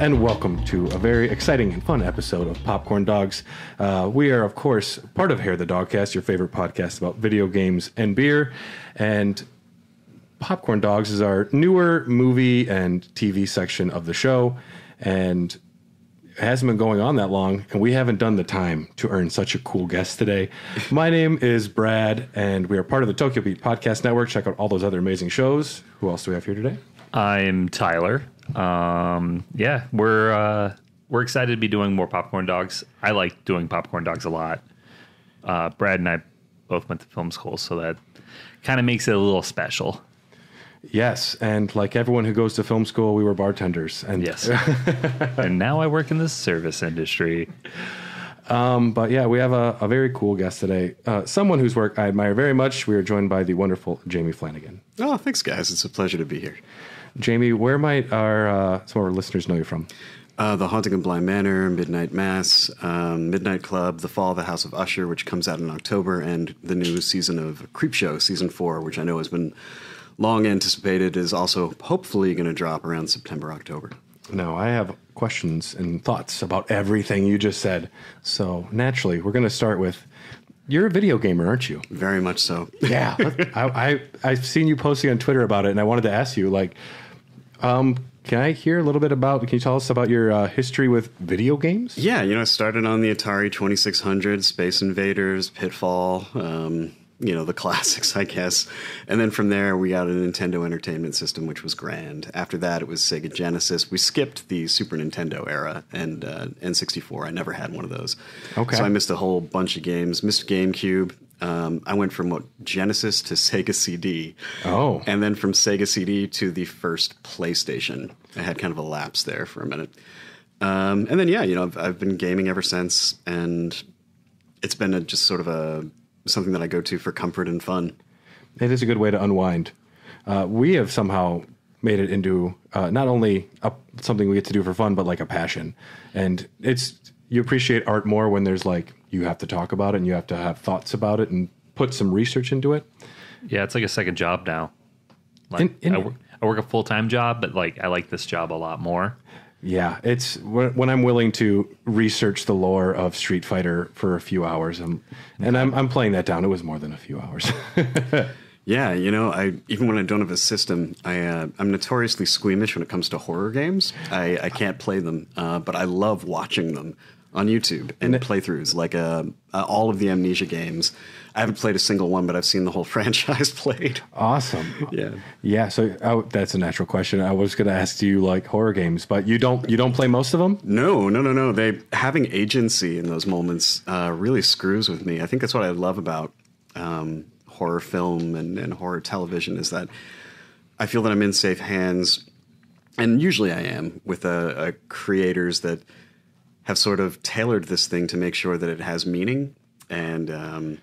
And welcome to a very exciting and fun episode of Popcorn Dogs. Uh, we are, of course, part of Hair the Dogcast, your favorite podcast about video games and beer. And Popcorn Dogs is our newer movie and TV section of the show. And it hasn't been going on that long, and we haven't done the time to earn such a cool guest today. My name is Brad, and we are part of the Tokyo Beat Podcast Network. Check out all those other amazing shows. Who else do we have here today? I'm Tyler. Um, yeah, we're uh, we're excited to be doing more popcorn dogs. I like doing popcorn dogs a lot. Uh, Brad and I both went to film school, so that kind of makes it a little special. Yes, and like everyone who goes to film school, we were bartenders. And Yes, and now I work in the service industry. Um, but yeah, we have a, a very cool guest today. Uh, someone whose work I admire very much. We are joined by the wonderful Jamie Flanagan. Oh, thanks, guys. It's a pleasure to be here. Jamie, where might our uh, some of our listeners know you from? Uh, the Haunting of Bly Manor, Midnight Mass, um, Midnight Club, The Fall of the House of Usher, which comes out in October, and the new season of Creepshow, season four, which I know has been long anticipated, is also hopefully going to drop around September, October. No, I have questions and thoughts about everything you just said. So naturally, we're going to start with you're a video gamer, aren't you? Very much so. Yeah, I, I I've seen you posting on Twitter about it, and I wanted to ask you, like, um, can I hear a little bit about? Can you tell us about your uh, history with video games? Yeah, you know, I started on the Atari 2600, Space Invaders, Pitfall, um, you know, the classics, I guess. And then from there, we got a Nintendo Entertainment System, which was grand. After that, it was Sega Genesis. We skipped the Super Nintendo era and uh, N64. I never had one of those. Okay. So I missed a whole bunch of games, missed GameCube. Um, I went from what Genesis to Sega CD. Oh. And then from Sega CD to the first PlayStation. I had kind of a lapse there for a minute. Um, and then, yeah, you know, I've, I've been gaming ever since, and it's been a, just sort of a something that I go to for comfort and fun. It is a good way to unwind. Uh, we have somehow made it into uh, not only a, something we get to do for fun, but like a passion. And it's you appreciate art more when there's like you have to talk about it and you have to have thoughts about it and put some research into it. Yeah, it's like a second job now. Like In- in- I, work, I work a full time job, but like I like this job a lot more. Yeah, it's when, when I'm willing to research the lore of Street Fighter for a few hours, um, and I'm I'm playing that down. It was more than a few hours. Yeah, you know, I even when I don't have a system, I uh, I'm notoriously squeamish when it comes to horror games. I, I can't play them, uh, but I love watching them on YouTube and playthroughs, like uh, uh, all of the Amnesia games. I haven't played a single one, but I've seen the whole franchise played. awesome. Yeah. Yeah, so oh, that's a natural question. I was going to ask you like horror games, but you don't you don't play most of them. No, no, no, no. They having agency in those moments uh, really screws with me. I think that's what I love about um, horror film and, and horror television is that I feel that I'm in safe hands, and usually I am with uh, uh, creators that have sort of tailored this thing to make sure that it has meaning and. Um,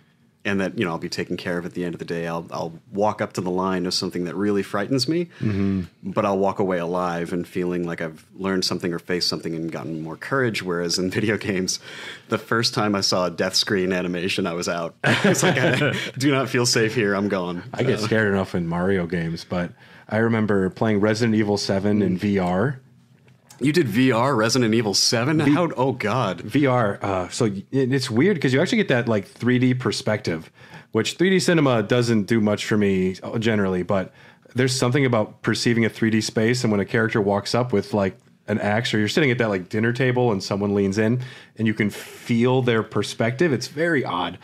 and that you know I'll be taken care of at the end of the day. I'll I'll walk up to the line of something that really frightens me, mm-hmm. but I'll walk away alive and feeling like I've learned something or faced something and gotten more courage. Whereas in video games, the first time I saw a death screen animation, I was out. it's like I do not feel safe here. I'm gone. I get scared enough in Mario games, but I remember playing Resident Evil Seven in mm. VR. You did VR Resident Evil Seven. How? Oh God. VR. Uh, so it's weird because you actually get that like 3D perspective, which 3D cinema doesn't do much for me uh, generally. But there's something about perceiving a 3D space, and when a character walks up with like an axe, or you're sitting at that like dinner table, and someone leans in, and you can feel their perspective. It's very odd,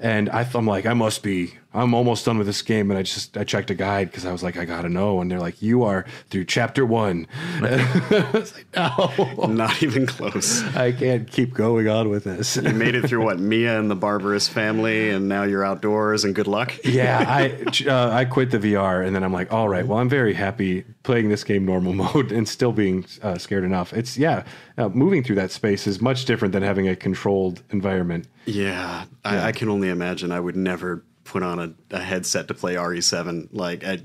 and I, I'm like, I must be. I'm almost done with this game, and I just I checked a guide because I was like, I gotta know, and they're like, you are through chapter one. I was like, no. Not even close. I can't keep going on with this. You made it through what Mia and the barbarous family, and now you're outdoors. And good luck. yeah, I uh, I quit the VR and then I'm like, all right, well, I'm very happy playing this game normal mode and still being uh, scared enough. It's yeah, uh, moving through that space is much different than having a controlled environment. Yeah, I, I can only imagine. I would never put on a, a headset to play RE7. Like, I,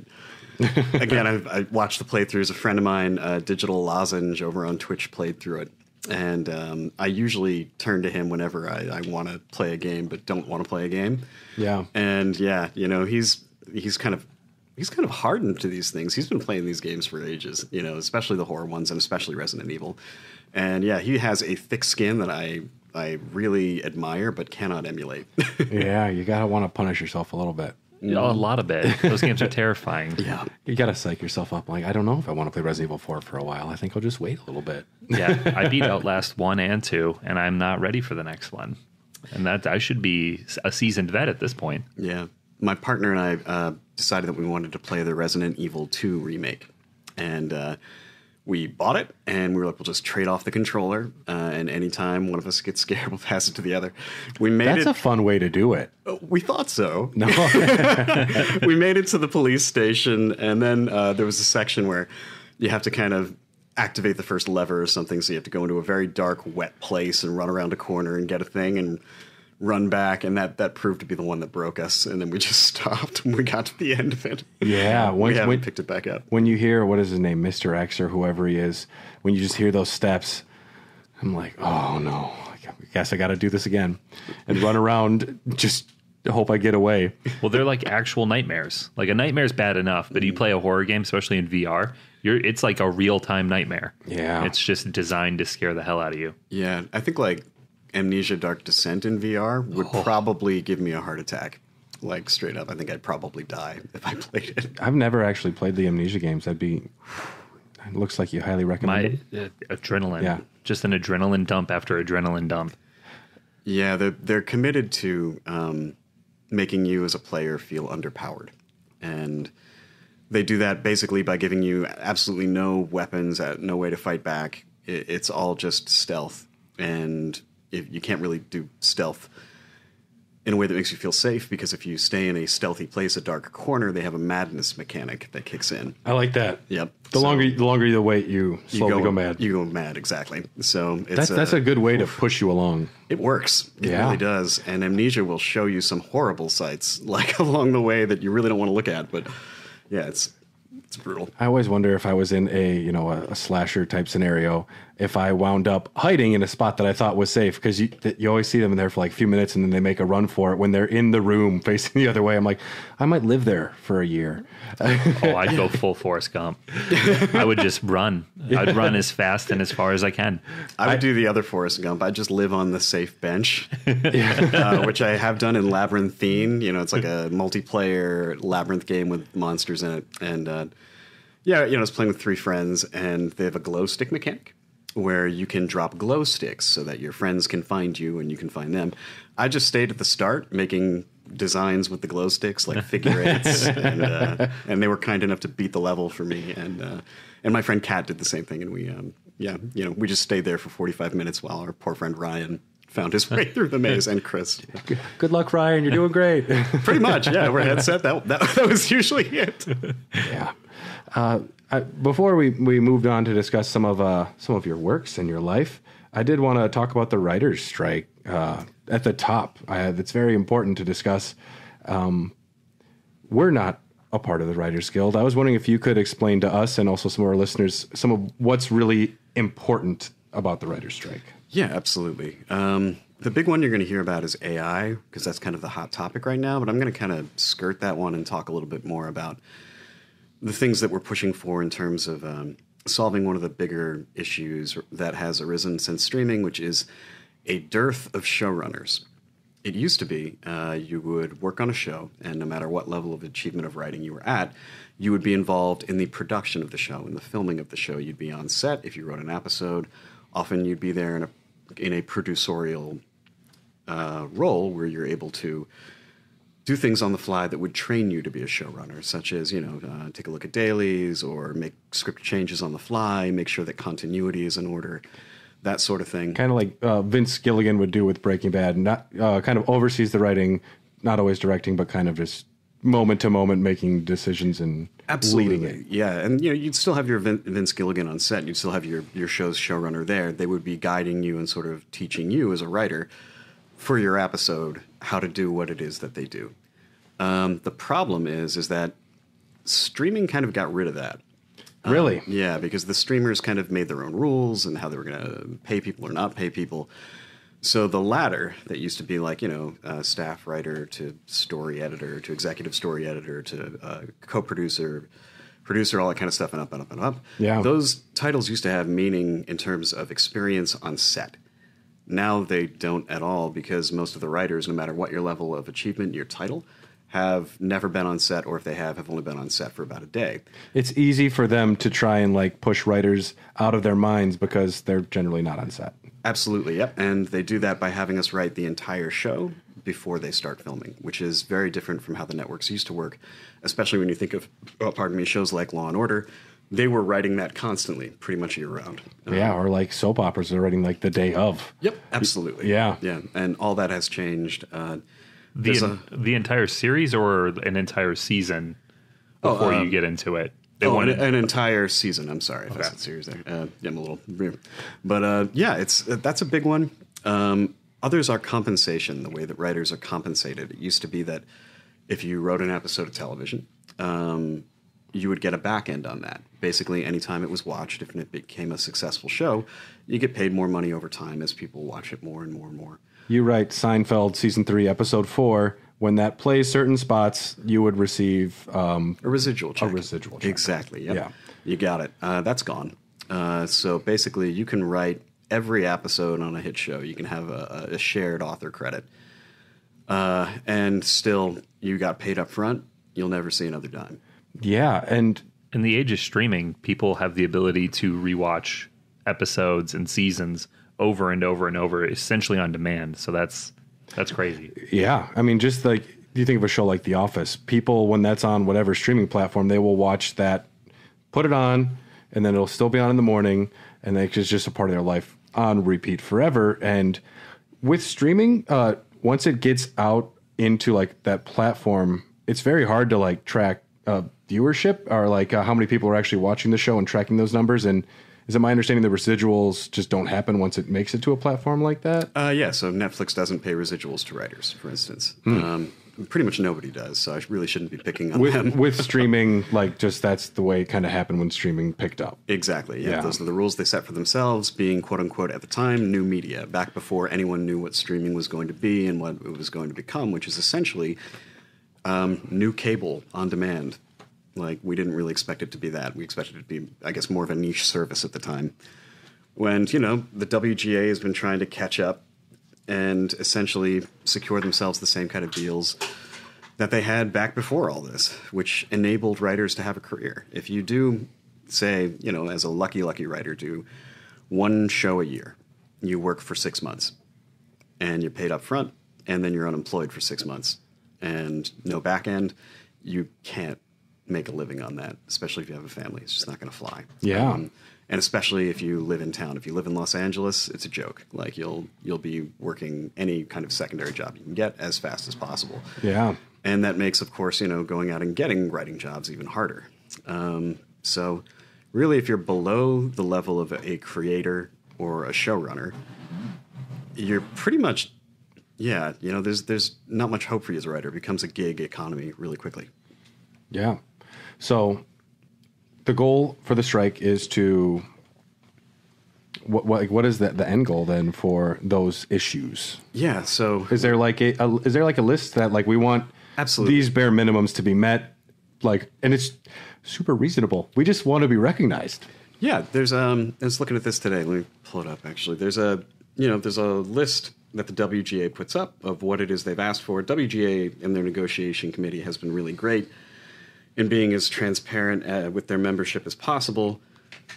again, I, I watched the playthroughs. A friend of mine, uh, Digital Lozenge, over on Twitch, played through it. And um, I usually turn to him whenever I, I want to play a game, but don't want to play a game. Yeah. And yeah, you know, he's he's kind of he's kind of hardened to these things. He's been playing these games for ages, you know, especially the horror ones and especially Resident Evil. And yeah, he has a thick skin that I I really admire but cannot emulate. yeah, you gotta want to punish yourself a little bit. A lot of it. Those games are terrifying. yeah. You gotta psych yourself up. Like, I don't know if I want to play Resident Evil 4 for a while. I think I'll just wait a little bit. yeah, I beat Outlast one and two, and I'm not ready for the next one. And that I should be a seasoned vet at this point. Yeah. My partner and I uh, decided that we wanted to play the Resident Evil 2 remake. And uh, we bought it, and we were like, we'll just trade off the controller. Uh, and anytime one of us gets scared, we'll pass it to the other. We made That's it. a fun way to do it. we thought so. No, we made it to the police station, and then uh, there was a section where you have to kind of activate the first lever or something. So you have to go into a very dark, wet place and run around a corner and get a thing and run back. And that that proved to be the one that broke us. And then we just stopped when we got to the end of it. yeah. we Once haven't when, picked it back up. when you hear what is his name, Mister X or whoever he is, when you just hear those steps, I'm like, oh no, I guess I got to do this again, and run around. Just hope I get away. Well, they're like actual nightmares. Like a nightmare's bad enough, but you play a horror game, especially in VR, you're it's like a real time nightmare. Yeah. It's just designed to scare the hell out of you. Yeah, I think like Amnesia Dark Descent in VR would probably give me a heart attack. Like straight up, I think I'd probably die if I played it. I've never actually played the Amnesia games. That'd be. It looks like you highly recommend. My uh, adrenaline. Yeah. Just an adrenaline dump after adrenaline dump. Yeah, they're they're committed to um, making you as a player feel underpowered, and they do that basically by giving you absolutely no weapons, uh, no way to fight back. It's all just stealth, and if, you can't really do stealth in a way that makes you feel safe because if you stay in a stealthy place, a dark corner, they have a madness mechanic that kicks in. I like that. Yep. The So longer the longer you wait, you you slowly go, mad. You go mad, exactly. So it's that's that's a good way to push you along. It works. It Yeah. really does. And Amnesia will show you some horrible sights like along the way that you really don't want to look at. But yeah, it's it's brutal. I always wonder if I was in a you know a, a slasher type scenario, if I wound up hiding in a spot that I thought was safe because you th- you always see them in there for like a few minutes and then they make a run for it when they're in the room facing the other way. I'm like, I might live there for a year. Oh, I'd go full Forrest Gump. I would just run. I'd run as fast and as far as I can. I would do the other Forrest Gump. I just live on the safe bench, uh, which I have done in Labyrinthine. You know, it's like a multiplayer labyrinth game with monsters in it. And uh, yeah, you know, I was playing with three friends, and they have a glow stick mechanic where you can drop glow sticks so that your friends can find you and you can find them. I just stayed at the start making designs with the glow sticks, like figure eights, and, uh, and they were kind enough to beat the level for me. And uh, and my friend Kat did the same thing, and we um, yeah, you know, we just stayed there for forty five minutes while our poor friend Ryan found his way through the maze, and Chris. Good luck, Ryan. You're doing great. Pretty much, yeah. We're headset. That, that that was usually it. yeah. Uh, I, before we, we moved on to discuss some of uh, some of your works and your life, I did want to talk about the writers' strike uh, at the top. Uh, it's very important to discuss. Um, we're not a part of the Writers Guild. I was wondering if you could explain to us and also some of our listeners some of what's really important about the writers' strike. Yeah, absolutely. Um, the big one you're going to hear about is AI because that's kind of the hot topic right now. But I'm going to kind of skirt that one and talk a little bit more about the things that we're pushing for in terms of um, solving one of the bigger issues that has arisen since streaming, which is a dearth of showrunners. It used to be uh, you would work on a show, and no matter what level of achievement of writing you were at, you would be involved in the production of the show, in the filming of the show. You'd be on set if you wrote an episode. Often you'd be there in a in a producerial uh, role where you're able to do things on the fly that would train you to be a showrunner, such as you know uh, take a look at dailies or make script changes on the fly, make sure that continuity is in order, that sort of thing. Kind of like uh, Vince Gilligan would do with Breaking Bad, not uh, kind of oversees the writing, not always directing, but kind of just moment to moment making decisions and leading it. Yeah, and you know you'd still have your Vin- Vince Gilligan on set. You'd still have your your show's showrunner there. They would be guiding you and sort of teaching you as a writer for your episode how to do what it is that they do. Um, the problem is is that streaming kind of got rid of that. Really? Yeah, because the streamers kind of made their own rules and how they were going to pay people or not pay people. So the ladder that used to be like you know uh, staff writer to story editor to executive story editor to uh, co-producer, producer, all that kind of stuff, and up and up and up. Yeah. those titles used to have meaning in terms of experience on set. Now they don't at all because most of the writers, no matter what your level of achievement, your title, have never been on set, or if they have, have only been on set for about a day. It's easy for them to try and like push writers out of their minds because they're generally not on set. Absolutely, yep. And they do that by having us write the entire show before they start filming, which is very different from how the networks used to work, especially when you think of, oh, pardon me, shows like Law and Order. They were writing that constantly, pretty much year round. Yeah, or like soap operas are writing like the day of. Yep, absolutely. Yeah. yeah, and all that has changed. Uh, The en- the entire series or an entire season before you get into it. They Oh, an, an entire season. I'm sorry if I said series there. Uh, yeah, I'm a little. But uh, yeah, it's uh, that's a big one. Um, others are compensation, the way that writers are compensated. It used to be that if you wrote an episode of television, um, you would get a back end on that. Basically, anytime it was watched, if it became a successful show, you get paid more money over time as people watch it more and more and more. You write Seinfeld season three, episode four. When that plays certain spots, you would receive um, A residual check. A residual check. Exactly. Yep. Yeah. You got it. Uh, that's gone. Uh, so basically, you can write every episode on a hit show. You can have a, a shared author credit. Uh, and still, you got paid up front. You'll never see another dime. yeah, and in the age of streaming, people have the ability to rewatch episodes and seasons over and over and over, essentially on demand. So that's that's crazy. Yeah, I mean, just like you think of a show like The Office, people when that's on whatever streaming platform, they will watch that, put it on, and then it'll still be on in the morning, and it's just just a part of their life on repeat forever. And with streaming, uh, once it gets out into like that platform, it's very hard to like track uh, viewership or like uh, how many people are actually watching the show and tracking those numbers. And is it my understanding the residuals just don't happen once it makes it to a platform like that? Uh, yeah, so Netflix doesn't pay residuals to writers, for instance. Hmm. Um, pretty much nobody does, so I really shouldn't be picking on with them. with streaming, like just that's the way it kind of happened when streaming picked up. Exactly. Yeah, Yeah. those are the rules they set for themselves, being quote unquote at the time new media, back before anyone knew what streaming was going to be and what it was going to become, which is essentially um, new cable on demand. Like we didn't really expect it to be that. We expected it to be, I guess, more of a niche service at the time. When you know the WGA has been trying to catch up and essentially secure themselves the same kind of deals that they had back before all this, which enabled writers to have a career. If you do, say, you know, as a lucky, lucky writer, do one show a year, you work for six months, and you're paid up front, and then you're unemployed for six months, and no back end, you can't make a living on that, especially if you have a family. It's just not going to fly. Yeah. Um, and especially if you live in town. If you live in Los Angeles, it's a joke. Like you'll you'll be working any kind of secondary job you can get as fast as possible. Yeah, And that makes, of course, you know, going out and getting writing jobs even harder. Um, so, really, if you're below the level of a creator or a showrunner, you're pretty much, yeah, you know, there's there's not much hope for you as a writer. It becomes a gig economy really quickly. yeah. So the goal for the strike is to what what, what is the, the end goal then for those issues? Yeah. So Is there like a, a is there like a list that like we want Absolutely. these bare minimums to be met? Like, and it's super reasonable. We just want to be recognized. Yeah, there's um I was looking at this today. Let me pull it up actually. There's a you know, there's a list that the WGA puts up of what it is they've asked for. WGA and their negotiation committee has been really great in being as transparent uh, with their membership as possible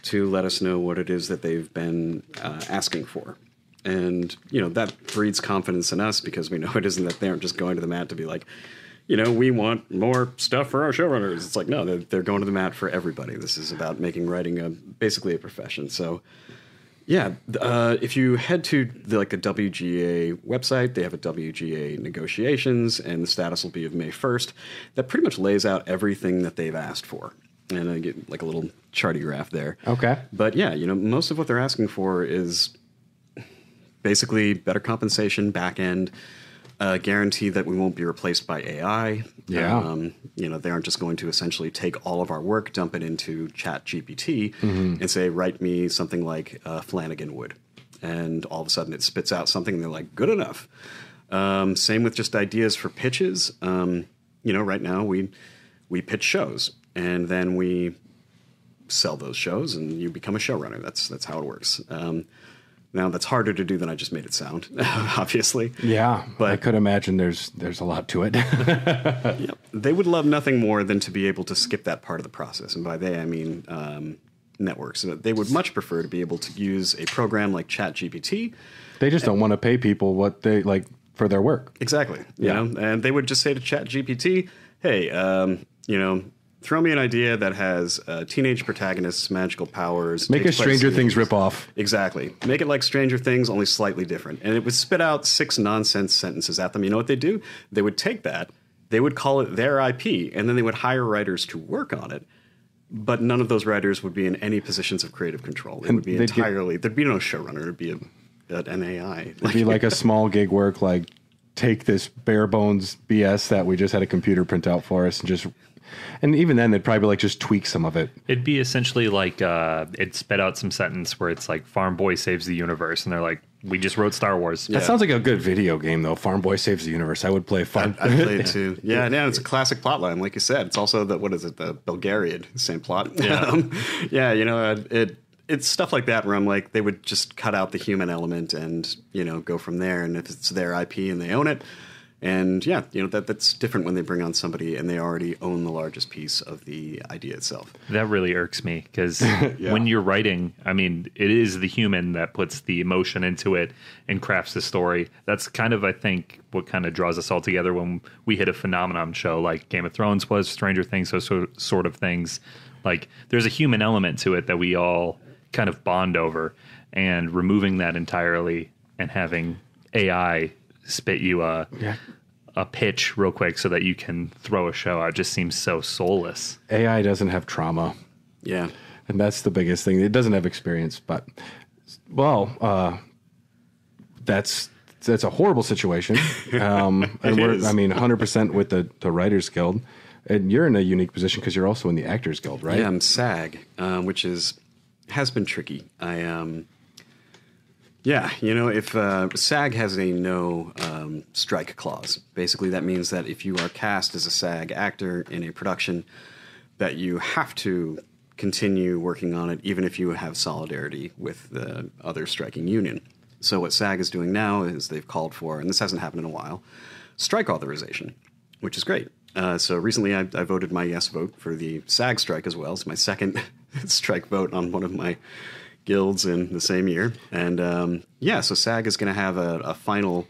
to let us know what it is that they've been uh, asking for. And, you know, that breeds confidence in us because we know it isn't that they aren't just going to the mat to be like, you know, we want more stuff for our showrunners. It's like, no, they're, they're going to the mat for everybody. This is about making writing a, basically a profession. So, yeah, uh, if you head to the, like the WGA website, they have a WGA negotiations, and the status will be of May first. That pretty much lays out everything that they've asked for, and I get like a little charty graph there. Okay. but yeah, you know, most of what they're asking for is basically better compensation, back end, uh, guarantee that we won't be replaced by AI. Yeah. Um, you know, they aren't just going to essentially take all of our work, dump it into Chat GPT, and say, write me something like uh, Flanagan would. and all of a sudden it spits out something, and they're like, "Good enough." Um, same with just ideas for pitches. Um, you know, right now we we pitch shows, and then we sell those shows, and you become a showrunner. That's that's how it works. Um, now that's harder to do than I just made it sound, obviously. Yeah, But- I could imagine there's there's a lot to it. Yep. They would love nothing more than to be able to skip that part of the process. And by they, I mean um, networks. And They would much prefer to be able to use a program like ChatGPT. they just don't want to pay people what they like for their work. Exactly. You Yeah. know, and they would just say to ChatGPT, hey, um, you know, throw me an idea that has uh, teenage protagonists, magical powers. Make a Stranger in- Things ripoff. Exactly. Make it like Stranger Things, only slightly different. And it would spit out six nonsense sentences at them. You know what they do? They would take that, they would call it their IP, and then they would hire writers to work on it. But none of those writers would be in any positions of creative control. It And would be they'd get- entirely, there'd be no showrunner, it'd be a, an AI. Like, Be like a small gig work, like take this bare bones BS that we just had a computer print out for us and just and even then they'd probably like just tweak some of it. It'd be essentially like uh, it spit out some sentence where it's like Farm Boy saves the universe, and they're like, "We just wrote Star Wars." Yeah. That sounds like a good video game though. Farm Boy saves the universe. I would play Farm. I played it too. Yeah, yeah, it's a classic plot line, like you said. It's also the what is it, the Bulgarian same plot. Yeah. um, yeah. You know, uh, it it's stuff like that where I'm like, they would just cut out the human element and you know go from there. And if it's their IP and they own it, and yeah, you know that that's different when they bring on somebody and they already own the largest piece of the idea itself. That really irks me because when you're writing, I mean, it is the human that puts the emotion into it and crafts the story. That's kind of, I think, what kind of draws us all together when we hit a phenomenon show like Game of Thrones was, Stranger Things, those so, sort of things. Like, there's a human element to it that we all kind of bond over, and removing that entirely and having AI spit you a Yeah. a pitch real quick so that you can throw a show out just seems so soulless. AI doesn't have trauma. Yeah. And that's the biggest thing. It doesn't have experience, but well, uh, that's that's a horrible situation. Um, and we're, is. I mean, 100 percent with the the Writers Guild, and you're in a unique position because you're also in the Actors Guild, right? Yeah, I'm SAG, um, which is has been tricky. I um, yeah, you know, if uh, SAG has a no um, strike clause, basically that means that if you are cast as a SAG actor in a production, that you have to continue working on it, even if you have solidarity with the other striking union. So what SAG is doing now is they've called for, and this hasn't happened in a while, strike authorization, which is great. Uh, so recently, I, I voted my yes vote for the SAG strike as well. It's my second strike vote on one of my guilds in the same year, and um, yeah, so SAG is going to have a, a final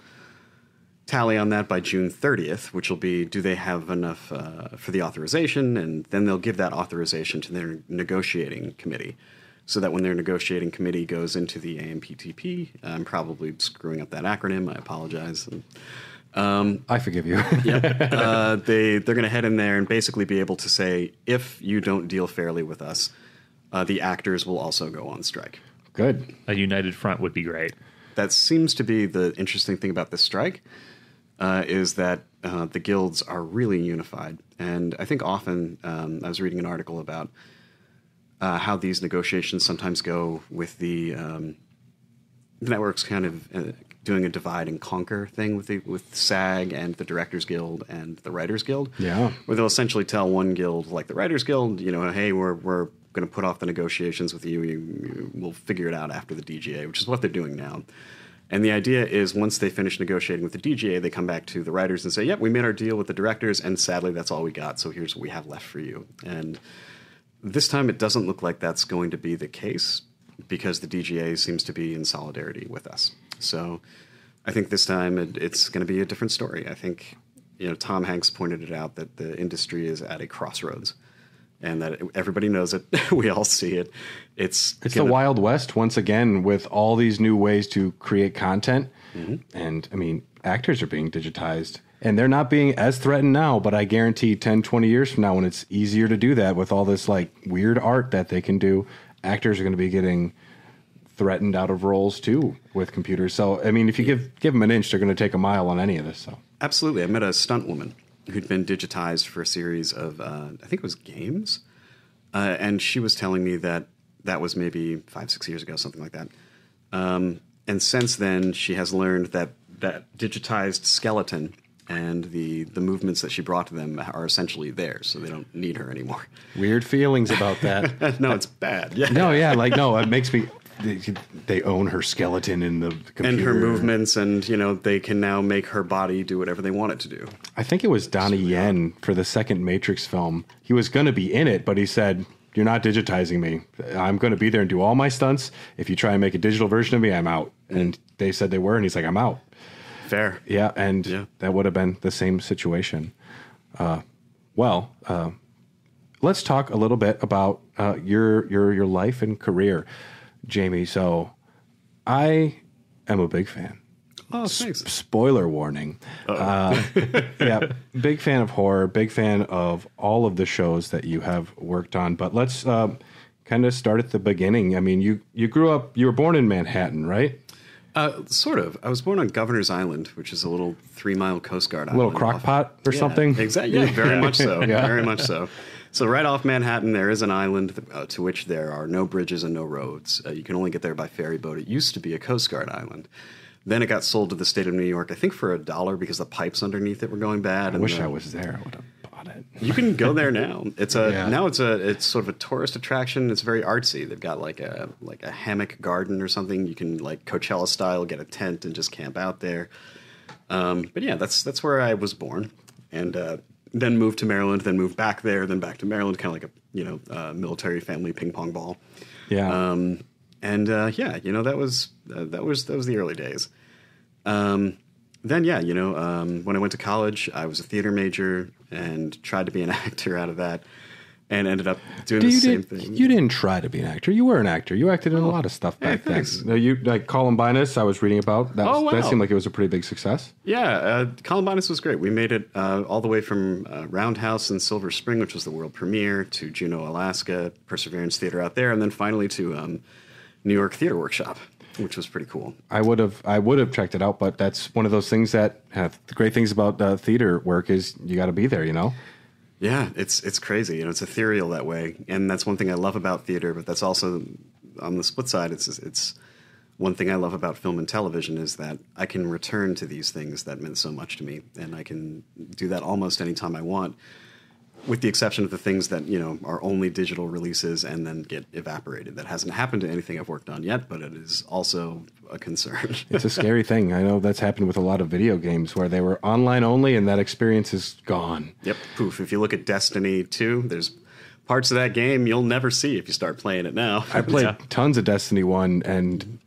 tally on that by June 30th, which will be do they have enough uh, for the authorization, and then they'll give that authorization to their negotiating committee. So that when their negotiating committee goes into the AMPTP, I'm probably screwing up that acronym. I apologize. I forgive you. uh, they they're going to head in there and basically be able to say, if you don't deal fairly with us, uh, the actors will also go on strike. Good. A united front would be great. that seems to be the interesting thing about this strike uh, is that uh, the guilds are really unified and i think often um, i was reading an article about uh, how these negotiations sometimes go with the, um, the networks kind of uh, doing a divide and conquer thing with the with SAG and the Directors Guild and the Writers Guild. Yeah. where they'll essentially tell one guild, like the Writers Guild, you know, hey, we're we're going to put off the negotiations with you. you. We'll figure it out after the DGA, which is what they're doing now. And the idea is once they finish negotiating with the DGA, they come back to the writers and say, "Yep, we made our deal with the directors, and sadly, that's all we got. So here's what we have left for you." And this time, it doesn't look like that's going to be the case because the DGA seems to be in solidarity with us. So I think this time it, it's going to be a different story. I think you know Tom Hanks pointed it out that the industry is at a crossroads, and that everybody knows it. we all see it. It's It's gonna- the Wild West once again with all these new ways to create content. Mm-hmm. And I mean, actors are being digitized and they're not being as threatened now, but I guarantee 10, 20 years from now, when it's easier to do that with all this like weird art that they can do, actors are going to be getting threatened out of roles too with computers. So, I mean, if you give, give them an inch, they're going to take a mile on any of this. So, Absolutely. I met a stunt woman who'd been digitized for a series of, uh, I think it was games. Uh, and she was telling me that that was maybe five, six years ago, something like that. Um, and since then, she has learned that that digitized skeleton and the the movements that she brought to them are essentially theirs, so they don't need her anymore. Weird feelings about that. no, it's bad. Yeah. no, yeah, like no, it makes me. They, they own her skeleton in the computer. And her movements, and you know, they can now make her body do whatever they want it to do. I think it was Donnie Yen for the second Matrix film. He was going to be in it, but he said, "You're not digitizing me. I'm going to be there and do all my stunts. If you try and make a digital version of me, I'm out." And they said they were, and he's like, "I'm out." Fair. Yeah, and Yeah. that would have been the same situation. Uh, well, uh, let's talk a little bit about uh, your your your life and career, Jamie. So, I am a big fan. Oh, thanks. Spoiler warning. Uh, yeah, big fan of horror. Big fan of all of the shows that you have worked on. But let's um, kind of start at the beginning. I mean, you you grew up. You were born in Manhattan, right? Uh, sort of. I was born on Governor's Island, which is a little three mile Coast Guard A little island. crock off- pot or Yeah, something. Exactly. Yeah, very much so. Yeah. Very much so. So right off Manhattan, there is an island uh, to which there are no bridges and no roads. Uh, you can only get there by ferry boat. It used to be a Coast Guard island. Then it got sold to the state of New York, I think for a dollar because the pipes underneath it were going bad. I wish I was there. I would have bought it. You can go there now. It's a Yeah. now it's a it's sort of a tourist attraction. It's very artsy. They've got like a like a hammock garden or something. You can like Coachella style get a tent and just camp out there. Um, but yeah, that's that's where I was born, and uh, then moved to Maryland. Then moved back there. Then back to Maryland, kind of like a you know uh, military family ping pong ball. Yeah. Um, and uh, yeah, you know that was uh, that was that was the early days. Um, then yeah, you know, um, when I went to college, I was a theater major and tried to be an actor out of that, and ended up doing the you same did, thing. You didn't try to be an actor. You were an actor. You acted in a lot of stuff hey, back then. No, you like Columbinus. I was reading about that. Oh, was- That seemed like it was a pretty big success. Yeah, uh, Columbinus was great. We made it uh, all the way from uh, Roundhouse in Silver Spring, which was the world premiere, to Juneau, Alaska, Perseverance Theater out there, and then finally to um, New York Theater Workshop, which was pretty cool. I would have I would have checked it out, but that's one of those things that have the great things about uh, theater work is you got to be there. You know. Yeah, it's it's crazy. You know, it's ethereal that way, and that's one thing I love about theater. But that's also on the split side. It's it's one thing I love about film and television is that I can return to these things that meant so much to me, and I can do that almost anytime I want, with the exception of the things that you know are only digital releases and then get evaporated. That hasn't happened to anything I've worked on yet, but it is also a concern. It's a scary thing. I know that's happened with a lot of video games where they were online only and that experience is gone. Yep, poof. If you look at Destiny 2, there's parts of that game you'll never see if you start playing it now. I played Yeah. tons of Destiny One, and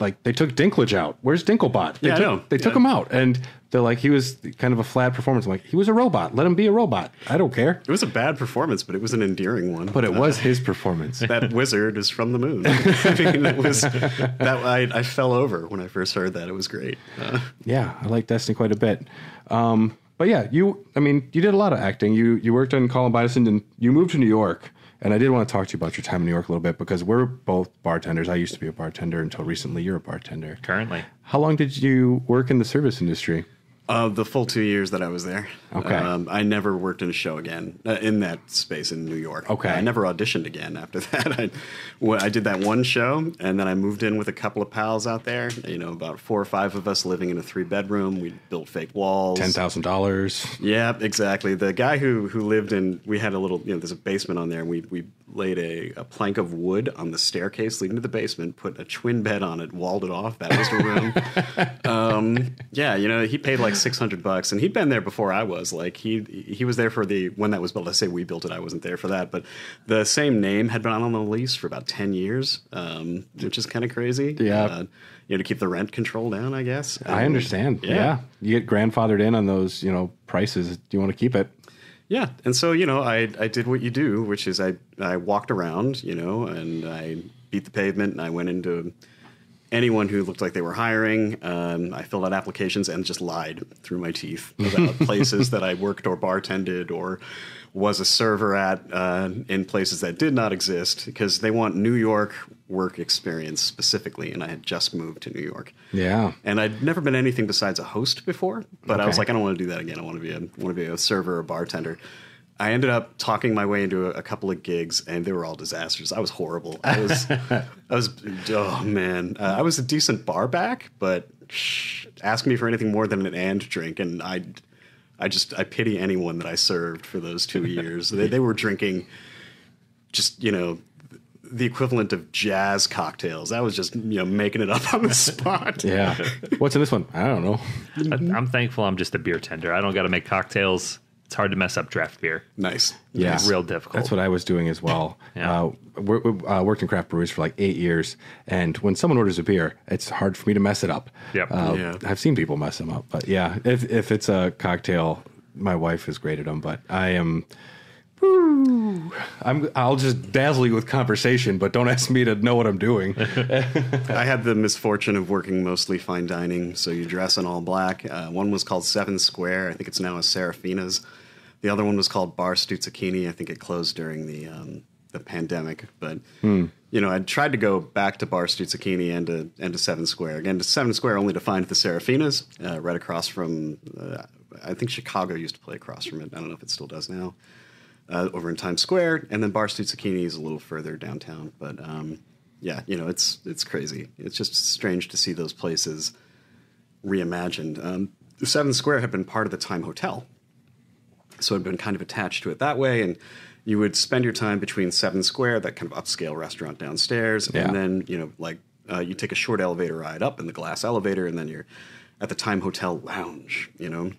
like they took Dinklage out. Where's Dinklebot? They Yeah, I took, know. They took him out, and they're like, he was kind of a flat performance. I'm like, he was a robot. Let him be a robot. I don't care. It was a bad performance, but it was an endearing one. But it was his performance. that wizard is from the moon. I mean, it was that I, I fell over when I first heard that. It was great. Uh, yeah, I like Destiny quite a bit. Um, but yeah, you. I mean, you did a lot of acting. You you worked on Columbine and you moved to New York. And I did want to talk to you about your time in New York a little bit because we're both bartenders. I used to be a bartender until recently. You're a bartender. Currently, How long did you work in the service industry? Uh, the full two years that I was there. Okay. Um, I never worked in a show again uh, in that space in New York. Okay. I never auditioned again after that. I, well, I did that one show, and then I moved in with a couple of pals out there. You know, about four or five of us living in a three bedroom. We built fake walls. Ten thousand dollars. Yeah, exactly. The guy who who lived in we had a little you know there's a basement on there and we we laid a, a plank of wood on the staircase leading to the basement, put a twin bed on it, walled it off. That was the room. um, yeah, you know he paid like six hundred bucks and he'd been there before I was. Like he he was there for the when that was built. I say we built it. I wasn't there for that, but the same name had been on the lease for about ten years, um, which is kind of crazy. Yeah. Uh, you know, to keep the rent control down, I guess. I Um, understand. Yeah. yeah. You get grandfathered in on those, you know, prices. Do you want to keep it. Yeah, and so you know, I I did what you do, which is I I walked around, you know, and I beat the pavement, and I went into anyone who looked like they were hiring. Um, I filled out applications and just lied through my teeth about places that I worked or bartended or was a server at uh, in places that did not exist because they want New York work experience specifically, and I had just moved to New York. Yeah. And I'd never been anything besides a host before, but I was like, I don't want to do that again. I want to be a want to be a server or bartender. I ended up talking my way into a, a couple of gigs, and they were all disasters. I was horrible. I was, I was, oh man, uh, I was a decent bar back, but shh, ask me for anything more than an and drink, and I, I just I pity anyone that I served for those two years. they, they were drinking, just you know, the equivalent of jazz cocktails. I was just you know making it up on the spot. Yeah. What's in this one? I don't know. I, I'm thankful I'm just a beer tender. I don't got to make cocktails. It's hard to mess up draft beer. Nice. Yeah, It's real difficult. That's what I was doing as well. Yeah. uh, wor- uh, worked in craft breweries for like eight years, and when someone orders a beer, it's hard for me to mess it up. Yep. Uh, Yeah. I've seen people mess them up, but yeah, if if it's a cocktail, my wife has graded them, but I am. woo, I'm. I'll just dazzle you with conversation, but don't ask me to know what I'm doing. I had the misfortune of working mostly fine dining, so you dress in all black. Uh, one was called Seven Square. I think it's now a Serafina's. The other one was called Bar Stuzzichini. I think it closed during the um, the pandemic. But you know, I tried to go back to Bar Stuzzichini and to and to Seven Square again to Seven Square only to find the Serafina's uh, right across from. Uh, I think Chicago used to play across from it. I don't know if it still does now. Uh, over in Times Square, and then Bar Stuzzichini is a little further downtown. But um, yeah, you know, it's it's crazy. It's just strange to see those places reimagined. Um, Seven Square had been part of the Time Hotel, so it had been kind of attached to it that way. And you would spend your time between Seven Square, that kind of upscale restaurant downstairs, Yeah. and then you know, like uh, you take a short elevator ride up in the glass elevator, and then you're at the Time Hotel lounge. You know,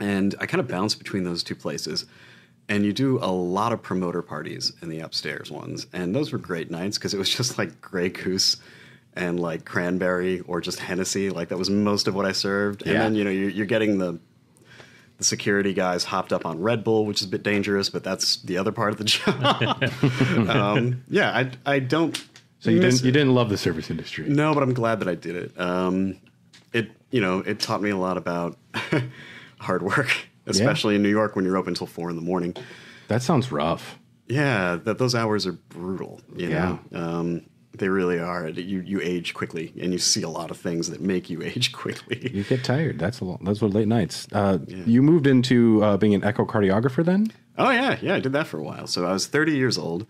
and I kind of bounced between those two places. And you do a lot of promoter parties in the upstairs ones, and those were great nights because it was just like Grey Goose and like cranberry or just Hennessy. Like that was most of what I served. And then you know you're, you're getting the the security guys hopped up on Red Bull, which is a bit dangerous, but that's the other part of the job. um, yeah, I I don't. so you didn't you didn't love the service industry. No, but I'm glad that I did it. Um, it you know it taught me a lot about hard work, especially in New York when you're open until four in the morning. That sounds rough. Yeah, that those hours are brutal. You Yeah. know, um, they really are. You you age quickly, and you see a lot of things that make you age quickly. You get tired. That's a lot. Those were late nights. Uh, You moved into uh, being an echocardiographer then. Oh yeah, yeah, I did that for a while. So I was 30 years old,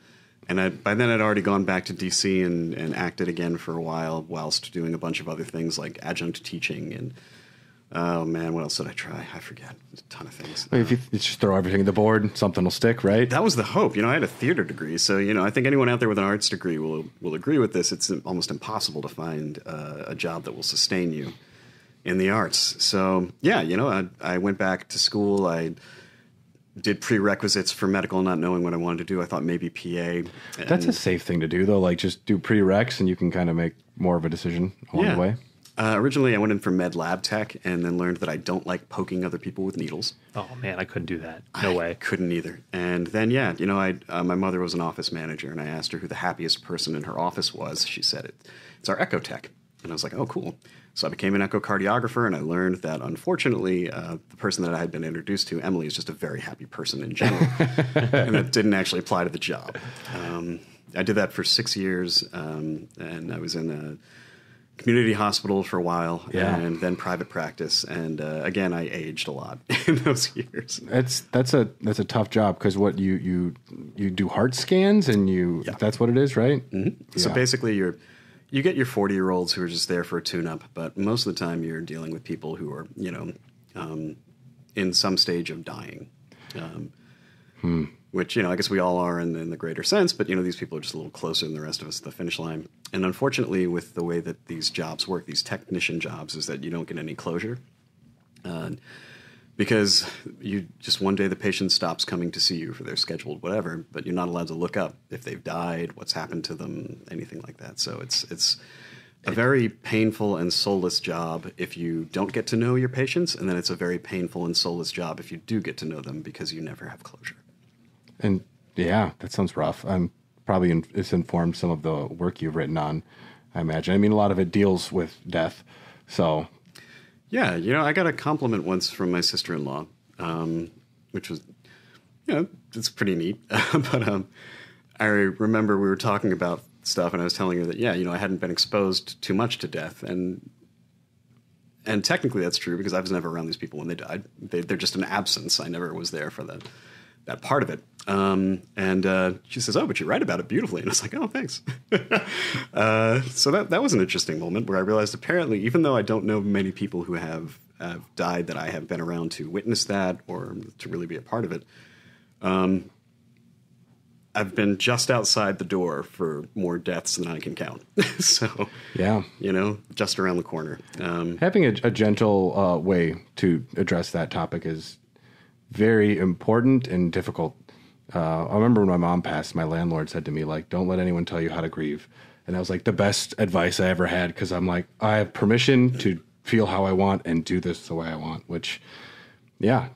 and I, by then I'd already gone back to DC and, and acted again for a while, whilst doing a bunch of other things like adjunct teaching and oh man, what else did I try? I forget a ton of things. If you, you just throw everything at the board, something will stick, right? that was the hope. You know, I had a theater degree, so you know, I think anyone out there with an arts degree will will agree with this. It's almost impossible to find uh, a job that will sustain you in the arts. So yeah, you know, I, I went back to school. I did prerequisites for medical, not knowing what I wanted to do. I thought maybe PA. That's a safe thing to do, though. Like just do prereqs, and you can kind of make more of a decision along yeah. the way. Uh, originally, I went in for med lab tech, and then learned that I don't like poking other people with needles. Oh man, I couldn't do that. No way. I way. Couldn't either. And then, yeah, you know, I uh, my mother was an office manager, and I asked her who the happiest person in her office was. She said it. It's our echo tech, and I was like, oh, cool. So I became an echocardiographer, and I learned that unfortunately, uh, the person that I had been introduced to, Emily, is just a very happy person in general, and it didn't actually apply to the job. Um, I did that for six years, um, and I was in a community hospital for a while, Yeah. and then private practice. And uh, again, I aged a lot in those years. That's that's a that's a tough job because what you you you do heart scans and you Yeah. that's what it is, right? So Yeah. basically, you're you get your 40 year olds who are just there for a tune up, but most of the time you're dealing with people who are you know um, in some stage of dying. Um, Which you know, I guess we all are in, in the greater sense, but you know, these people are just a little closer than the rest of us to the finish line. And unfortunately, with the way that these jobs work, these technician jobs, is that you don't get any closure. Uh, because you just one day the patient stops coming to see you for their scheduled whatever, but you're not allowed to look up if they've died, what's happened to them, anything like that. So it's it's a very painful and soulless job if you don't get to know your patients, and then it's a very painful and soulless job if you do get to know them because you never have closure. And yeah, that sounds rough. I'm probably in, it's informed some of the work you've written on. I imagine. I mean, a lot of it deals with death. So Yeah, you know, I got a compliment once from my sister in law, um, which was, you know, it's pretty neat. but um, I remember we were talking about stuff, and I was telling her that, yeah, you know, I hadn't been exposed too much to death, and and technically that's true because I was never around these people when they died. They, they're just an absence. I never was there for the that part of it. Um, and uh, she says, "Oh, but you write about it beautifully." And I was like, "Oh, thanks." uh, so that that was an interesting moment where I realized apparently, even though I don't know many people who have, have died that I have been around to witness that or to really be a part of it, um, I've been just outside the door for more deaths than I can count. so Yeah. you know, just around the corner. Um, Having a, a gentle uh, way to address that topic is very important and difficult. Uh, I remember when my mom passed, my landlord said to me, like, don't let anyone tell you how to grieve. And that was like the best advice I ever had because I'm like, I have permission to feel how I want and do this the way I want, which, yeah,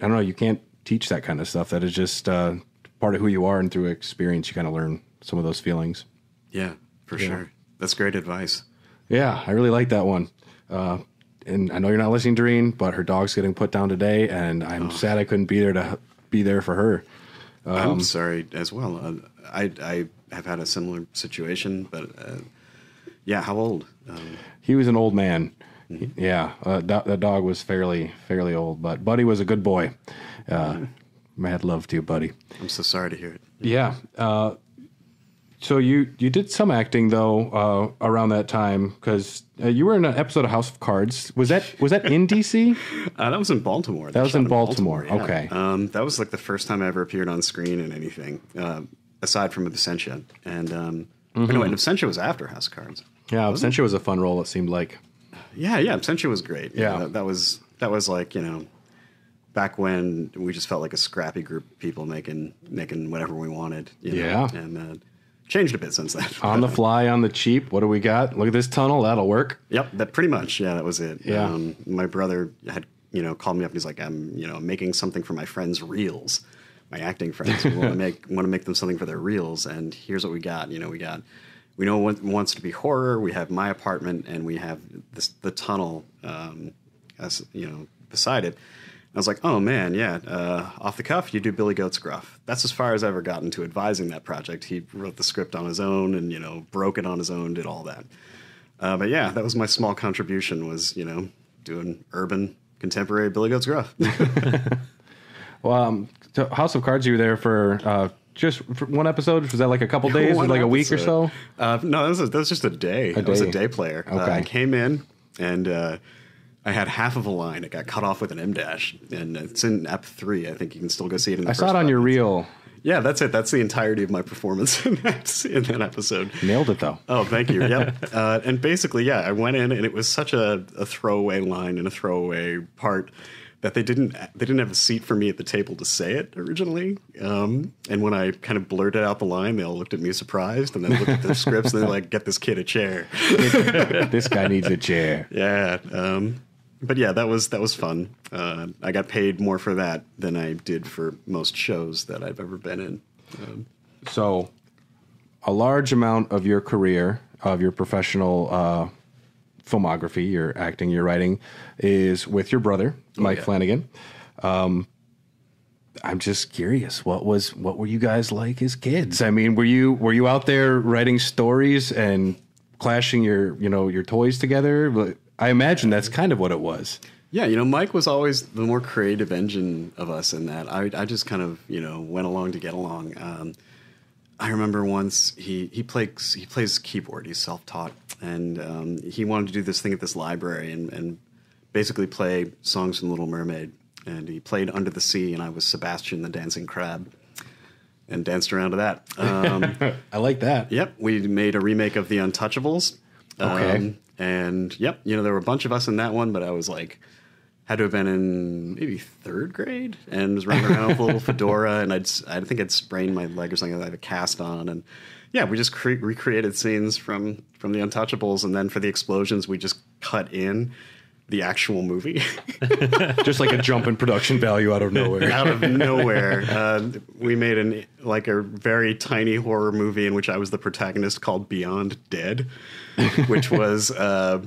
I don't know. You can't teach that kind of stuff. That is just uh, part of who you are. And through experience, you kind of learn some of those feelings. yeah, for sure. That's great advice. Yeah, I really like that one. Uh, and I know you're not listening, to Doreen, but her dog's getting put down today, and I'm sad I couldn't be there to be there for her. I'm sorry as well. Uh, I I have had a similar situation, but uh, yeah, how old? Um, He was an old man. Yeah, uh, do- the dog was fairly fairly old, but Buddy was a good boy. Uh, mad love to you, Buddy. I'm so sorry to hear it. Yeah. Uh, so you you did some acting though uh, around that time because uh, you were in an episode of House of Cards. Was that was that in DC? Uh, that was in Baltimore. They That was in Baltimore. yeah. Okay. Um, that was like the first time I ever appeared on screen in anything, uh, aside from Absentia. And um, Mm-hmm. no, and Absentia was after House of Cards. Yeah, Absentia was a fun role. It seemed like. Yeah, yeah, Absentia was great. Yeah. that, that was that was like you know, back when we just felt like a scrappy group of people making making whatever we wanted. You know? Yeah. and uh, changed a bit since then. on the fly, on the cheap. What do we got? Look at this tunnel. That'll work. Yep, that pretty much. Yeah, that was it. Yeah. Um, my brother had you know called me up and he's like, I'm you know making something for my friends' reels, my acting friends. We want to make want to make them something for their reels, and here's what we got. You know, we got we know what wants to be horror. We have my apartment, and we have this the tunnel. Um, as you know, beside it. I was like, oh man, yeah. Uh, off the cuff, you do Billy Goat's Gruff. That's as far as I ever gotten to advising that project. He wrote the script on his own, and you know, broke it on his own, did all that. Uh, but yeah, that was my small contribution. Was you know doing urban contemporary Billy Goat's Gruff. So House of Cards, you were there for uh, just for one episode. Was that like a couple days, like a week or so? Uh, no, that was, a, that was just a day. I was a day player. Uh, Okay. I came in and uh, I had half of a line. It got cut off with an M dash, and it's in Ep three. I think you can still go see it. in the I saw it on your reel. Yeah, that's it. That's the entirety of my performance in that, in that episode. Nailed it though. Oh, thank you. Yep. uh, and basically, yeah, I went in and it was such a, a throwaway line and a throwaway part that they didn't they didn't have a seat for me at the table to say it originally. Um, and when I kind of blurted out the line, they all looked at me surprised and then looked at their scripts and they're like, "Get this kid a chair." this guy needs a chair. Yeah. Um, but yeah, that was that was fun. Uh, I got paid more for that than I did for most shows that I've ever been in. Um, So, a large amount of your career, of your professional uh, filmography, your acting, your writing, is with your brother, Mike yeah. Flanagan. Um, I'm just curious, what was what were you guys like as kids? I mean, were you were you out there writing stories and clashing your you know your toys together? I imagine that's kind of what it was. Yeah, you know, Mike was always the more creative engine of us in that. I, I just kind of, you know, went along to get along. Um, I remember once he he plays he plays keyboard. He's self taught, and um, he wanted to do this thing at this library and, and basically play songs from Little Mermaid. And he played Under the Sea, and I was Sebastian the dancing crab, and danced around to that. Um, I like that. Yep, we made a remake of The Untouchables. Okay. Um, and yep, you know there were a bunch of us in that one, but I was like, had to have been in maybe third grade, and was running around with a little fedora, and I'd I think I'd sprained my leg or something. I had a cast on, and yeah, we just cre- recreated scenes from from The Untouchables, and then for the explosions, we just cut in the actual movie. Just like a jump in production value out of nowhere. out of nowhere. Uh, we made an like a very tiny horror movie in which I was the protagonist called Beyond Dead, which was uh,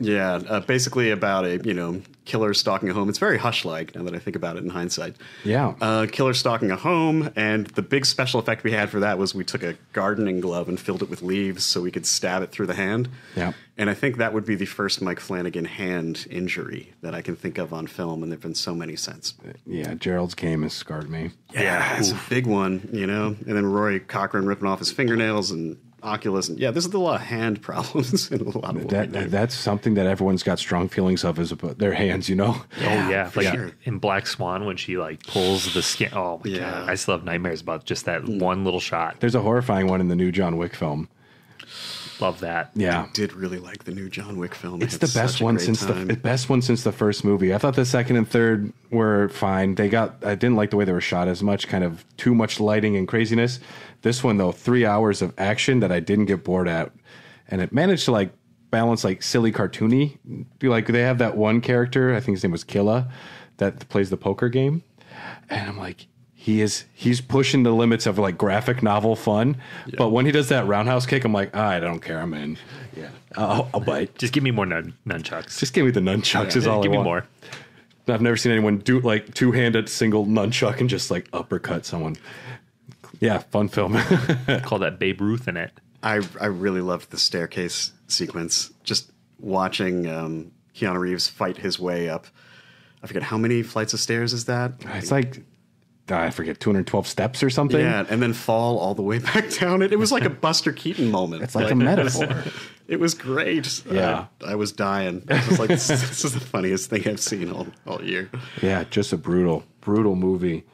Yeah, uh, basically about a you know killer stalking a home. It's very hush like now that I think about it in hindsight. Yeah. uh, killer stalking a home, and the big special effect we had for that was we took a gardening glove and filled it with leaves so we could stab it through the hand. Yeah. and I think that would be the first Mike Flanagan hand injury that I can think of on film, and there've been so many since. Yeah, Gerald's game has scarred me. Yeah, it's a big one, you know. And then Roy Cochran ripping off his fingernails and Oculus, and yeah, there's a lot of hand problems in a lot of what That, do. that that's something that everyone's got strong feelings of is about their hands. You know. oh yeah, for like sure. in Black Swan when she like pulls the skin. Oh my Yeah. god, I still have nightmares about just that one little shot. There's a horrifying one in the new John Wick film. Love that. Yeah. I did really like the new John Wick film. It's the best one since time. the best one since the first movie. I thought the second and third were fine. They got I didn't like the way they were shot as much, kind of too much lighting and craziness. This one though, three hours of action that I didn't get bored at, and it managed to like balance like silly cartoony. Like they have that one character I think his name was Killa that plays the poker game, and I'm like. He is he's pushing the limits of like graphic novel fun, but when he does that roundhouse kick, I'm like, "Ah, I don't care, I'm in. Yeah, I'll, I'll bite. Just give me more nun- nunchucks. Just give me the nunchucks is all give I me more. I've never seen anyone do like two handed single nunchuck and just like uppercut someone. Yeah, fun film. Call that Babe Ruth in it. I I really loved the staircase sequence. Just watching um, Keanu Reeves fight his way up. I forget how many flights of stairs is that. it's like I forget 212 steps or something. yeah, and then fall all the way back down. It, it was like a Buster Keaton moment. It's like a metaphor. It was great. Yeah. Uh, I was dying. I was like, this, this is the funniest thing I've seen all, all year. Yeah, just a brutal, brutal movie.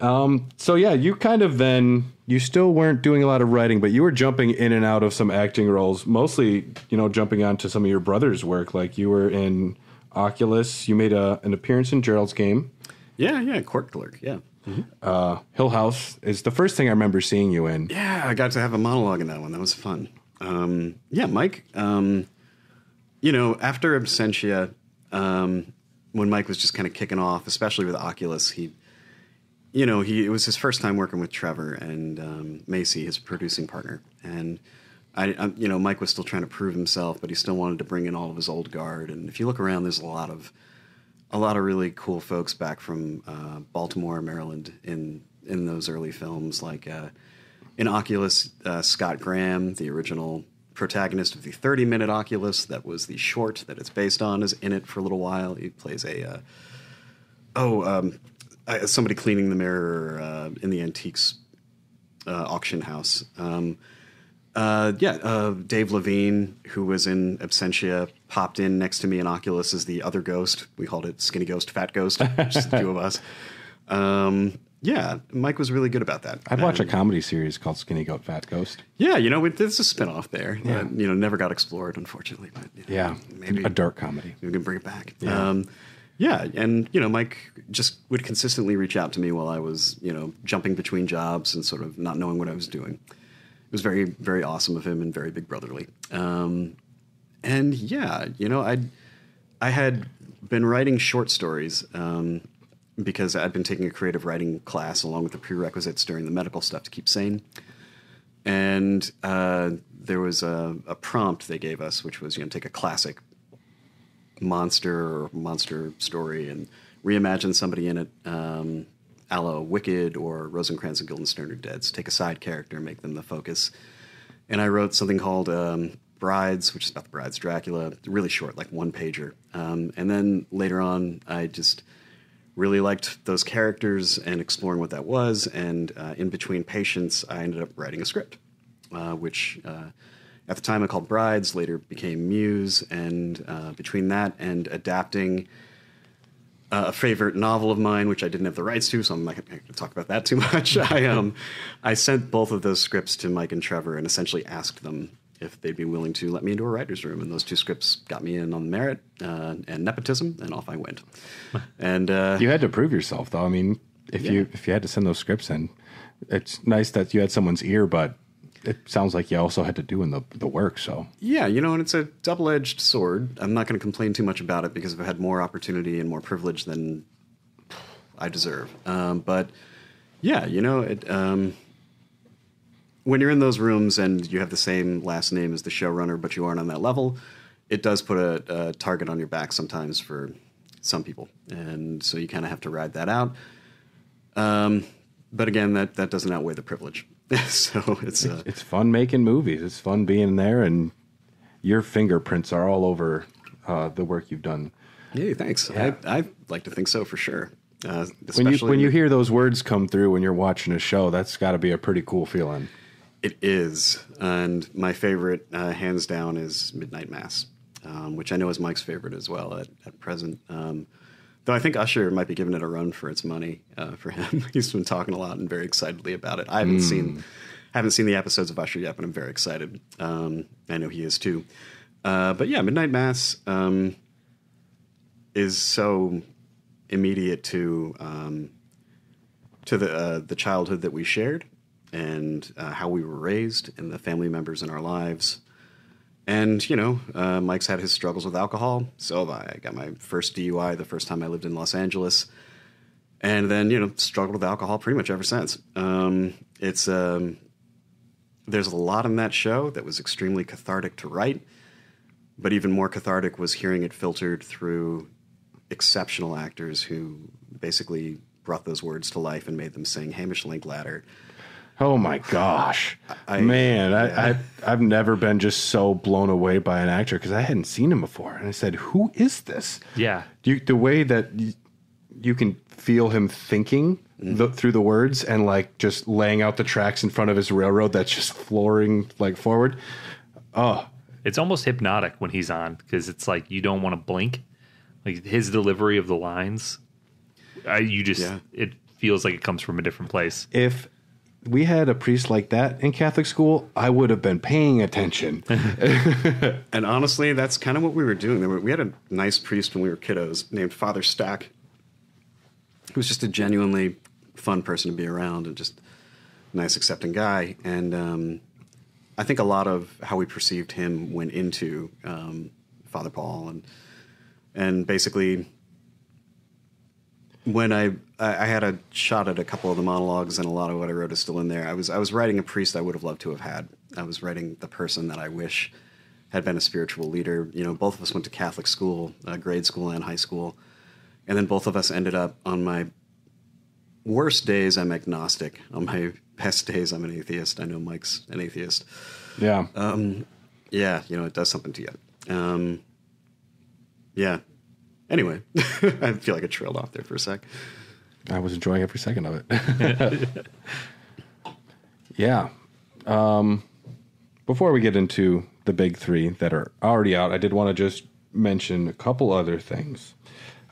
Um, so yeah, you kind of then you still weren't doing a lot of writing, but you were jumping in and out of some acting roles, mostly, you know, jumping onto some of your brother's work. Like you were in Oculus, you made a, an appearance in Gerald's game. Yeah, yeah, court clerk. Yeah. Uh, Hill House is the first thing I remember seeing you in. Yeah, I got to have a monologue in that one. That was fun. Um, yeah, Mike. Um, you know, after Absentia, um, when Mike was just kind of kicking off, especially with Oculus, he, you know, he it was his first time working with Trevor and um, Macy, his producing partner, and I, I, you know, Mike was still trying to prove himself, but he still wanted to bring in all of his old guard. And if you look around, there's a lot of a lot of really cool folks back from uh, Baltimore, Maryland, in in those early films. Like uh, in Oculus, uh, Scott Graham, the original protagonist of the 30 minute Oculus, that was the short that it's based on, is in it for a little while. He plays a uh, oh um, uh, somebody cleaning the mirror uh, in the antiques uh, auction house. Um, uh, yeah, uh, Dave Levine, who was in Absentia, popped in next to me in Oculus as the other ghost. We called it Skinny Ghost, Fat Ghost, just the two of us. Um, yeah, Mike was really good about that. I'd watch a comedy series called Skinny Goat Fat Ghost. Yeah, you know, there's a spinoff there. Yeah. that, you know, never got explored, unfortunately. But you know, Yeah, maybe a dark comedy. we can bring it back. Yeah. Um, yeah, and you know, Mike just would consistently reach out to me while I was, you know, jumping between jobs and sort of not knowing what I was doing. It was very, very awesome of him and very big brotherly. Um, and yeah, you know, I, I had been writing short stories um, because I'd been taking a creative writing class along with the prerequisites during the medical stuff to keep sane and uh, there was a, a prompt they gave us, which was you know take a classic monster or monster story and reimagine somebody in it, um, a la Wicked or Rosencrantz and Guildenstern are Dead. So take a side character, make them the focus. And I wrote something called um, Brides, which is about the bride's Dracula, really short, like one pager. Um, and then later on, I just really liked those characters and exploring what that was. And uh, in between patients, I ended up writing a script, uh, which uh, at the time I called Brides, later became Muse. And uh, between that and adapting uh, a favorite novel of mine, which I didn't have the rights to, so I'm not going to talk about that too much. I um, I sent both of those scripts to Mike and Trevor and essentially asked them if they'd be willing to let me into a writer's room. And those two scripts got me in on merit uh, and nepotism, and off I went. And uh, You had to prove yourself, though. I mean, if Yeah. you if you had to send those scripts in, it's nice that you had someone's ear, but it sounds like you also had to do in the the work. So Yeah, you know, and it's a double edged sword. I'm not going to complain too much about it because I've had more opportunity and more privilege than I deserve. Um, but yeah, you know, it, um, when you're in those rooms and you have the same last name as the showrunner, but you aren't on that level, it does put a, a target on your back sometimes for some people, and so you kind of have to ride that out. Um, but again, that that doesn't outweigh the privilege. so it's uh, It's fun making movies. It's fun being there, and your fingerprints are all over uh, the work you've done. yeah, thanks. Yeah. I I like to think so for sure. Uh, When you when you hear those words come through when you're watching a show, that's got to be a pretty cool feeling. It is, and my favorite, uh, hands down, is Midnight Mass, um, which I know is Mike's favorite as well at, at present. Um, though I think Usher might be giving it a run for its money uh, for him. He's been talking a lot and very excitedly about it. I haven't seen haven't seen the episodes of Usher yet, but I'm very excited. Um, I know he is too. Uh, but yeah, Midnight Mass um, is so immediate to um, to the uh, the childhood that we shared and uh, how we were raised and the family members in our lives. And you know, uh, Mike's had his struggles with alcohol. So have I. I got my first DUI the first time I lived in Los Angeles, and then you know struggled with alcohol pretty much ever since. Um, it's um, there's a lot in that show that was extremely cathartic to write, but even more cathartic was hearing it filtered through exceptional actors who basically brought those words to life and made them sing Hamish Linklater. Oh my gosh, I- man! I, I I've never been just so blown away by an actor because I hadn't seen him before, and I said, "Who is this?" Yeah. you, the way that you, you can feel him thinking mm-hmm. the, through the words and like just laying out the tracks in front of his railroad that's just flooring like forward. Oh, It's almost hypnotic when he's on because it's like you don't want to blink. Like his delivery of the lines, I, you just Yeah. it feels like it comes from a different place. if we had a priest like that in Catholic school, I would have been paying attention. And honestly, that's kind of what we were doing. We had a nice priest when we were kiddos named Father Stack, who was just a genuinely fun person to be around and just nice, accepting guy. And um, I think a lot of how we perceived him went into um, Father Paul and and basically when I I had a shot at a couple of the monologues and a lot of what I wrote is still in there. I was I was writing a priest I would have loved to have had. I was writing the person that I wish had been a spiritual leader. You know, both of us went to Catholic school, uh, grade school and high school, and then both of us ended up on my worst days. I'm agnostic. On my best days, I'm an atheist. I know Mike's an atheist. yeah, Yeah, you know, it does something to you. Um, yeah. Anyway, I feel like I trailed off there for a sec. I was enjoying every second of it. yeah. Um, before we get into the big three that are already out, I did want to just mention a couple other things.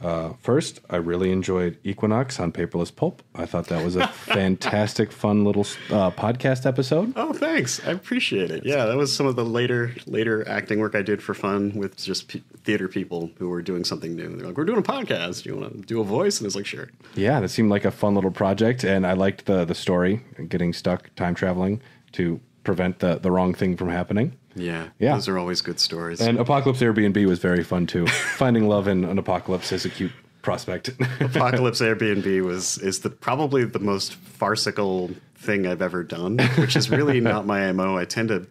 Uh, first, I really enjoyed Equinox on Paperless Pulp. I thought that was a fantastic, fun little uh, podcast episode. Oh, thanks. I appreciate it. Yeah, that was some of the later later acting work I did for fun with just p- theater people who were doing something new. They're like, "We're doing a podcast. Do you want to do a voice?" And it's like, "Sure." Yeah, that seemed like a fun little project, and I liked the the story, getting stuck time traveling to prevent the the wrong thing from happening. Yeah, Yeah. Those are always good stories. And Apocalypse Airbnb was very fun too. Finding love in an apocalypse is a cute prospect. Apocalypse Airbnb was is the probably the most farcical thing I've ever done, which is really not my mo. I tend to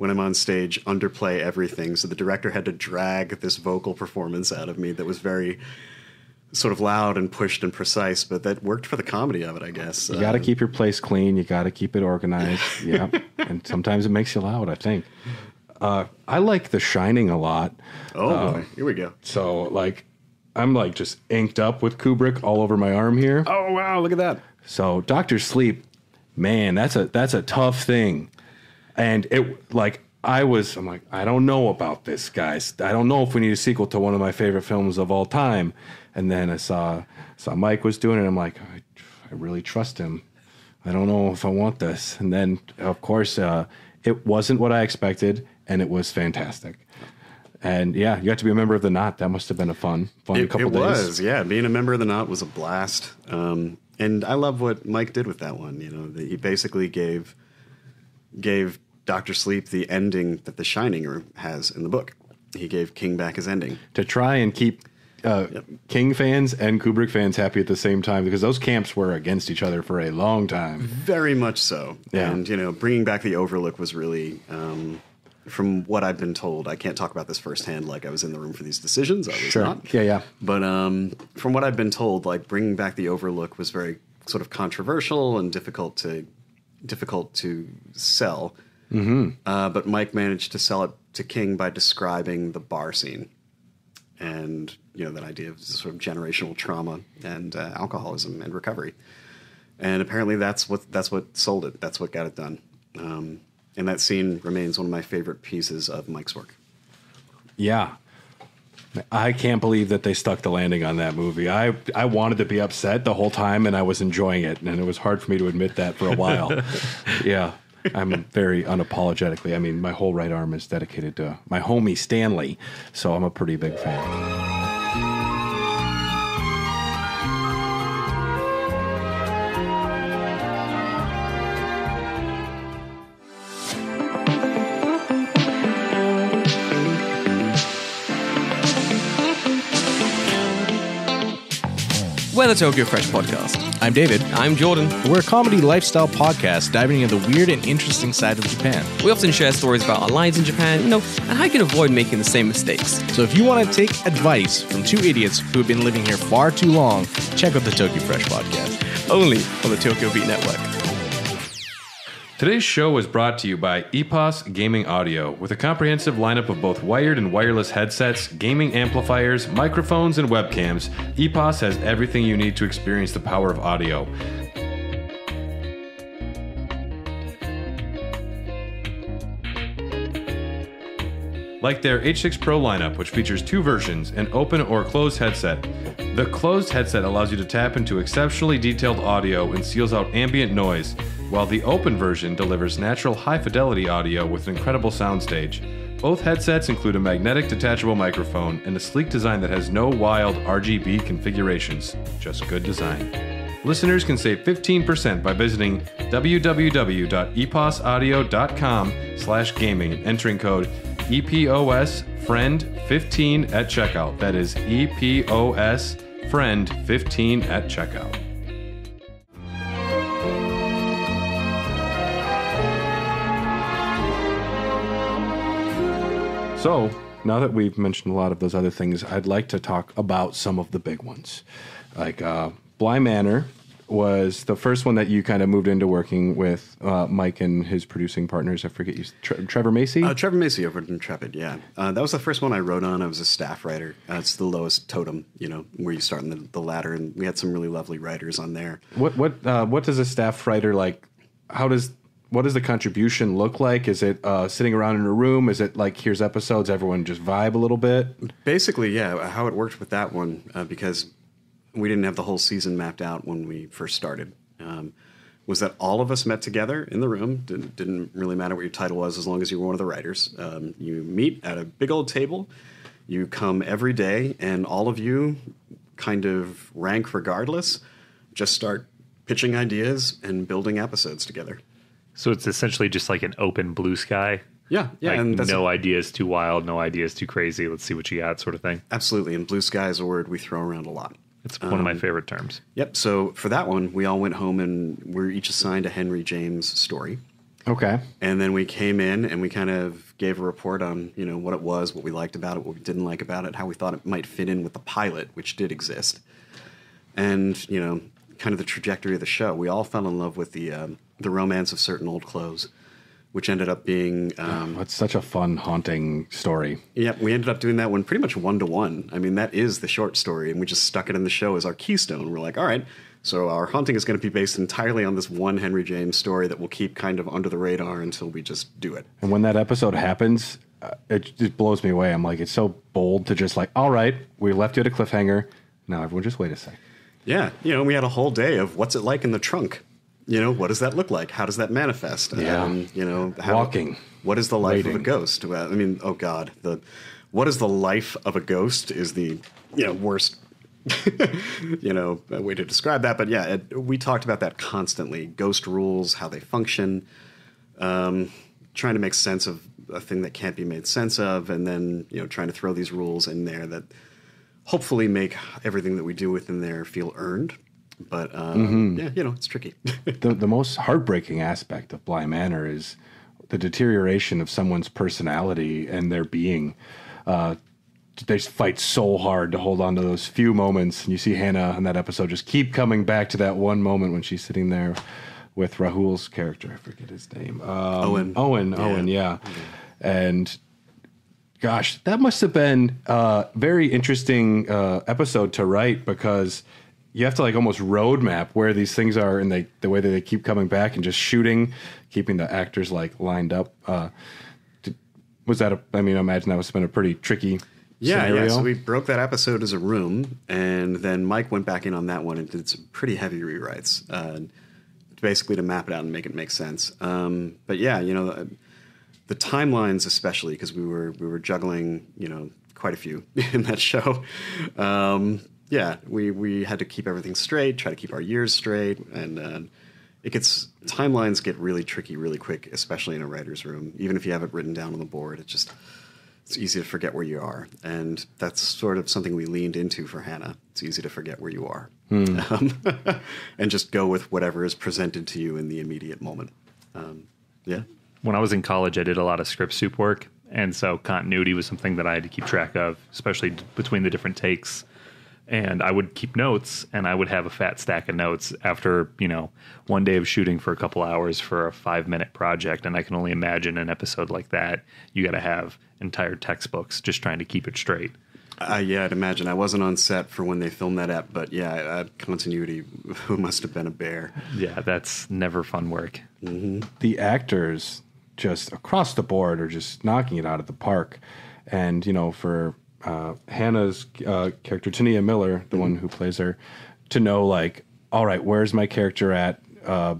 when I'm on stage underplay everything, so the director had to drag this vocal performance out of me that was very sort of loud and pushed and precise, but that worked for the comedy of it, I guess. you got to Uh, keep your place clean. You got to keep it organized. yeah, and sometimes it makes you loud. I think. Uh, I like The Shining a lot. Oh boy, here we go. So like, I'm like just inked up with Kubrick all over my arm here. Oh wow, look at that. So Doctor Sleep, man, that's a that's a tough thing. And it like I was I'm like, I don't know about this, guys. I don't know if we need a sequel to one of my favorite films of all time. And then I saw saw Mike was doing it. I'm like, I, I really trust him. I don't know if I want this. And then of course uh, it wasn't what I expected, and it was fantastic. And yeah, you got to be a member of the Knot. That must have been a fun, fun It, couple it days. was, yeah. Being a member of the Knot was a blast, um, and I love what Mike did with that one. You know, that he basically gave gave Doctor Sleep the ending that The Shining Room has in the book. He gave King back his ending. to try and keep uh, King fans and Kubrick fans happy at the same time because those camps were against each other for a long time. Very much so. Yeah. And you know, bringing back the Overlook was really um, from what I've been told, I can't talk about this firsthand. Like I was in the room for these decisions. I was Sure. not. Yeah, yeah. But um, from what I've been told, like bringing back the Overlook was very sort of controversial and difficult to difficult to sell. Mm-hmm. Uh, but Mike managed to sell it to King by describing the bar scene and you know that idea of sort of generational trauma and uh, alcoholism and recovery. And apparently, that's what that's what sold it. That's what got it done. Um, and that scene remains one of my favorite pieces of Mike's work. Yeah. I can't believe that they stuck the landing on that movie. I, I wanted to be upset the whole time and I was enjoying it. And it was hard for me to admit that for a while. yeah. I'm very unapologetically. I mean, my whole right arm is dedicated to my homie Stanley. So I'm a pretty big fan. We're the Tokyo Fresh Podcast. I'm David. I'm Jordan. We're a comedy lifestyle podcast diving into the weird and interesting side of Japan. We often share stories about our lives in Japan, you know, and how you can avoid making the same mistakes. So if you want to take advice from two idiots who have been living here far too long, check out the Tokyo Fresh podcast. Only on the Tokyo Beat Network. Today's show is brought to you by EPOS Gaming Audio. With a comprehensive lineup of both wired and wireless headsets, gaming amplifiers, microphones, and webcams, EPOS has everything you need to experience the power of audio. Like their H6 Pro lineup, which features two versions an open or closed headset. The closed headset allows you to tap into exceptionally detailed audio and seals out ambient noise, while the open version delivers natural high fidelity audio with an incredible soundstage. Both headsets include a magnetic detachable microphone and a sleek design that has no wild RGB configurations, just good design. Listeners can save 15% by visiting www.eposaudio.com slash gaming and entering code E EPOS friend 15 at checkout. That is E EPOS friend 15 at checkout. So, now that we've mentioned a lot of those other things, I'd like to talk about some of the big ones. Like uh, Bly Manor was the first one that you kind of moved into working with uh, Mike and his producing partners. I forget you, Tre- Trevor Macy. Uh, Trevor Macy over at Intrepid, yeah. Uh, that was the first one I wrote on. I was a staff writer. Uh, it's the lowest totem, you know, where you start in the, the ladder, and we had some really lovely writers on there. What what uh, what does a staff writer like? How does what does the contribution look like? Is it uh, sitting around in a room? Is it like here's episodes, everyone just vibe a little bit? Basically, yeah, how it worked with that one, uh, because we didn't have the whole season mapped out when we first started, um, was that all of us met together in the room. Didn't, didn't really matter what your title was as long as you were one of the writers. Um, you meet at a big old table. You come every day, and all of you kind of rank regardless. Just start pitching ideas and building episodes together. So it's essentially just like an open blue sky. Yeah, yeah, like and that's no ideas too wild, no ideas too crazy. Let's see what you got, sort of thing. absolutely. And blue sky is a word we throw around a lot. It's one of my favorite terms. Yep. So for that one, we all went home and we are each assigned a Henry James story. Okay. And then we came in and we kind of gave a report on, you know, what it was, what we liked about it, what we didn't like about it, how we thought it might fit in with the pilot, which did exist. And, you know, kind of the trajectory of the show. We all fell in love with the um, the romance of certain old clothes, which ended up being um, It's such a fun, haunting story. yeah, we ended up doing that one pretty much one to one. I mean, that is the short story, and we just stuck it in the show as our keystone. We're like, all right, so our haunting is going to be based entirely on this one Henry James story that we'll keep kind of under the radar until we just do it. And when that episode happens, uh, it just blows me away. I'm like, it's so bold to just like, all right, we left you at a cliffhanger. Now everyone just wait a sec. Yeah, you know, we had a whole day of what's it like in the trunk. You know, what does that look like? How does that manifest? Yeah. Um, you know, how, Walking. What is the life of a ghost? I mean, oh God, the what is the life of a ghost is the you know worst you know way to describe that. But yeah, it, we talked about that constantly. Ghost rules, how they function, um, trying to make sense of a thing that can't be made sense of, and then you know trying to throw these rules in there that hopefully make everything that we do within there feel earned. But um, yeah, you know, it's tricky. The, the most heartbreaking aspect of Bly Manor is the deterioration of someone's personality and their being. Uh, they fight so hard to hold on to those few moments. And you see Hannah in that episode just keep coming back to that one moment when she's sitting there with Rahul's character. I forget his name. Um, Owen. Owen. Owen. Yeah. And gosh, that must have been a very interesting uh, episode to write because you have to like almost roadmap where these things are and they the way that they keep coming back and just shooting, keeping the actors like lined up. Uh, did- was that a? I mean, I imagine that must have been a pretty tricky. Yeah, scenario. yeah. So we broke that episode as a room, and then Mike went back in on that one and did some pretty heavy rewrites, uh, basically to map it out and make it make sense. Um, but yeah, you know, the, the timelines, especially because we were we were juggling, you know, quite a few in that show. Um, yeah, we we had to keep everything straight, try to keep our years straight, and uh, it gets timelines get really tricky really quick, especially in a writer's room. Even if you have it written down on the board, it just it's easy to forget where you are, and that's sort of something we leaned into for Hannah. It's easy to forget where you are, um, and just go with whatever is presented to you in the immediate moment. Um, yeah, when I was in college, I did a lot of script supe work, and so continuity was something that I had to keep track of, especially between the different takes. And I would keep notes, and I would have a fat stack of notes after you know one day of shooting for a couple hours for a five minute project. And I can only imagine an episode like that. You got to have entire textbooks just trying to keep it straight. uh, yeah. I'd imagine I wasn't on set for when they filmed that app, but yeah, uh, continuity must have been a bear. Yeah, that's never fun work. the actors just across the board are just knocking it out of the park. And you know, for uh, Hannah's uh, character T'Nia Miller, the one who plays her, to know like, all right, where's my character at uh,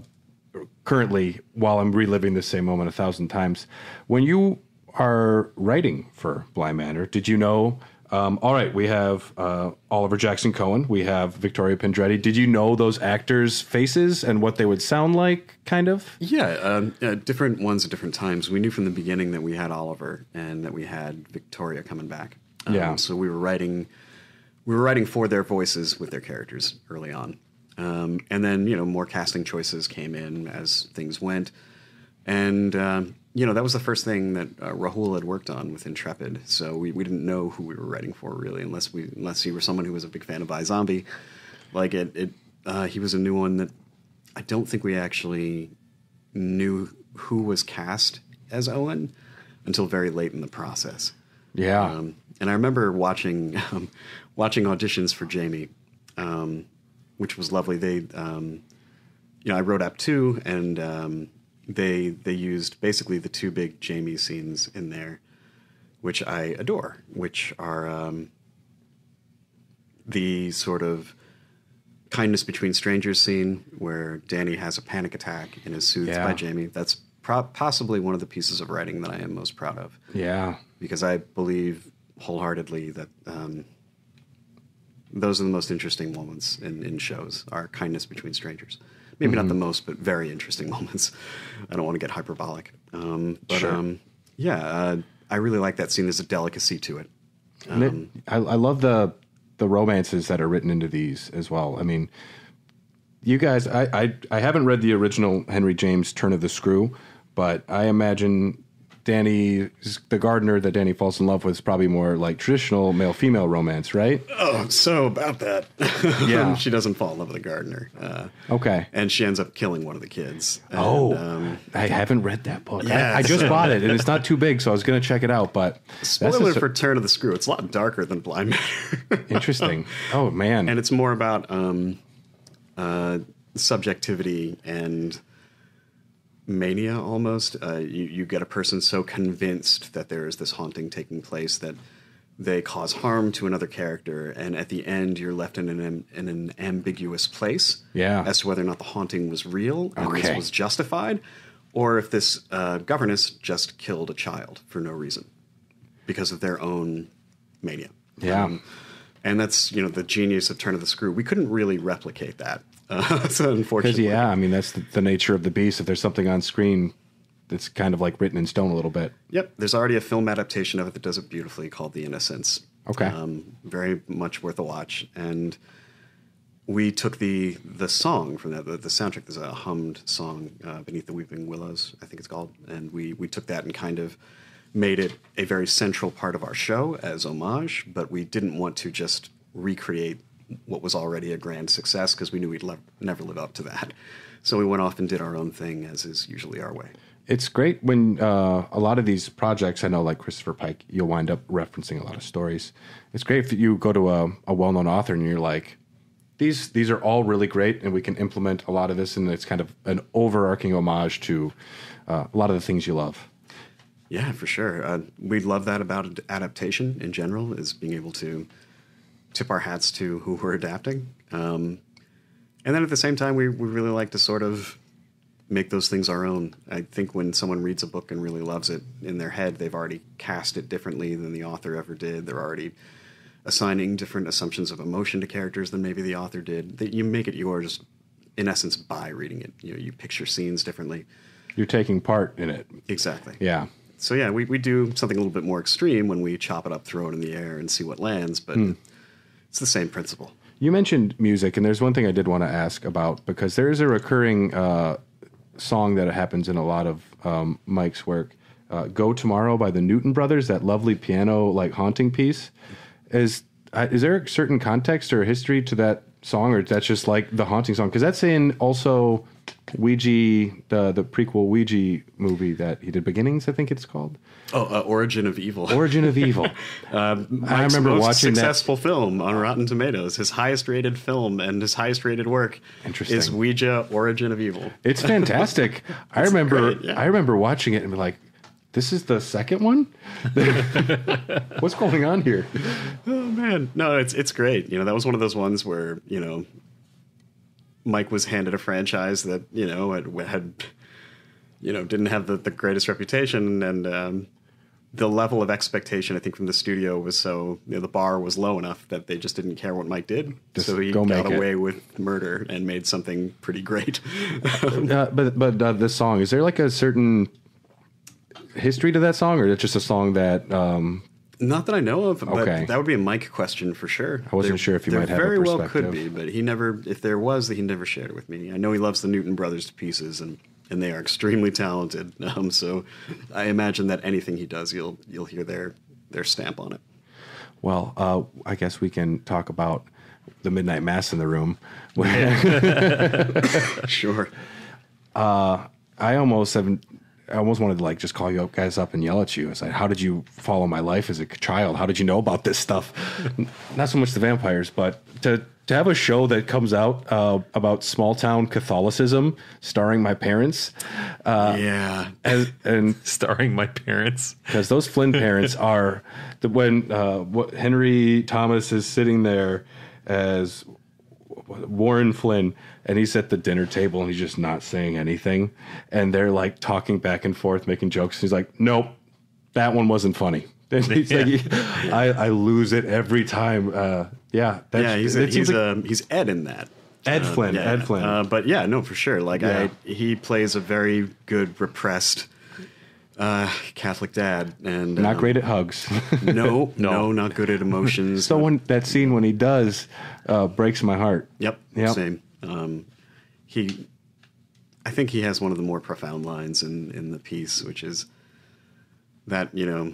currently while I'm reliving the same moment a thousand times. When you are writing for Bly Manor, did you know? Um, all right, we have uh, Oliver Jackson Cohen, we have Victoria Pedretti. Did you know those actors' faces and what they would sound like? Kind of. Yeah, um, uh, different ones at different times. We knew from the beginning that we had Oliver and that we had Victoria coming back. Um, Yeah. So we were writing, we were writing for their voices with their characters early on, um, and then you know more casting choices came in as things went, and um, you know that was the first thing that uh, Rahul had worked on with Intrepid. So we, we didn't know who we were writing for really, unless we unless he were someone who was a big fan of iZombie. Like it, it uh, he was a new one that I don't think we actually knew who was cast as Owen until very late in the process. Yeah. Um, and I remember watching um, watching auditions for Jamie, um, which was lovely. They, um, you know, I wrote up two, and um, they they used basically the two big Jamie scenes in there, which I adore, which are um, the sort of kindness between strangers scene where Dani has a panic attack and is soothed Yeah. by Jamie. That's pro- possibly one of the pieces of writing that I am most proud of yeah. because I believe wholeheartedly that um, those are the most interesting moments in, in shows are kindness between strangers. Maybe not the most, but very interesting moments. I don't want to get hyperbolic. Um, but Sure. um, yeah, uh, I really like that scene. There's a delicacy to it. It- I, I love the the romances that are written into these as well. I mean, you guys, I, I I haven't read the original Henry James Turn of the Screw, but I imagine Dani, the gardener that Dani falls in love with, is probably more like traditional male female romance, right? Oh, so about that. Yeah. she doesn't fall in love with the gardener. Uh, Okay. and she ends up killing one of the kids. And, Oh, um, I haven't read that book. I- Yeah. I, just bought it, and it's not too big, so I was going to check it out. But spoiler for Turn of the Screw. It's a lot darker than Bly Manor. interesting. Oh man, and it's more about um, uh, subjectivity and mania almost. Uh, you, you get a person so convinced that there is this haunting taking place that they cause harm to another character, and at the end, you're left in an in an ambiguous place Yeah. as to whether or not the haunting was real and was, Okay. was justified, or if this uh, governess just killed a child for no reason because of their own mania. Yeah. Um, and that's you know the genius of Turn of the Screw. We couldn't really replicate that, uh, so unfortunately. yeah, I mean that's the, the nature of the beast. If there's something on screen that's kind of like written in stone a little bit. Yep. There's already a film adaptation of it that does it beautifully called The Innocents. Okay. Um, very much worth a watch. And we took the the song from that the, the soundtrack. There's a hummed song uh, beneath the weeping willows, I think it's called, and we we took that and kind of made it a very central part of our show as homage. But we didn't want to just recreate what was already a grand success because we knew we'd le- never live up to that. So we went off and did our own thing, as is usually our way. It's great when uh, a lot of these projects, I know, like Christopher Pike, you'll wind up referencing a lot of stories. It's great if you go to a, a well known author and you're like, these these are all really great, and we can implement a lot of this, and it's kind of an overarching homage to uh, a lot of the things you love. Yeah, for sure. Uh, we love that about adaptation in general, is being able to tip our hats to who we're adapting. Um, and then at the same time, we, we really like to sort of make those things our own. I think when someone reads a book and really loves it in their head, they've already cast it differently than the author ever did. They're already assigning different assumptions of emotion to characters than maybe the author did. That you make it yours, in essence, by reading it. You know, you picture scenes differently. You're taking part in it. Exactly. Yeah. So yeah, we, we do something a little bit more extreme when we chop it up, throw it in the air, and see what lands. But it's the same principle. You mentioned music, and there's one thing I did want to ask about because there is a recurring uh, song that happens in a lot of um, Mike's work. Uh, "Go Tomorrow" by the Newton Brothers, that lovely piano like haunting piece. Is uh, is there a certain context or history to that song, or that's just like the haunting song? Because that's in also Ouija, the the prequel Ouija movie that he did, Beginnings, I think it's called, Oh, uh, Origin of Evil. Origin of Evil. I remember watching that- successful film on Rotten Tomatoes. His highest rated film and his highest rated work Interesting. is Ouija: Origin of Evil. It's fantastic. I remember great, yeah. I remember watching it and be like, this is the second one? What's going on here? Oh man, no, it's it's great. You know, that was one of those ones where you know Mike was handed a franchise that you know had, had you know didn't have the, the greatest reputation, and um, the level of expectation I think from the studio was so you know, the bar was low enough that they just didn't care what Mike did. Just so he go got make it. away with murder and made something pretty great. Uh, but but uh, this song, is there like a certain history to that song, or is it just a song that um, Not that I know of, but Okay. that would be a Mike question for sure. I wasn't sure if you there might have a very well could be, but he never. If there was, he never shared it with me. I know he loves the Newton brothers to pieces, and and they are extremely talented. Um, so I imagine that anything he does, you'll you'll hear their their stamp on it. well, uh, I guess we can talk about the midnight mass in the room. Sure. I almost have. I almost wanted to like just call you up guys up and yell at you. It's like, how did you follow my life as a child? How did you know about this stuff? Not so much the vampires, but to to have a show that comes out uh, about small town Catholicism, starring my parents, yeah. and, and Starring my parents. because those Flynn parents are the when uh, what Henry Thomas is sitting there as Warren Flynn, and he's at the dinner table and he's just not saying anything, and they're like talking back and forth, making jokes. He's like, "Nope, that one wasn't funny." And he's like, I, I lose it every time. Uh, yeah, that's, Yeah, he's seems he's like um, he's Ed in that. Ed Flynn. Yeah, Ed Flynn. Uh, but yeah, no, for sure. Like Yeah. I, he plays a very good repressed uh, Catholic dad, and not um, great at hugs. No, no, not good at emotions. so when that scene when he does uh, breaks my heart. Yep. Yep. Same. Um, he, I think he has one of the more profound lines in in the piece, which is that you know,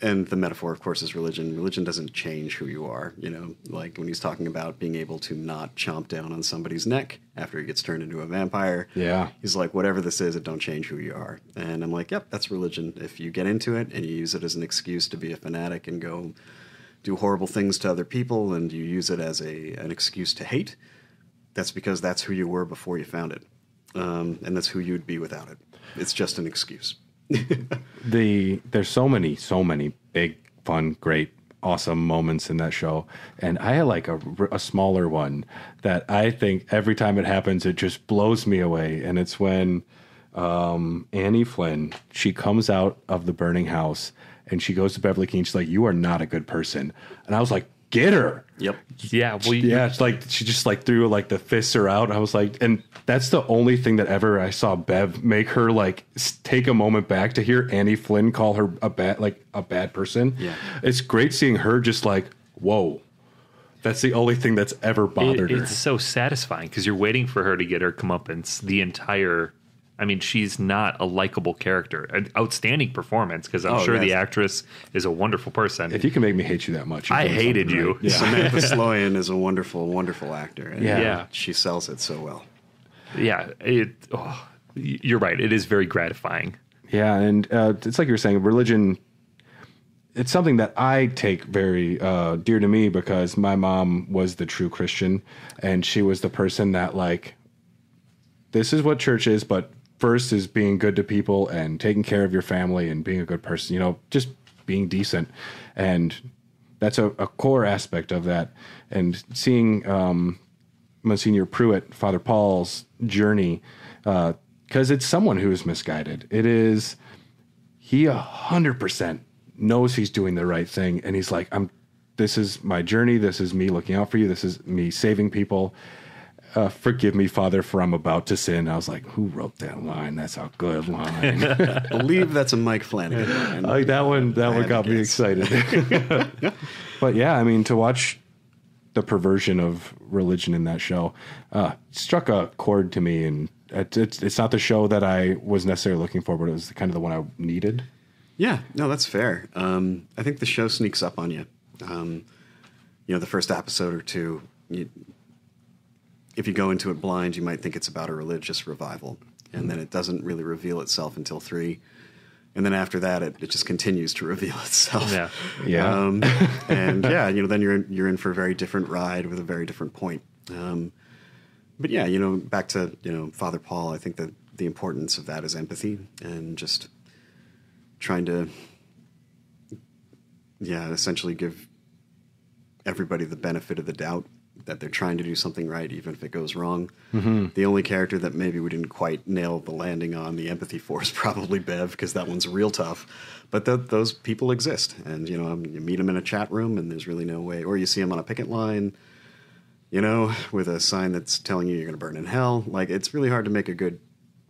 and the metaphor, of course, is religion. Religion doesn't change who you are. You know, like when he's talking about being able to not chomp down on somebody's neck after he gets turned into a vampire. Yeah. He's like, whatever this is, it don't change who you are. And I'm like, yep, that's religion. If you get into it and you use it as an excuse to be a fanatic and go do horrible things to other people and you use it as a an excuse to hate, that's because that's who you were before you found it. Um, and that's who you'd be without it. It's just an excuse. the there's so many so many big fun great awesome moments in that show and i had like a, a smaller one that i think every time it happens it just blows me away and it's when um, annie flynn she comes out of the burning house and she goes to beverly king she's like you are not a good person and i was like get her Yep. Yeah, well, you- yeah, it's like she just like threw like the fists her out. I was like, and that's the only thing that ever I saw Bev make her like take a moment back to hear Annie Flynn call her a bad like a bad person. Yeah. it's great seeing her just like, whoa, That's the only thing that's ever It- bothered her. it's so satisfying because you're waiting for her to get her comeuppance the entire. I mean, she's not a likable character. An outstanding performance because I'm Oh, sure the actress is a wonderful person. If you can make me hate you that much, I hated you. right. Yeah. Samantha Sloyan is a wonderful, wonderful actor. And Yeah. Yeah. She sells it so well. yeah, it. Oh, you're right. It is very gratifying. Yeah, and uh, it's like you were saying, religion. It's something that I take very uh, dear to me because my mom was the true Christian, and she was the person that like, this is what church is, but first is being good to people and taking care of your family and being a good person. You know, just being decent, and that's a, a core aspect of that. And seeing um, Monsignor Pruitt, Father Paul's journey, because it's someone who is misguided. It is he a hundred percent knows he's doing the right thing, and he's like, "I'm. This is my journey. This is me looking out for you. This is me saving people. Uh, forgive me, Father, for I'm about to sin." I was like, "Who wrote that line? That's a good line." I believe that's a Mike Flanagan. line. like that one. That one had got me excited. but yeah, I mean, to watch the perversion of religion in that show uh, struck a chord to me, and it, it's it's not the show that I was necessarily looking for, but it was kind of the one I needed. Yeah, no, that's fair. Um, I think the show sneaks up on you. Um, you know, the first episode or two, you, if you go into it blind, you might think it's about a religious revival, and then it doesn't really reveal itself until three. And then after that, it, it just continues to reveal itself. Yeah. Yeah. Um, and yeah, you know, then you're in, you're in for a very different ride with a very different point. Um, but yeah, you know, back to you know Father Paul. I think that the importance of that is empathy and just trying to, yeah, essentially give everybody the benefit of the doubt that they're trying to do something right, even if it goes wrong. Mm-hmm. The only character that maybe we didn't quite nail the landing on the empathy for is probably Bev, because that one's real tough. But th- those people exist, and you know, um, you meet them in a chat room, and there's really no way, or you see them on a picket line, you know, with a sign that's telling you you're going to burn in hell. Like it's really hard to make a good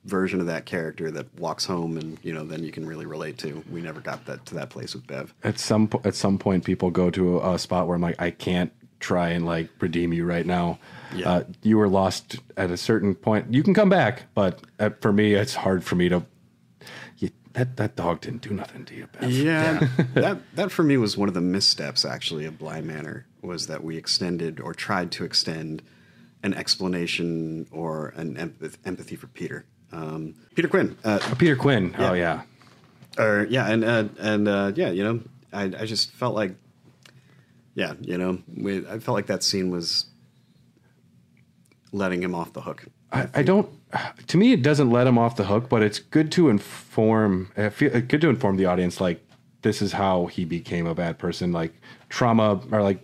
version of that character that walks home, and you know, then you can really relate to. We never got that to that place with Bev. at some po- at some point people go to a, a spot where I'm like I can't try and like redeem you right now. Yeah. Uh, you were lost at a certain point. You can come back, but uh, for me, it's hard for me to. You, that that dog didn't do nothing to you, Bev. Yeah, that that for me was one of the missteps actually of Bly Manor was that we extended or tried to extend an explanation or an empath- empathy for Peter. Um, Peter Quinn, uh, Peter Quinn. Oh yeah. or yeah, and uh, and uh, yeah, you know, I I just felt like, yeah, you know, we, I felt like that scene was letting him off the hook. I, I don't. To me, it doesn't let him off the hook, but it's good to inform. I feel uh, good to inform the audience. Like this is how he became a bad person. Like trauma or like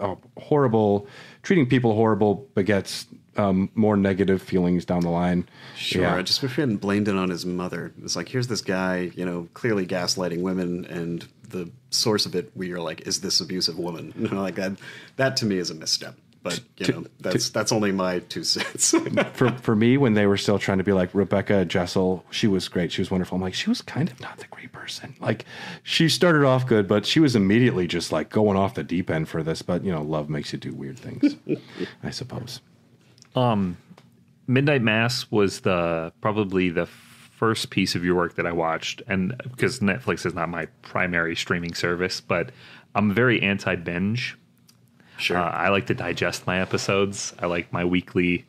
uh, horrible treating people horrible begets um, more negative feelings down the line. Sure. Yeah. I just wish we hadn't blamed it on his mother. It's like here's this guy, you know, clearly gaslighting women, and the source of it, we are like, is this abusive woman? You know, like that. That to me is a misstep. But you To- know, that's that's only my two cents. for for me when they were still trying to be like Rebecca Jessel, she was great. She was wonderful. I'm like, she was kind of not the great person. Like she started off good, but she was immediately just like going off the deep end for this. But you know, love makes you do weird things, I suppose. Midnight Mass was the probably the first piece of your work that I watched, and because Netflix is not my primary streaming service, but I'm very anti binge. sure. Uh, I like to digest my episodes. I like my weekly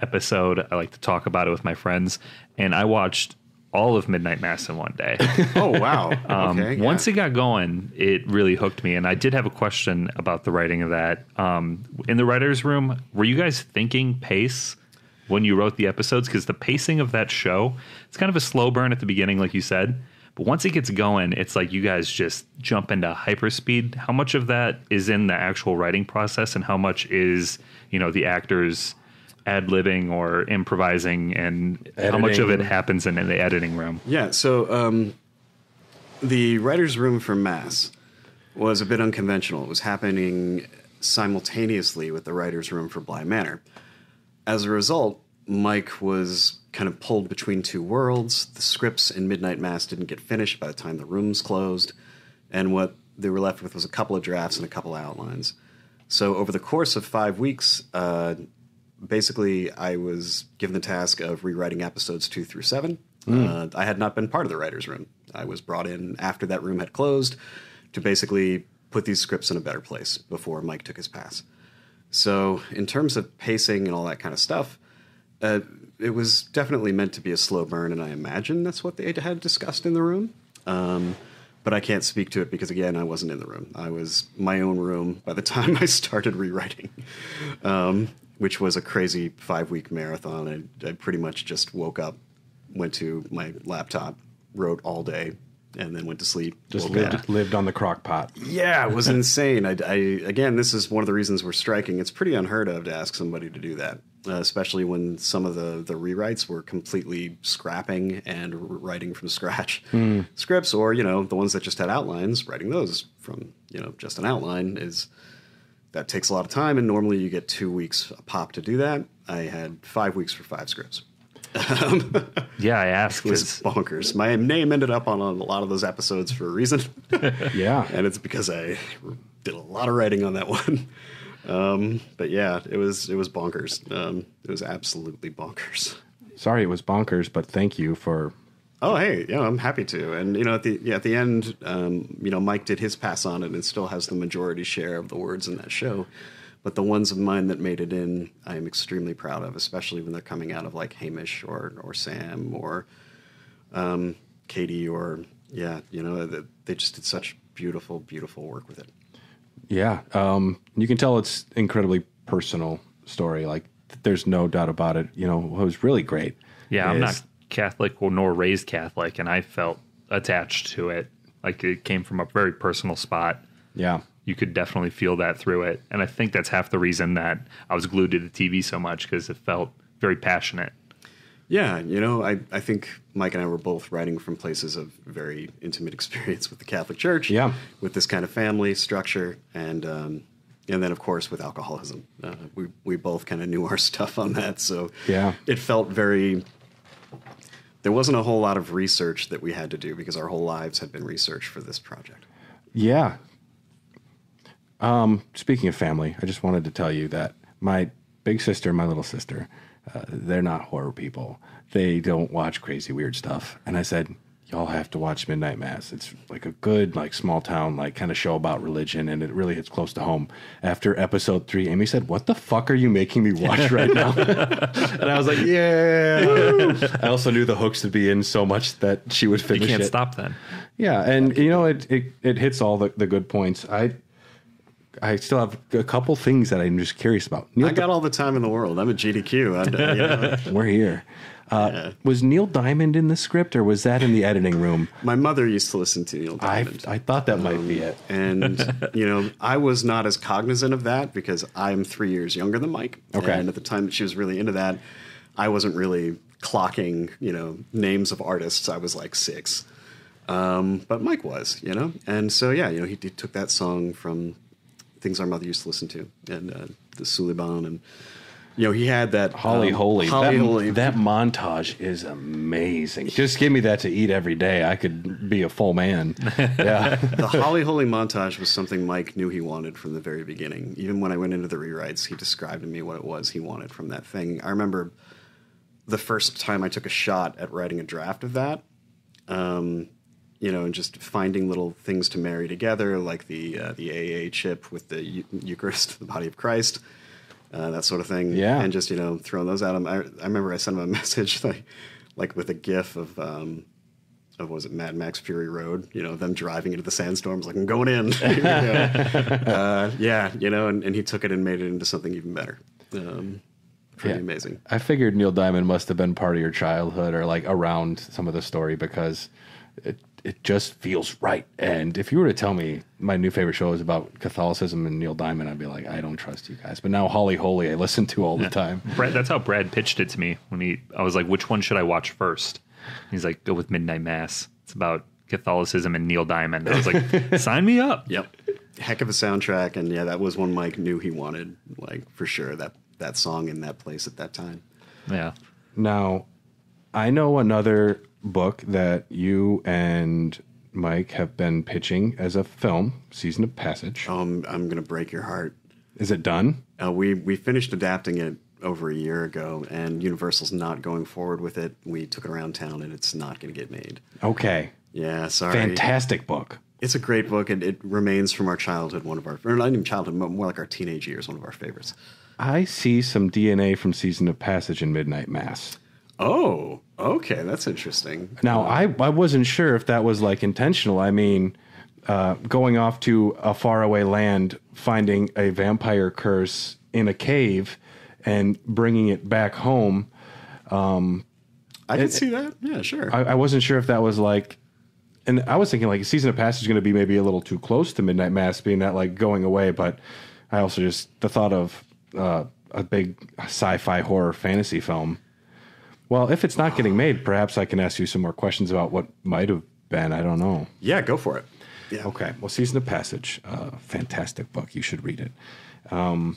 episode. I like to talk about it with my friends, and I watched all of Midnight Mass in one day. oh wow. Um, okay. Once it got going, it really hooked me. And I did have a question about the writing of that. Um, in the writer's room, were you guys thinking pace when you wrote the episodes? Because the pacing of that show, it's kind of a slow burn at the beginning, like you said. But once it gets going, it's like you guys just jump into hyperspeed. How much of that is in the actual writing process, and how much is you know the actors ad libbing or improvising, and how much of it happens in, in the editing room? Yeah, so um, the writer's room for Mass was a bit unconventional. It was happening simultaneously with the writer's room for Bly Manor. As a result, Mike was kind of pulled between two worlds. The scripts in Midnight Mass didn't get finished by the time the rooms closed, and what they were left with was a couple of drafts and a couple of outlines. So over the course of five weeks, uh, basically, I was given the task of rewriting episodes two through seven. Uh, I had not been part of the writers' room. I was brought in after that room had closed to basically put these scripts in a better place before Mike took his pass. So, in terms of pacing and all that kind of stuff, uh, it was definitely meant to be a slow burn, and I imagine that's what they had discussed in the room. Um, but I can't speak to it because, again, I wasn't in the room. I was my own room by the time I started rewriting, um, which was a crazy five week marathon. I, I pretty much just woke up, went to my laptop, wrote all day, and then went to sleep. Just lived, up. lived on the crock pot. Yeah, it was insane. I, I again, this is one of the reasons we're striking. It's pretty unheard of to ask somebody to do that, uh, especially when some of the the rewrites were completely scrapping and writing from scratch scripts, or you know the ones that just had outlines, writing those from you know just an outline is that takes a lot of time, and normally you get two weeks a pop to do that. I had five weeks for five scripts. Yeah, I asked It was bonkers. My name ended up on a lot of those episodes for a reason. Yeah. and it's because I did a lot of writing on that one. Um, but yeah, it was it was bonkers. Um, it was absolutely bonkers. Sorry it was bonkers, but thank you for. Oh hey, yeah, I'm happy to. And you know, at the yeah, at the end, um, you know, Mike did his pass on it and still has the majority share of the words in that show. But the ones of mine that made it in, I am extremely proud of, especially when they're coming out of like Hamish or or Sam or um, Katie or yeah, you know, they, they just did such beautiful, beautiful work with it. Yeah. Um, you can tell it's incredibly personal story. Like, there's no doubt about it. You know, what was really great. Yeah, I'm not Catholic or nor raised Catholic, and I felt attached to it. Like it came from a very personal spot. Yeah. You could definitely feel that through it, and I think that's half the reason that I was glued to the TV so much because it felt very passionate. Yeah, you know, I, I think Mike and I were both writing from places of very intimate experience with the Catholic Church. Yeah. With this kind of family structure, and um, and then of course with alcoholism, uh, we we both kind of knew our stuff on that. So Yeah. it felt very. There wasn't a whole lot of research that we had to do because our whole lives had been researched for this project. Yeah. Um, speaking of family, I just wanted to tell you that my big sister and my little sister, uh, they're not horror people. They don't watch crazy weird stuff. And I said, y'all have to watch Midnight Mass. It's like a good, like small town, like kind of show about religion, and it really hits close to home. After episode three, Amy said, "What the fuck are you making me watch right now?" and I was like, "Yeah." I also knew the hooks would be in so much that she would finish. You finish can't it. stop then. Yeah, and you know it, it it hits all the, the good points. I I still have a couple things that I'm just curious about. Neil I got all the time in the world. I'm a GDQ. I'm, you know, we're here. Uh, Was Neil Diamond in the script, or was that in the editing room? my mother used to listen to Neil Diamond. I thought that might be it. and you know i was not as cognizant of that because i'm three years younger than mike Okay. and at the time that she was really into that i wasn't really clocking you know names of artists i was like six um, but mike was you know and so yeah you know he, he took that song from things our mother used to listen to and uh, the suliban and you know he had that Holly um, Holy. Holly that, Holy that montage is amazing. Just give me that to eat every day. I could be a full man. Yeah. the Holly Holy montage was something Mike knew he wanted from the very beginning. Even when I went into the rewrites, he described to me what it was he wanted from that thing. I remember the first time I took a shot at writing a draft of that, um, you know, and just finding little things to marry together, like the uh, the AA chip with the Eu- Eucharist, the body of Christ, uh, that sort of thing. Yeah. and just you know throwing those at him. I, I remember I sent him a message like like with a GIF of. Um, of was it Mad Max Fury Road? You know, them driving into the sandstorms, like I'm going in. We go. uh, yeah, you know, and, and he took it and made it into something even better. Um, pretty Yeah. amazing. I figured Neil Diamond must have been part of your childhood or like around some of the story because it it just feels right. And if you were to tell me my new favorite show is about Catholicism and Neil Diamond, I'd be like, I don't trust you guys. But now Holly Holy, I listen to all the time. Brad, that's how Brad pitched it to me when he. I was like, "Which one should I watch first? He's like, "Go with Midnight Mass." It's about Catholicism and Neil Diamond. I was like, "Sign me up." Yep, heck of a soundtrack, and yeah, that was one Mike knew he wanted, like for sure. That that song in that place at that time. Yeah. Now, I know another book that you and Mike have been pitching as a film, Season of Passage. Oh, I'm, gonna break your heart. Is it done? Uh, we we finished adapting it over a year ago, and Universal's not going forward with it. We took it around town, and it's not going to get made. Okay. Yeah, sorry. Fantastic book. It's a great book, and it remains from our childhood one of our, or not even childhood, mo- more like our teenage years, one of our favorites. I see some DNA from Season of Passage in Midnight Mass. Oh, okay, that's interesting. Now, I, I wasn't sure if that was like intentional. I mean, uh, going off to a faraway land, finding a vampire curse in a cave, and bringing it back home. I can see that. Yeah, sure. I, I wasn't sure if that was like, and I was thinking like Season of Passage is going to be maybe a little too close to Midnight Mass, being that like going away. But I also just the thought of uh, a big sci-fi horror fantasy film. Well, if it's not getting made, perhaps I can ask you some more questions about what might have been. I don't know. yeah, go for it. Yeah. Okay. Well, Season of Passage, uh, fantastic book. You should read it. Um,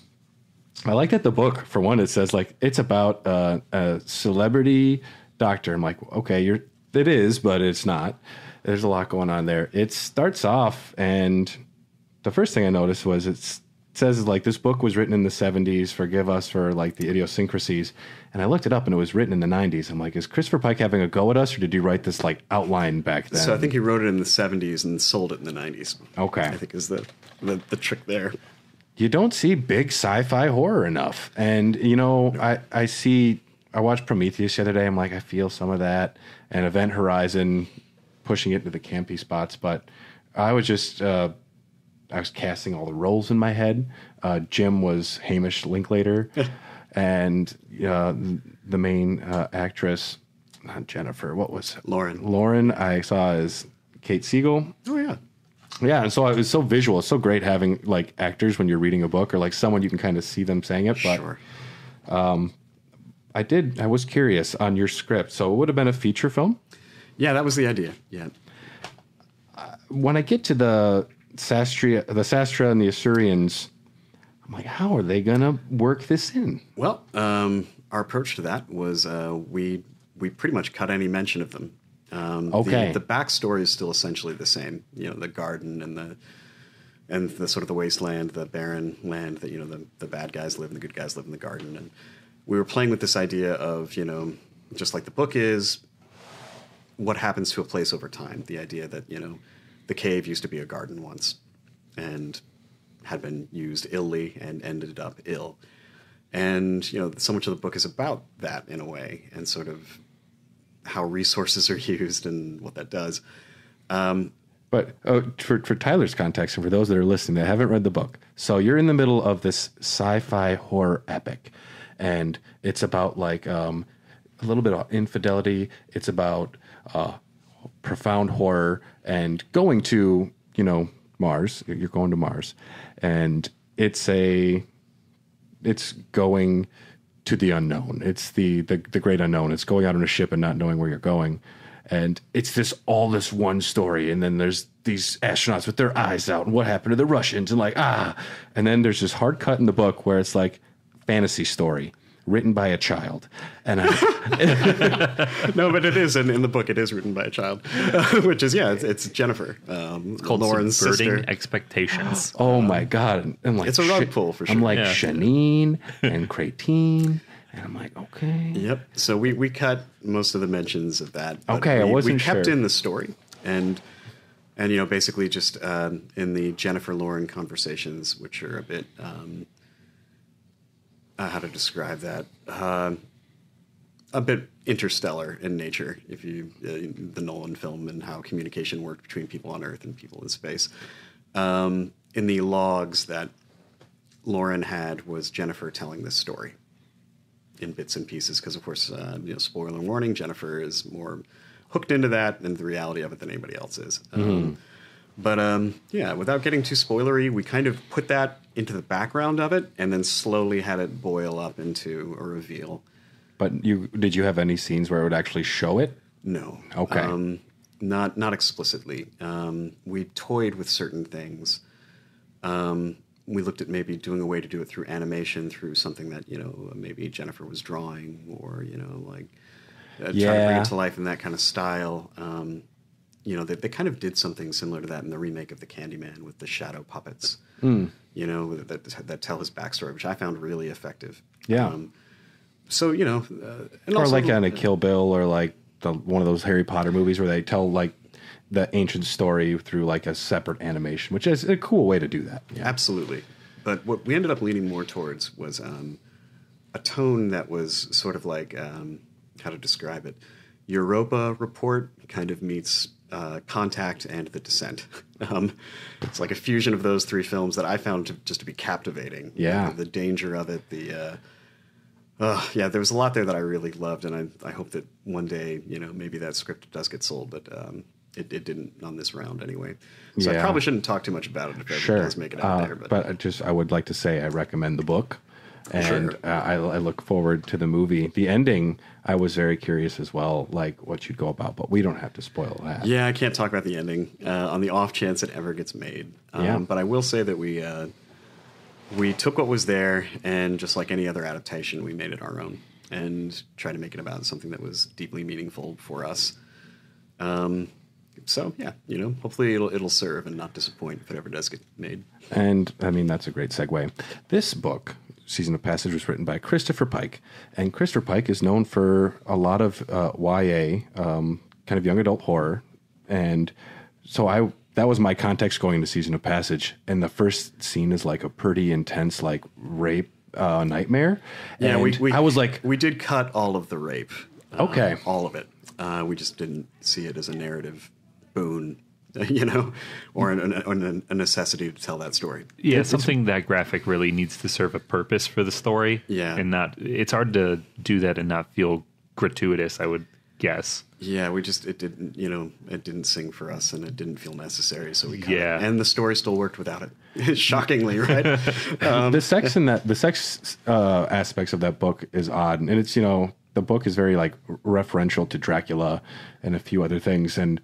I like that the book, for one, it says like it's about uh, a celebrity doctor. I'm like, okay, you're it is, but it's not. There's a lot going on there. It starts off, and the first thing I noticed was it's, it says like this book was written in the 70s. Forgive us for like the idiosyncrasies. And I looked it up, and it was written in the 90s. I'm like, is Christopher Pike having a go at us, or did he write this like outline back then? So I think he wrote it in the 70s and sold it in the 90s. Okay. I think is the, the, the trick there. you don't see big sci-fi horror enough. And you know, I I see I watched Prometheus the other day. I'm like, I feel some of that, and Event Horizon pushing it into the campy spots. But I was just uh, I was casting all the roles in my head. Uh, Jim was Hamish Linklater, and uh, the main uh, actress, not Jennifer. What was it? Lauren. Lauren. I saw as Kate Siegel. Oh, yeah. Yeah, and so it was so visual. It's so great having like actors when you're reading a book or like someone you can kind of see them saying it. But Sure. I did. I was curious on your script, so it would have been a feature film. Yeah, that was the idea. Yeah. When I get to the Sastria, the Sastra and the Assyrians, I'm like, how are they gonna work this in? Well, um, our approach to that was uh, we we pretty much cut any mention of them. Um, Okay. The, the backstory is still essentially the same. You know, the garden and the and the sort of the wasteland, the barren land that you know the the bad guys live and the good guys live in the garden. And we were playing with this idea of you know just like the book is, what happens to a place over time. The idea that you know the cave used to be a garden once, and had been used illy and ended up ill and you know so much of the book is about that in a way and sort of how resources are used and what that does But uh, for for Tyler's context and for those that are listening that haven't read the book, so you're in the middle of this sci-fi horror epic, and it's about like um, a little bit of infidelity. It's about uh, profound horror and going to you know Mars. You're going to Mars, and it's a it's going to the unknown. It's the, the the great unknown. It's going out on a ship and not knowing where you're going. And it's this all this one story, and then there's these astronauts with their eyes out, and what happened to the Russians, and like ah, and then there's this hard cut in the book where it's like fantasy story written by a child, and I, no but it is and in the book it is written by a child which is yeah it's, it's jennifer um, it's Called lauren's subverting sister expectations. oh my god, and like It's a rug pull for sure. I'm like Yeah. Shanine and Cratine, and I'm like okay, Yep. So we, we cut most of the mentions of that. but Okay, I we, wasn't we kept sure. in the story and and you know basically just um, in the Jennifer Lauren conversations, which are a bit um, uh, how to describe that. Um a bit interstellar in nature, if you uh, the Nolan film and how communication worked between people on Earth and people in space. Um, in the logs that Lauren had was Jennifer telling this story in bits and pieces because, of course, uh, you know, spoiler warning: Jennifer is more hooked into that and the reality of it than anybody else is. Um, but um, yeah, without getting too spoilery, we kind of put that into the background of it, and then slowly had it boil up into a reveal. But you did you have any scenes where it would actually show it? No. Okay. Um, not not explicitly. Um, we toyed with certain things. Um, we looked at maybe doing a way to do it through animation, through something that you know maybe Jennifer was drawing, or you know like uh, try to bring it to life in that kind of style. Um, you know, they, they kind of did something similar to that in the remake of the Candyman with the shadow puppets. Hmm. You know, that that tell his backstory, which I found really effective. Yeah. so you know, uh, and or also like on a Kill Bill or like the one of those Harry Potter movies where they tell like the ancient story through like a separate animation, which is a cool way to do that. Yeah. Absolutely. But what we ended up leaning more towards was um, a tone that was sort of like um, how to describe it. Europa Report kind of meets uh, Contact and The Descent. Um, it's like a fusion of those three films that I found to, just to be captivating. Yeah. the, the danger of it, the uh, uh, yeah, there was a lot there that I really loved, and I, I hope that one day, you know, maybe that script does get sold, but um, it, it didn't on this round anyway. So I probably shouldn't talk too much about it if it Sure. does make it out Uh, there. But, but I just I would like to say I recommend the book, and Sure. uh, I, I look forward to the movie. The ending, I was very curious as well, like what you'd go about, but we don't have to spoil that. yeah, I can't talk about the ending uh, on the off chance it ever gets made. Um, Yeah. But I will say that we uh, we took what was there, and just like any other adaptation, we made it our own and tried to make it about something that was deeply meaningful for us. Um, so yeah, you know, hopefully it'll it'll serve and not disappoint if it ever does get made. And I mean, that's a great segue. This book, Season of Passage, was written by Christopher Pike. And Christopher Pike is known for a lot of uh, YA, um, kind of young adult horror. And so I. That was my context going into Season of Passage, and the first scene is like a pretty intense, like rape uh, nightmare. Yeah, and we, we I was like, we did cut all of the rape. uh, Okay. all of it. Uh, we just didn't see it as a narrative boon, you know, or an, an, a necessity to tell that story. Yeah, something that graphic really needs to serve a purpose for the story. Yeah. And not it's hard to do that and not feel gratuitous, I would guess. Yeah, we just it didn't, you know, it didn't sing for us, and it didn't feel necessary, so we cut Yeah. it. And the story still worked without it. Shockingly, right? Um, the sex in that the sex uh, aspects of that book is odd, and it's you know the book is very like referential to Dracula and a few other things, and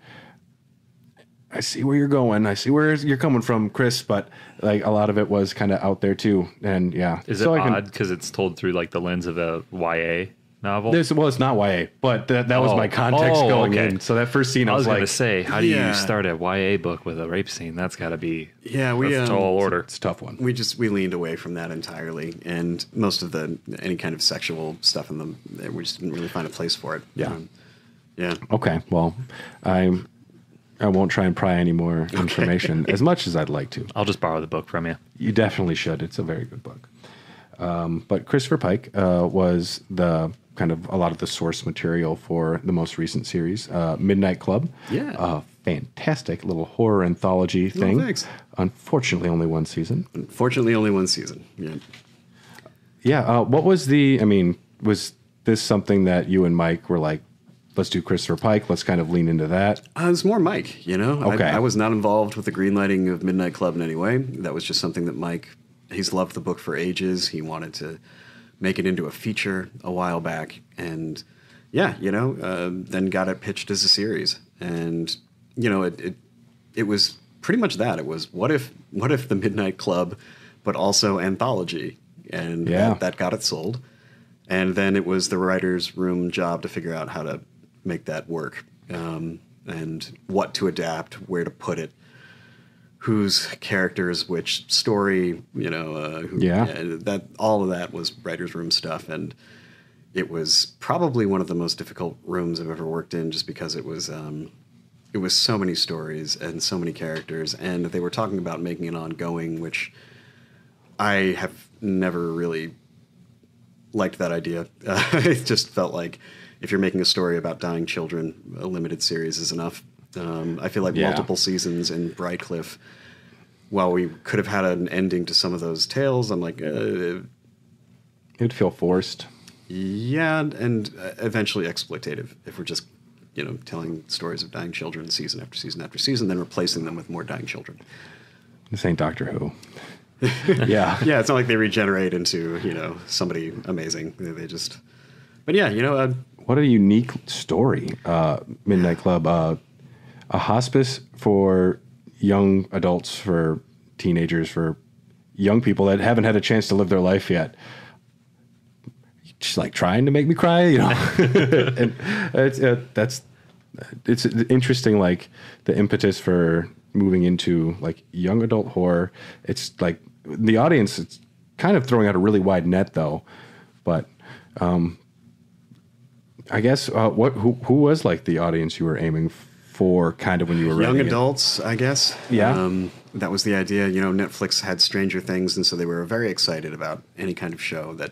I see where you're going. I see where you're coming from, Chris, but like a lot of it was kind of out there too, and yeah, Is So it I odd because it's told through like the lens of a YA novel? There's, well, it's not YA, but that, that was Oh. my context Oh, going okay. in. So that first scene, I I was, was going like, to say, how do Yeah. you start a YA book with a rape scene? That's got to be yeah, we a um, tall order. it's a tough one. we just we leaned away from that entirely, and most of the any kind of sexual stuff in them, we just didn't really find a place for it. Yeah. Um, yeah. Okay, well, I'm. I won't try and pry any more information as much as I'd like to. I'll just borrow the book from you. You definitely should. It's a very good book. Um, but Christopher Pike uh, was the kind of a lot of the source material for the most recent series, uh, Midnight Club. Yeah. a fantastic little horror anthology thing. thanks. Unfortunately, only one season. Unfortunately, only one season. Yeah. Yeah. Uh, what was the? I mean, was this something that you and Mike were like, let's do Christopher Pike. Let's kind of lean into that. Uh, it was more Mike, you know. Okay. I, I was not involved with the greenlighting of Midnight Club in any way. That was just something that Mike. He's loved the book for ages. He wanted to make it into a feature a while back, and yeah, you know, uh, then got it pitched as a series, and you know, it, it it was pretty much that. It was what if what if the Midnight Club, but also anthology, and Yeah. that, that got it sold. And then it was the writer's room job to figure out how to make that work um, and what to adapt, where to put it, whose characters, which story, you know, uh, who, Yeah. that all of that was writer's room stuff, and it was probably one of the most difficult rooms I've ever worked in, just because it was. Um, it was so many stories and so many characters, and they were talking about making it ongoing, which I have never really liked that idea. Uh, it just felt like if you're making a story about dying children, a limited series is enough. Um, I feel like Yeah. multiple seasons in Brightcliffe, while we could have had an ending to some of those tales, I'm like, uh, It'd feel forced. yeah, and uh, eventually exploitative if we're just, you know, telling stories of dying children season after season after season, then replacing them with more dying children. This ain't Doctor Who. yeah. Yeah, it's not like they regenerate into, you know, somebody amazing. They, they just, but yeah, you know, uh, What a unique story. Uh, Midnight Club, uh, a hospice for young adults, for teenagers, for young people that haven't had a chance to live their life yet. Just like trying to make me cry, you know. and it's, uh, that's it's interesting, like the impetus for moving into like young adult horror. It's like the audience. It's kind of throwing out a really wide net, though. But um, I guess uh, what who who was like the audience you were aiming for, kind of when you were young writing it? adults, I guess. Yeah. Um, that was the idea. You know, Netflix had Stranger Things, and so they were very excited about any kind of show that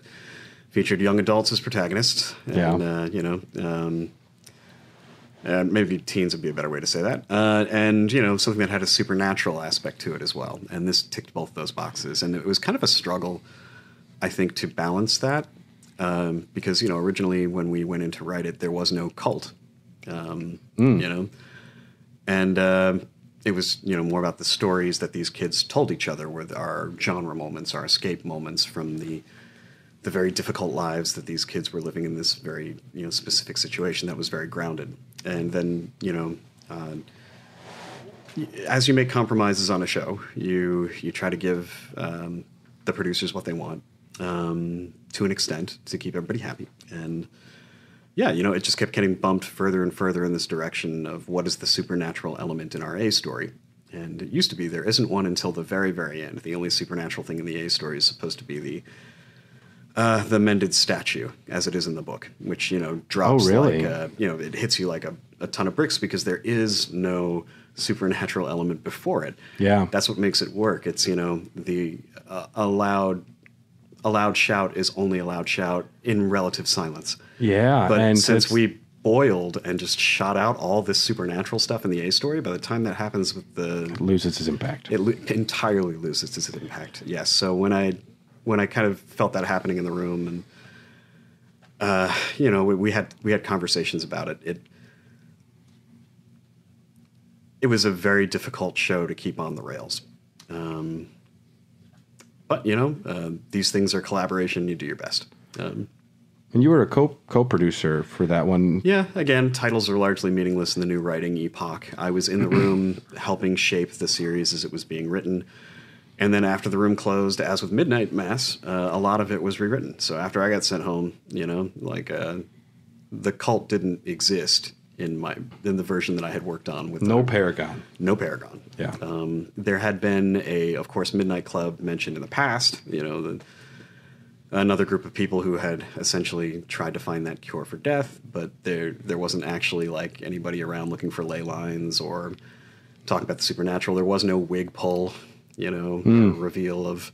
featured young adults as protagonists. And, Yeah. uh, you know, um, uh, maybe teens would be a better way to say that. Uh, and, you know, something that had a supernatural aspect to it as well. And this ticked both those boxes. And it was kind of a struggle, I think, to balance that. Um, because, you know, originally when we went in to write it, there was no cult. Um, You know, and uh, it was you know more about the stories that these kids told each other were our genre moments our escape moments from the the very difficult lives that these kids were living in this very you know specific situation that was very grounded. And then you know uh, as you make compromises on a show you you try to give um, the producers what they want um, to an extent to keep everybody happy and yeah, you know, it just kept getting bumped further and further in this direction of what is the supernatural element in our A story. And it used to be there isn't one until the very, very end. The only supernatural thing in the A story is supposed to be the uh, the mended statue, as it is in the book, which you know drops Oh, really? like uh, you know it hits you like a, a ton of bricks because there is no supernatural element before it. Yeah. that's what makes it work. It's you know the uh, a loud a loud shout is only a loud shout in relative silence. Yeah, But and since we boiled and just shot out all this supernatural stuff in the A story, by the time that happens with the it loses its impact. it lo- entirely loses its impact. Yes. So when I when I kind of felt that happening in the room, and uh, you know, we, we had we had conversations about it. It it was a very difficult show to keep on the rails. Um, but you know, uh, these things are collaboration. You do your best. Um, and you were a co co producer for that one. yeah, again, titles are largely meaningless in the new writing epoch. I was in the room helping shape the series as it was being written. And then after the room closed, as with Midnight Mass, uh, a lot of it was rewritten. So after I got sent home, you know, like uh, the cult didn't exist in my in the version that I had worked on with No uh, Paragon. no Paragon. Yeah. Um, there had been a, of course, Midnight Club mentioned in the past. You know, the, another group of people who had essentially tried to find that cure for death, but there there wasn't actually like anybody around looking for ley lines or talking about the supernatural. There was no wig pull, you know, or reveal of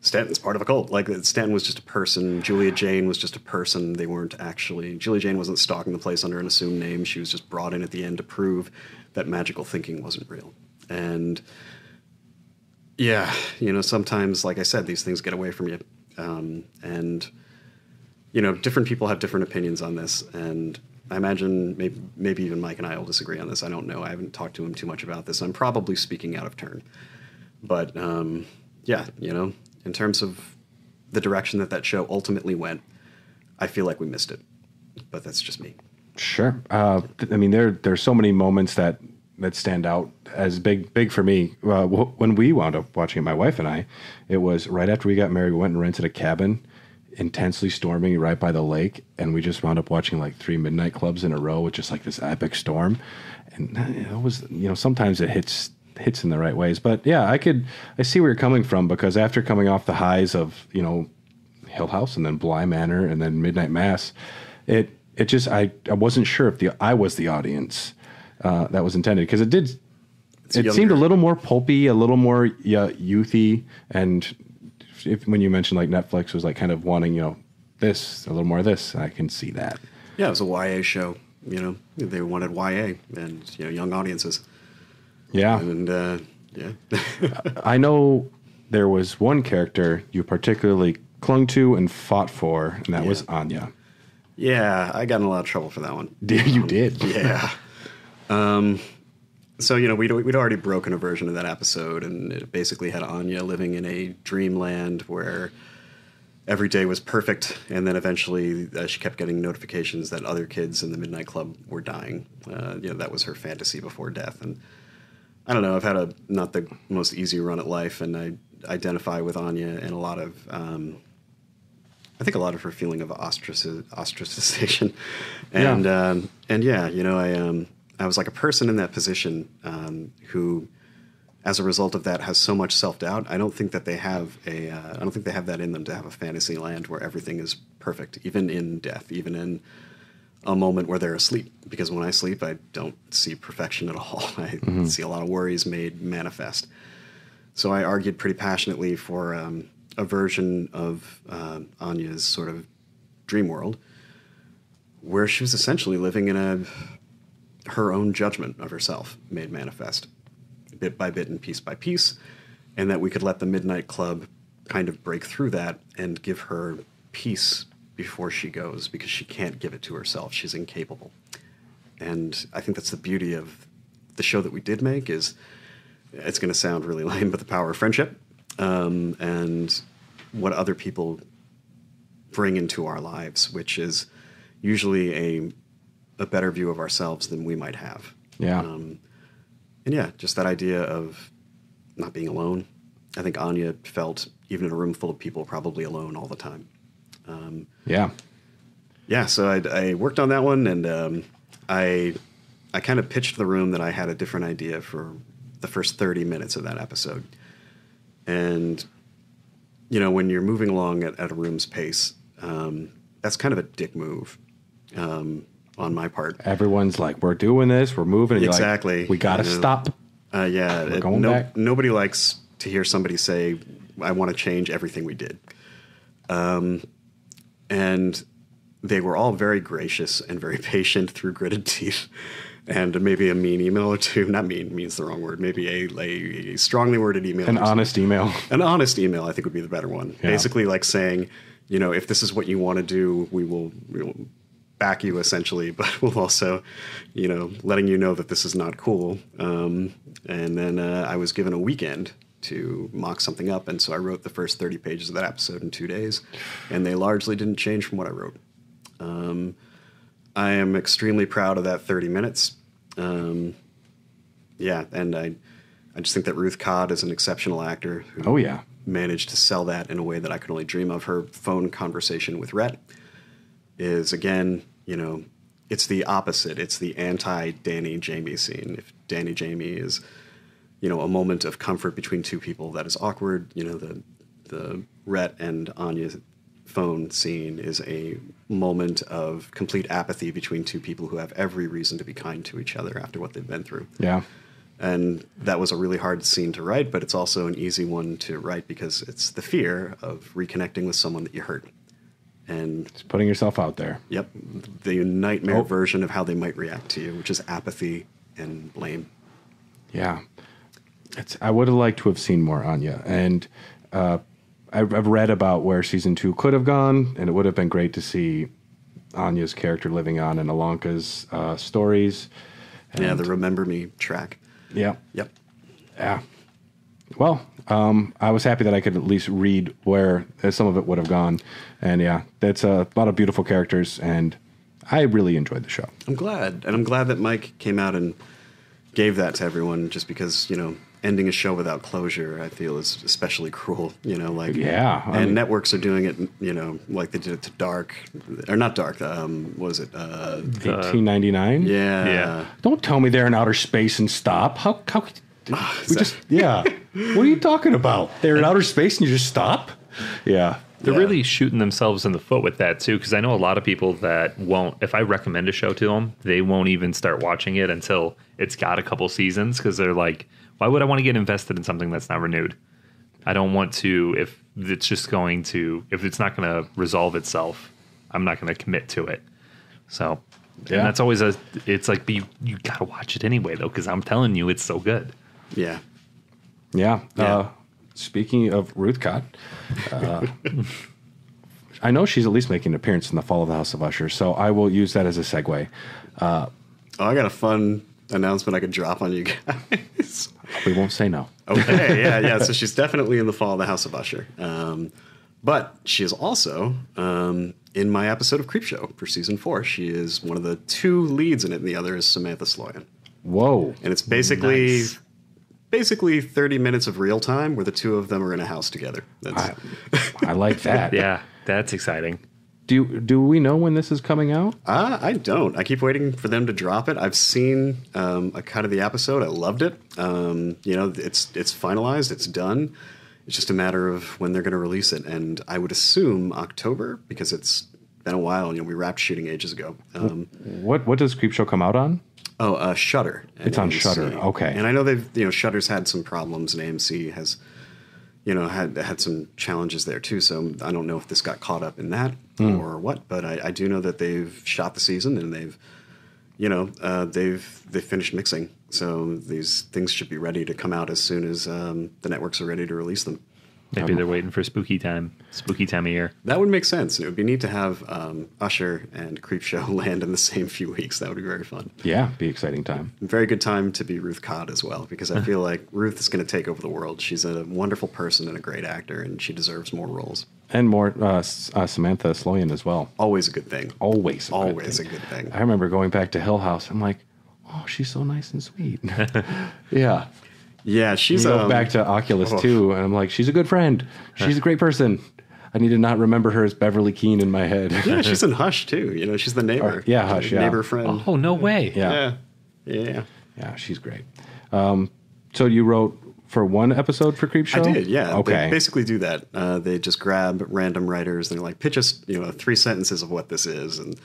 Stanton's part of a cult. Like Stanton was just a person. Julia Jane was just a person. They weren't actually. Julia Jane wasn't stalking the place under an assumed name. She was just brought in at the end to prove that magical thinking wasn't real. And yeah, you know, sometimes, like I said, these things get away from you. Um, and you know, different people have different opinions on this, and I imagine maybe, maybe even Mike and I will disagree on this. I don't know. I haven't talked to him too much about this. I'm probably speaking out of turn, but um, yeah, you know, in terms of the direction that that show ultimately went, I feel like we missed it. But that's just me. Sure. Uh, I mean, there there's so many moments that that stand out as big big for me. Uh, wh- when we wound up watching it, my wife and I, it was right after we got married. We went and rented a cabin, intensely storming right by the lake, and we just wound up watching like three midnight clubs in a row with just like this epic storm. And uh, it was, you know, sometimes it hits hits in the right ways. But yeah, I could I see where you're coming from because after coming off the highs of you know Hill House and then Bly Manor and then Midnight Mass, it it just I, I wasn't sure if the I was the audience uh, that was intended because it did it seemed a little more pulpy, a little more yeah, youthy, and if, when you mentioned like Netflix was like kind of wanting you know this a little more of this, I can see that. Yeah, it was a YA show. You know, they wanted YA and you know young audiences, Yeah, and uh, yeah, I know there was one character you particularly clung to and fought for, and that was Anya. yeah. I got in a lot of trouble for that one. You did, yeah. Um, so you know we'd we'd already broken a version of that episode, and it basically had Anya living in a dreamland where every day was perfect, and then eventually uh, she kept getting notifications that other kids in the Midnight Club were dying. Uh, you know that was her fantasy before death, and I don't know. I've had a not the most easy run at life, and I identify with Anya and a lot of. Um, I think a lot of her feeling of ostraci- ostracization, and Yeah. um, and yeah, you know, I um, I was like a person in that position um, who, as a result of that, has so much self doubt. I don't think that they have a. Uh, I don't think they have that in them to have a fantasy land where everything is perfect, even in death, even in a moment where they're asleep. Because when I sleep, I don't see perfection at all. I see a lot of worries made manifest. So I argued pretty passionately for um, a version of uh, Anya's sort of dream world where she was essentially living in a her own judgment of herself made manifest bit by bit and piece by piece and that we could let the midnight club kind of break through that and give her peace before she goes because she can't give it to herself she's incapable and i think that's the beauty of the show that we did make is it's going to sound really lame but the power of friendship um, and what other people bring into our lives which is usually a a better view of ourselves than we might have Yeah. um, and yeah, just that idea of not being alone. I think Anya felt, even in a room full of people, probably alone all the time. Yeah. Yeah, so I, I worked on that one, and um, I I kind of pitched the room that I had a different idea for the first thirty minutes of that episode. And you know, when you're moving along at, at a room's pace, um, that's kind of a dick move um, on my part. Everyone's like, we're doing this, we're moving. And you're like, Exactly. we got to stop. Uh, yeah, it- going no- back. nobody likes to hear somebody say, "I want to change everything we did." Um, and they were all very gracious and very patient through gritted teeth, and maybe a mean email or two. Not mean means the wrong word. Maybe a, a strongly worded email. An honest email. An honest email, I think, would be the better one. Yeah. Basically, like saying, you know, if this is what you want to do, we will, we will back you essentially, but we'll also, you know, letting you know that this is not cool. Um, and then uh, I was given a weekend to mock something up, and so I wrote the first 30 pages of that episode in two days, and they largely didn't change from what I wrote. Um, I am extremely proud of that 30 minutes. Um, yeah, and I, I just think that Ruth Codd is an exceptional actor. Who Oh, yeah. managed to sell that in a way that I could only dream of. Her phone conversation with Rhett is again, you know, it's the opposite. It's the anti Dani Jamie scene. If Dani Jamie is, you know, a moment of comfort between two people that is awkward, you know, the the Rhett and Anya phone scene is a moment of complete apathy between two people who have every reason to be kind to each other after what they've been through Yeah. and that was a really hard scene to write but it's also an easy one to write because it's the fear of reconnecting with someone that you hurt and Just putting yourself out there. yep the nightmare Oh. version of how they might react to you which is apathy and blame Yeah. It's, I would have liked to have seen more Anya. And uh, I've, I've read about where season two could have gone, and it would have been great to see Anya's character living on in Ilonka's uh, stories. yeah And- the remember me track Yeah. yep Yeah. Well, um, I was happy that I could at least read where uh, some of it would have gone. And yeah, that's a lot of beautiful characters, and I really enjoyed the show. i'm glad and i'm glad that mike came out and gave that to everyone just because you know ending a show without closure i feel is especially cruel you know like Yeah, I and mean- networks are doing it you know like they did it to dark or not dark um what was it uh 1899? yeah Yeah. Don't tell me they're in outer space and stop. How, how could we just, yeah. what are you talking about? They're in outer space and you just stop? Yeah. They're Yeah. really shooting themselves in the foot with that too, because I know a lot of people that won't. If I recommend a show to them, they won't even start watching it until it's got a couple seasons, because they're like, "Why would I want to get invested in something that's not renewed? I don't want to. If it's just going to, if it's not going to resolve itself, I'm not going to commit to it." So, Yeah. and that's always a. It's like, but you you got to watch it anyway though, because I'm telling you, it's so good. yeah Yeah. Yeah. Uh, speaking of Ruth Codd, uh, I know she's at least making an appearance in the Fall of the House of Usher, so I will use that as a segue. Oh, I got a fun announcement I could drop on you guys. We won't say no. okay, yeah, yeah. So she's definitely in the fall of the House of Usher. Um, but she is also um, in my episode of Creepshow for season four. She is one of the two leads in it, and the other is Samantha Sloyan. Whoa. And it's basically Nice. basically 30 minutes of real time where the two of them are in a house together. That's, I, I like that. Yeah, that's exciting. Do do we know when this is coming out? Uh, I don't. I keep waiting for them to drop it. I've seen um, a cut of the episode. I loved it. Um, you know, it's it's finalized. It's done. It's just a matter of when they're going to release it, and I would assume October because it's been a while. You know, we wrapped shooting ages ago. Um, What what does Creepshow come out on? oh, uh, Shudder. It's on Shudder. okay. And I know they've you know Shudder's had some problems, and AMC has you know had had some challenges there too. So I don't know if this got caught up in that Hmm. or what, but I, I do know that they've shot the season and they've you know uh, they've they finished mixing. So these things should be ready to come out as soon as um, the networks are ready to release them. Maybe they're waiting for spooky time. Spooky time of year. That would make sense. and It would be neat to have um, Usher and Creepshow land in the same few weeks. That would be very fun. Yeah, be exciting time. Very good time to be Ruth Codd as well, because I feel like Ruth is going to take over the world. She's a wonderful person and a great actor, and she deserves more roles. And more uh, uh, Samantha Sloyan as well. Always a good thing. Always, a good Always a good thing. I remember going back to Hill House. I'm like, oh, she's so nice and sweet. yeah. Yeah, she's You go um, back to Oculus oh. too, and I'm like, she's a good friend. She's a great person. I need to not remember her as Beverly Keane in my head. Yeah, she's in Hush too. You know, she's the neighbor. Oh, yeah, Hush, yeah. Neighbor friend. Oh no way! yeah. yeah, yeah. Yeah, she's great. Um, so you wrote for one episode for Creepshow? I did, yeah. They Okay. basically do that. Uh, they just grab random writers and they're like, pitch us, you know, three sentences of what this is, and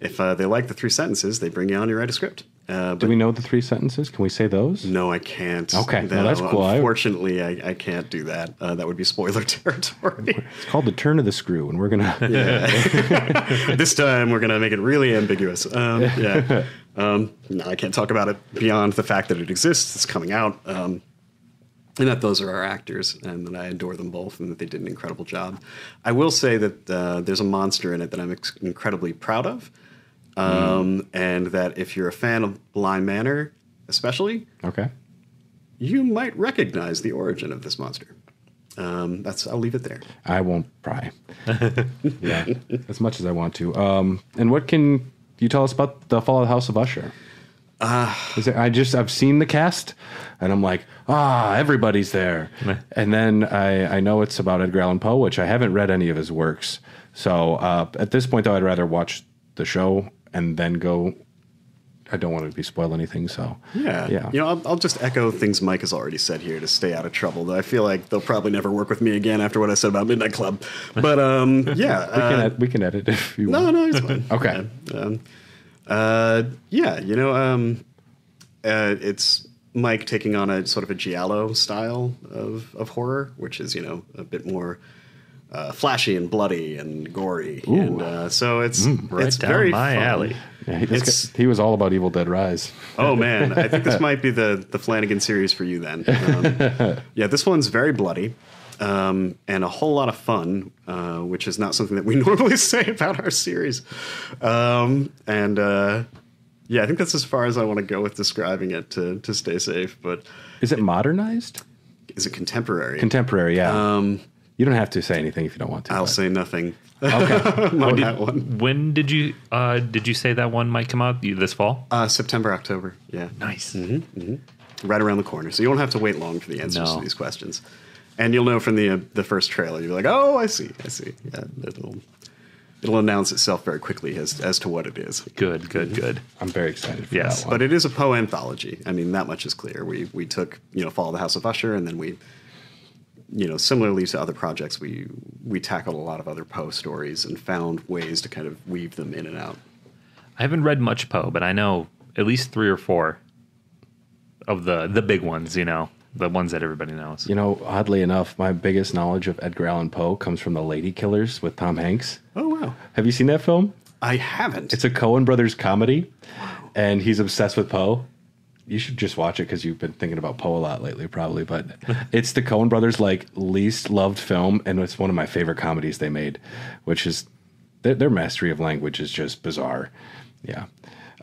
if uh, they like the three sentences, they bring you on to write a script. Uh, Do we know the three sentences? Can we say those? no, I can't. Okay, No, that's cool. Unfortunately, I, I can't do that. Uh, that would be spoiler territory. It's called the turn of the screw, and we're gonna. this time, we're going to make it really ambiguous. Um, yeah. Um, no, I can't talk about it beyond the fact that it exists. It's coming out. Um, and that those are our actors, and that I adore them both, and that they did an incredible job. I will say that uh, there's a monster in it that I'm ex- incredibly proud of, um, and that if you're a fan of Bly Manor, especially, Okay. you might recognize the origin of this monster. Um, that's I'll leave it there. I won't pry. yeah, as much as I want to. Um, and what can you tell us about the Fall of the House of Usher? Uh, Is it, I just I've seen the cast, and I'm like, ah, everybody's there. and then I I know it's about Edgar Allan Poe, which I haven't read any of his works. So uh, at this point, though, I'd rather watch the show and then go. I don't want to be spoil anything, so Yeah, yeah. You know, I'll, I'll just echo things Mike has already said here to stay out of trouble. Though I feel like they'll probably never work with me again after what I said about Midnight Club. But um, yeah, we can uh, ed- we can edit if you no, want. no, no, it's fine. Okay. Yeah, um, uh, yeah, you know, um, uh, it's Mike taking on a sort of a giallo style of of horror, which is you know a bit more. Uh, flashy and bloody and gory, and uh, so it's right it's down very my fun. alley. Yeah, he, It's- guy- he was all about Evil Dead Rise. Oh man, I think this might be the the Flanagan series for you then. Um, yeah, this one's very bloody um, and a whole lot of fun, uh, which is not something that we normally say about our series. Um, and uh, yeah, I think that's as far as I want to go with describing it to to stay safe. But Is it modernized? is it contemporary? Contemporary, yeah. You don't have to say anything if you don't want to. I'll but- say nothing Okay. on that one. When did you uh, did you say that one might come out this fall? Uh, September, October. Yeah. Nice. right around the corner. So you don't have to wait long for the answers No. to these questions. And you'll know from the uh, the first trailer. You're like, oh, I see, I see. Yeah, it'll it'll announce itself very quickly as as to what it is. Good, good, good. I'm very excited for Yes, that one. But it is a Poe anthology. I mean, that much is clear. We we took you know Fall of the House of Usher, and then we you know similarly to other projects, we we tackled a lot of other Poe stories and found ways to kind of weave them in and out. I haven't read much Poe, but I know at least three or four of the the big ones. You know, the ones that everybody knows. you know, oddly enough, my biggest knowledge of Edgar Allan Poe comes from The Lady Killers with Tom Hanks. Oh wow, Have you seen that film? I haven't. It's a Coen Brothers comedy, and he's obsessed with Poe. You should just watch it because you've been thinking about Poe a lot lately, probably. But it's the Coen Brothers' like least loved film, and it's one of my favorite comedies they made, which is their, their mastery of language is just bizarre. Yeah.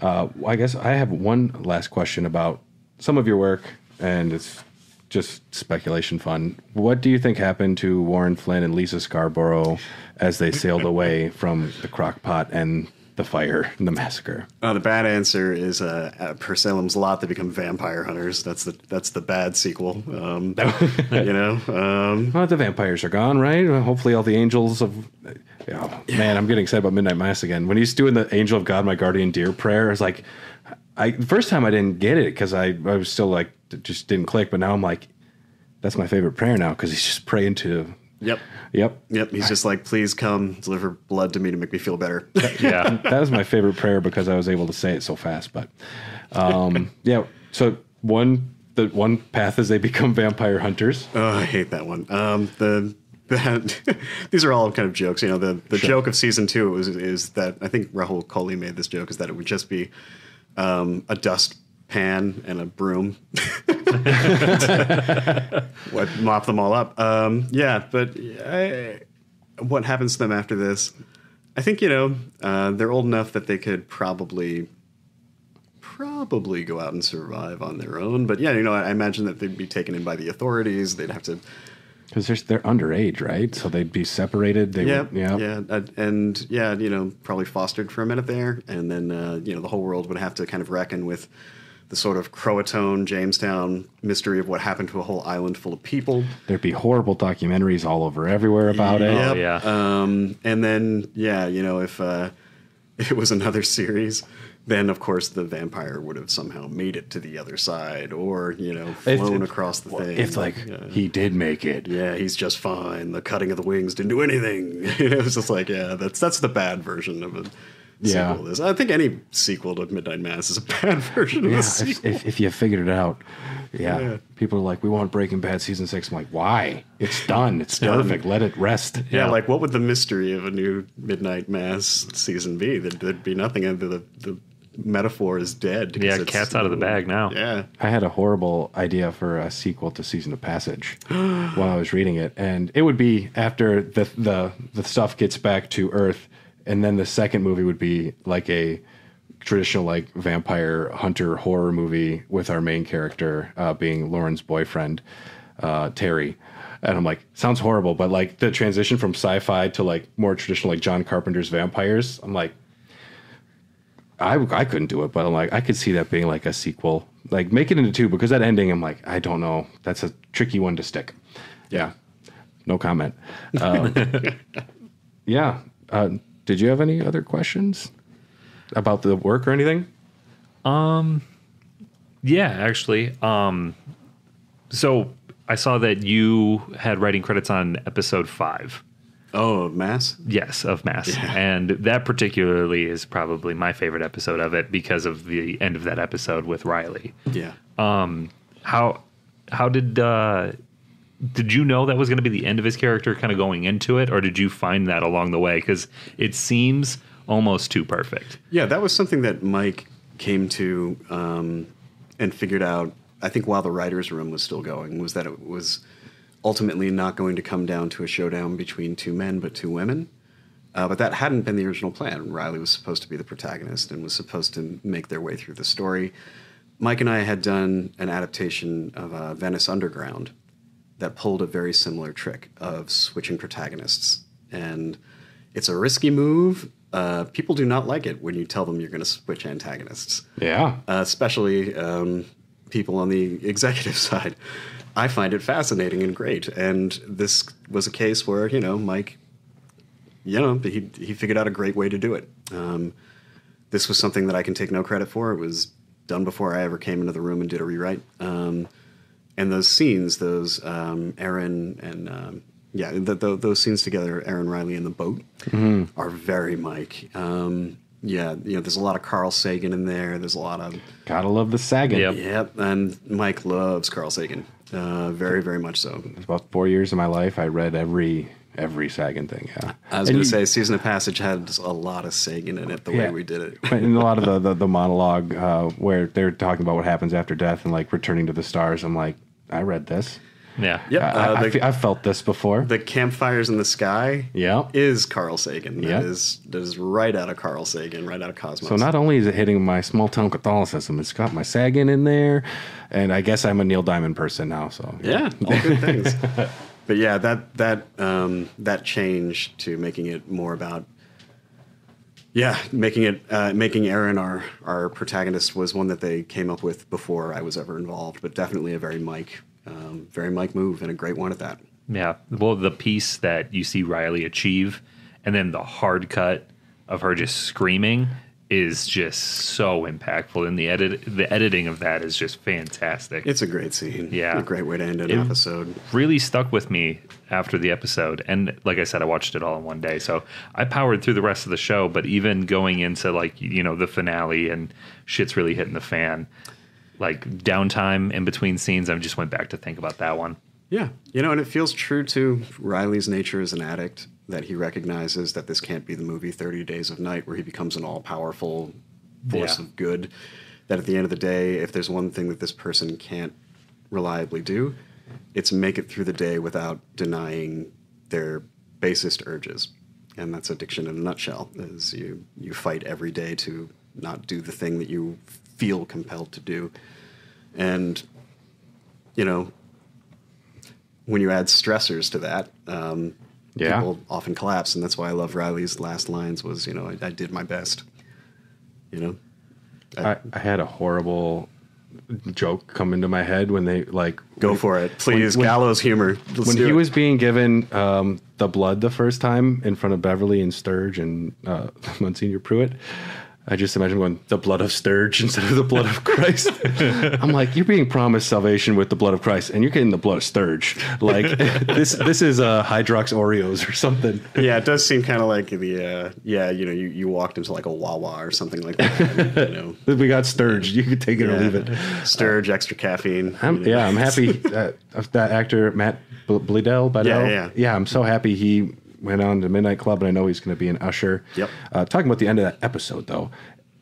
Uh, I guess I have one last question about some of your work, and it's just speculation fun. What do you think happened to Warren Flynn and Leeza Scarborough as they sailed away from the Crockett and the fire and the massacre? Uh, the bad answer is uh, at Per Salem's Lot. They become vampire hunters. That's the that's the bad sequel. Um, you know, um, Well, the vampires are gone, right? Hopefully, all the angels of Oh, man, I'm getting excited about Midnight Mass again. When he's doing the Angel of God, my guardian dear prayer, I was like, I the first time I didn't get it because I, I was still like, just didn't click. But now I'm like, that's my favorite prayer now because he's just praying to, Yep. yep. Yep. He's just like, please come deliver blood to me to make me feel better. Yeah. that was my favorite prayer because I was able to say it so fast. But um, yeah, so one the one path is they become vampire hunters. Oh, I hate that one. Um, the that, these are all kind of jokes. You know, the the joke of season two was is that I think Rahul Kohli made this joke is that it would just be um, a dust pan and a broom. what mop them all up? Um, yeah, but I, what happens to them after this? I think you know uh, they're old enough that they could probably probably go out and survive on their own. But yeah, you know, I I imagine that they'd be taken in by the authorities. They'd have to Because they're, they're underage, right? So they'd be separated. They yeah, would, yeah. yeah, uh, and yeah, you know, probably fostered for a minute there, and then uh, you know the whole world would have to kind of reckon with the sort of Croatoan, Jamestown mystery of what happened to a whole island full of people. There'd be horrible documentaries all over everywhere about it. Oh, yeah. Um, and then yeah, you know, if uh, it was another series. Then, of course, the vampire would have somehow made it to the other side, or you know, flown if- across the thing. It's like Yeah. he did make it. yeah, he's just fine. The cutting of the wings didn't do anything. it was just like, yeah, that's that's the bad version of a Yeah. sequel. to This I think any sequel to Midnight Mass is a bad version of Yeah, a if, sequel. if, if you figured it out, yeah. Yeah. People are like, we want Breaking Bad season six. I'm like, why? It's done. It's perfect. Let it rest. yeah, Yeah. like what would the mystery of a new Midnight Mass season be? There'd, there'd be nothing. The, the the metaphor is dead. Yeah, it's- cat's out of the bag now. Yeah, I had a horrible idea for a sequel to Season of Passage while I was reading it, and it would be after the the the stuff gets back to Earth, and then the second movie would be like a traditional like vampire hunter horror movie with our main character uh, being Lauren's boyfriend uh, Terry. And I'm like, sounds horrible, but like the transition from sci-fi to like more traditional, like John Carpenter's vampires. I'm like, I, I couldn't do it, but I'm like, I could see that being like a sequel. Like, make it into two because that ending, I'm like, I don't know. That's a tricky one to stick. Yeah. No comment. Um, yeah. Uh, did you have any other questions about the work or anything? Um, yeah, actually. Um, so I saw that you had writing credits on episode five. Oh, Mass. Yes, of Mass. And that particularly is probably my favorite episode of it because of the end of that episode with Riley. Yeah. Um, How how did uh did you know that was going to be the end of his character kind of going into it or did you find that along the way cuz it seems almost too perfect. Yeah, that was something that Mike came to um, and figured out. I think while the writers' room was still going, was that it was ultimately not going to come down to a showdown between two men, but two women. Uh, but that hadn't been the original plan. Riley was supposed to be the protagonist and was supposed to make their way through the story. Mike and I had done an adaptation of uh, Venice Underground that pulled a very similar trick of switching protagonists. And it's a risky move. Uh, people do not like it when you tell them you're going to switch antagonists, Yeah. uh, especially um, people on the executive side. I find it fascinating and great. And this was a case where, you know, Mike, you know, he, he figured out a great way to do it. Um, this was something that I can take no credit for. It was done before I ever came into the room and did a rewrite. Um, and those scenes, those um, Erin and um, yeah, the, the, those scenes together, Erin Riley in the boat, are very Mike. Um, yeah, you know, there's a lot of Carl Sagan in there. There's a lot of Gotta love the Sagan. Yep. yep, and Mike loves Carl Sagan, uh, very very much so. About four years of my life, I read every every Sagan thing. Yeah. I was And going you- to say, Season of Passage had a lot of Sagan in it. The way we did it. in a lot of the the, the monologue uh, where they're talking about what happens after death and like returning to the stars. I'm like, I read this. Yeah. yeah. I, Uh, I, the- fe- I've felt this before. The campfires in the sky Yeah. is Carl Sagan. That Yeah. is that is right out of Carl Sagan, right out of Cosmos. So not only is it hitting my small town Catholicism, it's got my Sagan in there, and I guess I'm a Neil Diamond person now. So yeah, all good things. But yeah, that that um, that change to making it more about yeah, making it uh, making Erin our our protagonist was one that they came up with before I was ever involved, but definitely a very Mike, um, very Mike move and a great one at that. Yeah. Well, the piece that you see Riley achieve and then the hard cut of her just screaming is just so impactful and the edit the editing of that is just fantastic It's a great scene. Yeah. a great way to end an It- episode. really stuck with me after the episode and like i said i watched it all in one day so i powered through the rest of the show but even going into like you know the finale and shit's really hitting the fan like downtime in between scenes i just went back to think about that one Yeah, you know, and it feels true to Riley's nature as an addict that he recognizes that this can't be the movie Thirty Days of Night where he becomes an all-powerful force Yeah. of good. That at the end of the day, if there's one thing that this person can't reliably do, it's make it through the day without denying their basest urges, and that's addiction in a nutshell. Is you you fight every day to not do the thing that you feel compelled to do, and you know when you add stressors to that, um, Yeah. people often collapse, and that's why I love Riley's last lines was, you know, I, I did my best. You know, I, I had a horrible joke come into my head when they like go when- for it, please. when- gallows humor. Let's when he it. was being given um, the blood the first time in front of Beverly and Sturge and uh, Monsignor Pruitt, I just imagine going the blood of Sturge instead of the blood of Christ. I'm like, you're being promised salvation with the blood of Christ, and you're getting the blood of Sturge. Like this, this is uh, Hydrox Oreos or something. yeah, it does seem kind of like the uh, yeah, you know, you, you walked into like a Wawa or something like that. you know, We got Sturge. You can take it or leave it. Sturge, extra caffeine. I'm, yeah, I'm happy uh, of that actor Matt Bl- Bledel. Bledel. Yeah, yeah. I'm so happy he went on to Midnight Club, and I know he's going to be an usher. Yep. Uh, talking about the end of that episode, though,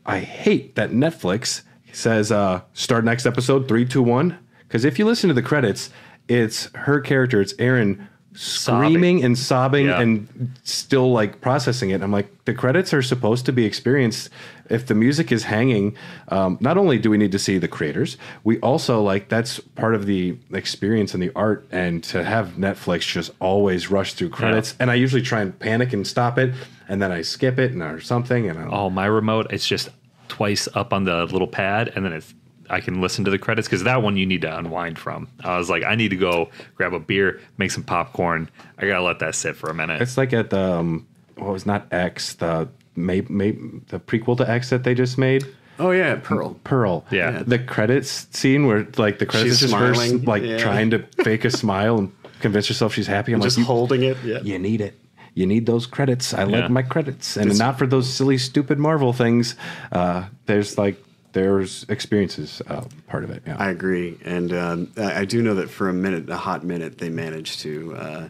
I hate that Netflix says uh, start next episode three, two, one. Because if you listen to the credits, it's her character, it's Erin screaming and sobbing Yeah. and still like processing it. I'm like, the credits are supposed to be experienced. If the music is hanging, um, not only do we need to see the creators, we also like that's part of the experience and the art. And to have Netflix just always rush through credits, and I usually try and panic and stop it, and then I skip it and or something. And I'll, oh my remote it's just twice up on the little pad and then it's I can listen to the credits because that one you need to unwind from. I was like, I need to go grab a beer, make some popcorn. I gotta let that sit for a minute. it's like at the um, what was not X the may, may, the prequel to X that they just made. Oh yeah, Pearl. Pearl. Yeah. The credits scene where like the credits She's is just her like yeah. trying to fake a smile and convince herself she's happy. I'm Just like, holding it. Yeah. you need it. You need those credits. I Yeah. like my credits, and It's- not for those silly, stupid Marvel things. Uh, there's like there's experiences uh, part of it. Yeah. I agree, and um, I I do know that for a minute, a hot minute, they managed to uh,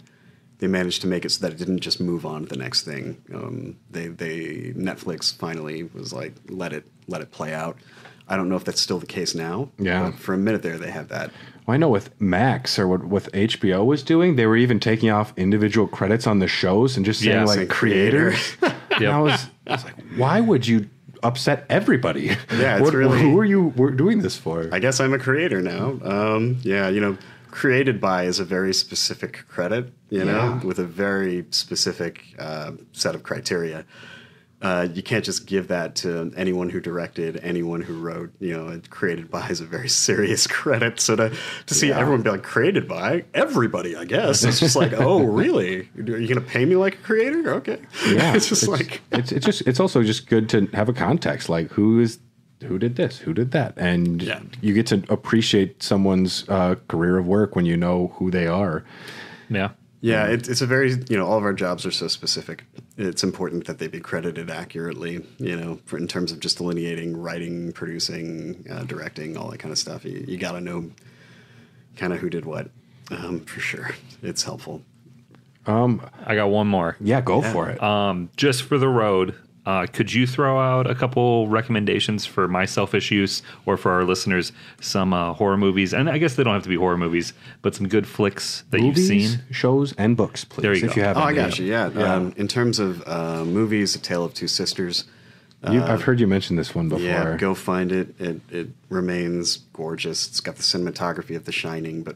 they managed to make it so that it didn't just move on to the next thing. Um, they they Netflix finally was like let it let it play out. I don't know if that's still the case now. Yeah. but for a minute there, they had that. Well, I know with Max or what with HBO was doing, they were even taking off individual credits on the shows and just saying Yeah, like saying creator. creators. And I was, I was like, why would you upset everybody? Yeah, it's What- really- who are you were doing this for? I guess I'm a creator now. Um, yeah, you know, created by is a very specific credit, you know, Yeah. with a very specific uh, set of criteria. Uh, you can't just give that to anyone who directed, anyone who wrote. You know, it created by is a very serious credit. So to to see Yeah. everyone be like created by everybody, I guess it's just like, oh, really? Are you going to pay me like a creator? Okay, yeah, it's just like it's it's just it's also just good to have a context like who is who did this, who did that, and Yeah. you get to appreciate someone's uh, career of work when you know who they are. yeah. Yeah, it, it's a very you know all of our jobs are so specific. It's important that they be credited accurately. You know, for, in terms of just delineating, writing, producing, uh, directing, all that kind of stuff. You, you got to know kind of who did what um, for sure. It's helpful. I got one more. Yeah, go for it. Um, just for the road, uh, could you throw out a couple recommendations for my selfish use or for our listeners some uh, horror movies? And I guess they don't have to be horror movies, but some good flicks that Movies, you've seen. shows, and books, please. There you if go. you have Oh, I any. got you. Yeah. Um, in terms of uh, movies, A Tale of Two Sisters. You- I've heard you mention this one before. Yeah, go find it. It it remains gorgeous. It's got the cinematography of The Shining, but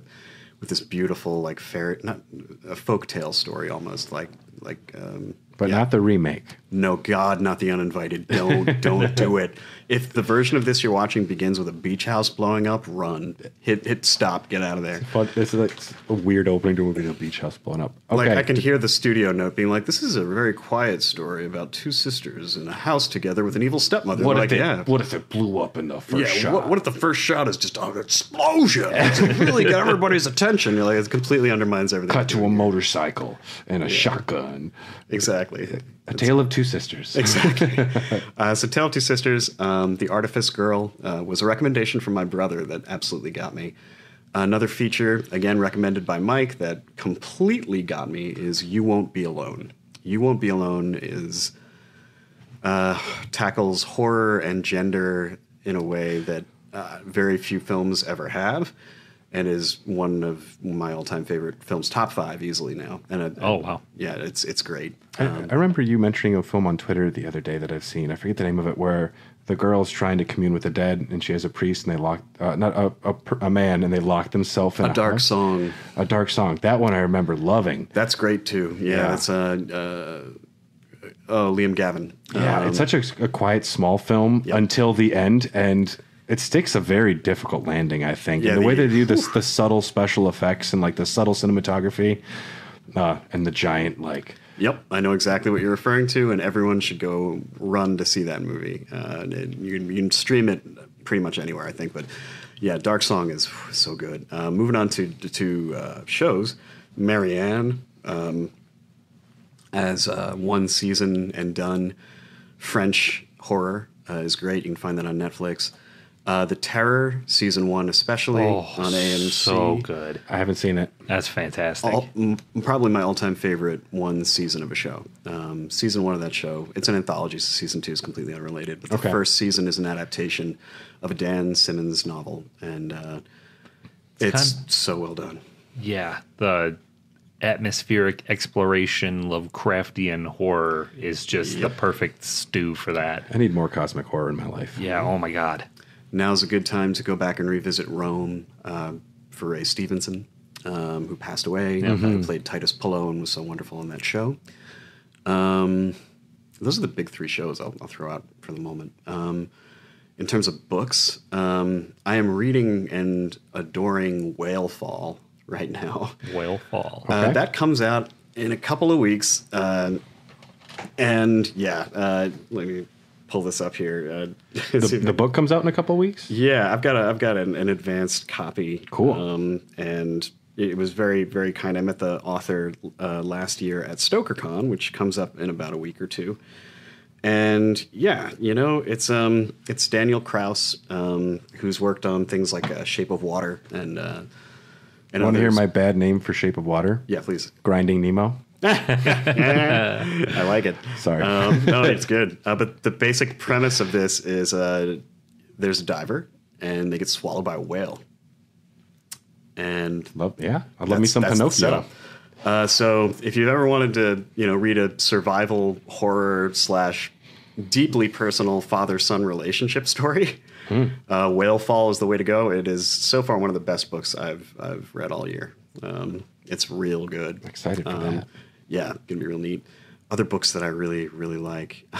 with this beautiful like fairy, not a folk tale story almost like like um, but Yeah. not the remake. No, God, not the uninvited. Don't don't do it. If the version of this you're watching begins with a beach house blowing up, run. Hit hit stop. Get out of there. But this is like a weird opening to a movie, a beach house blowing up. Okay, Like I can hear the studio note being like, "This is a very quiet story about two sisters in a house together with an evil stepmother." what if like, it, yeah, what if it blew up in the first yeah. shot? What, what if the first shot is just an explosion? It really got everybody's attention. You're like, it completely undermines everything. cut to a doing. motorcycle and a shotgun? exactly. A tale of two sisters. Exactly. uh, so, Tale of Two Sisters, um, The Artifice Girl, uh, was a recommendation from my brother that absolutely got me. Another feature, again recommended by Mike, that completely got me is You Won't Be Alone. You Won't Be Alone is uh, tackles horror and gender in a way that uh, very few films ever have, and is one of my all-time favorite films, top five easily now. And uh, Oh, wow. yeah, it's it's great. I, I remember you mentioning a film on Twitter the other day that I've seen. I forget the name of it, where the girl's trying to commune with the dead, and she has a priest, and they lock uh, not a, a a man, and they lock themselves in a, A dark house. song. A dark song. That one I remember loving. That's great too. Yeah, Yeah. that's uh, uh, oh Liam Gavin. Yeah, Um, it's such a, a quiet, small film Yep. until the end, and it sticks a very difficult landing. I think, Yeah, and the way they do this, the subtle special effects and like the subtle cinematography, uh, and the giant like. Yep, I know exactly what you're referring to, and everyone should go run to see that movie. Uh, you, can, you can stream it pretty much anywhere, I think. But yeah, Dark Song is so good. Uh, moving on to to uh, shows, Marianne um, as uh, one season and done French horror uh, is great. You can find that on Netflix. Uh, the Terror season one, especially Oh, on AMC. so good. I haven't seen it. That's fantastic. all, m- probably my all-time favorite one season of a show. Um, season one of that show, it's an anthology. So season two is completely unrelated, but the Okay. first season is an adaptation of a Dan Simmons novel, and uh, it's kind- so well done. Yeah, the atmospheric exploration, Lovecraftian horror is just the perfect stew for that. I need more cosmic horror in my life. Yeah, oh my god. Now's a good time to go back and revisit Rome uh, for Ray Stevenson, um, who passed away. Uh, who played Titus Pullo and was so wonderful in that show. Um, those are the big three shows I'll, I'll throw out for the moment. Um, in terms of books, um, I am reading and adoring Whale Fall right now. Whale Fall. Uh, Okay. that comes out in a couple of weeks. Uh, and yeah, uh, let me pull this up here. Uh, The, the book comes out in a couple weeks. yeah, I've got a, I've got an, an advanced copy. Cool. Um, and it was very very kind. I met the author uh, last year at StokerCon, which comes up in about a week or two. And yeah, you know, it's um it's Daniel Kraus, um, who's worked on things like uh, Shape of Water and uh, and Want to hear my bad name for Shape of Water? yeah, please. Grinding Nemo. I like it. Sorry. Um, no, it's good. Uh, but the basic premise of this is uh, there's a diver and they get swallowed by a whale. And Love, yeah, I love me some Pinocchio. Uh, so if you've ever wanted to, you know, read a survival horror slash deeply personal father son relationship story, Hmm. uh, Whale Fall is the way to go. It is so far one of the best books I've I've read all year. Um, it's real good. Excited for Um, that. Yeah, gonna be real neat. Other books that I really really like.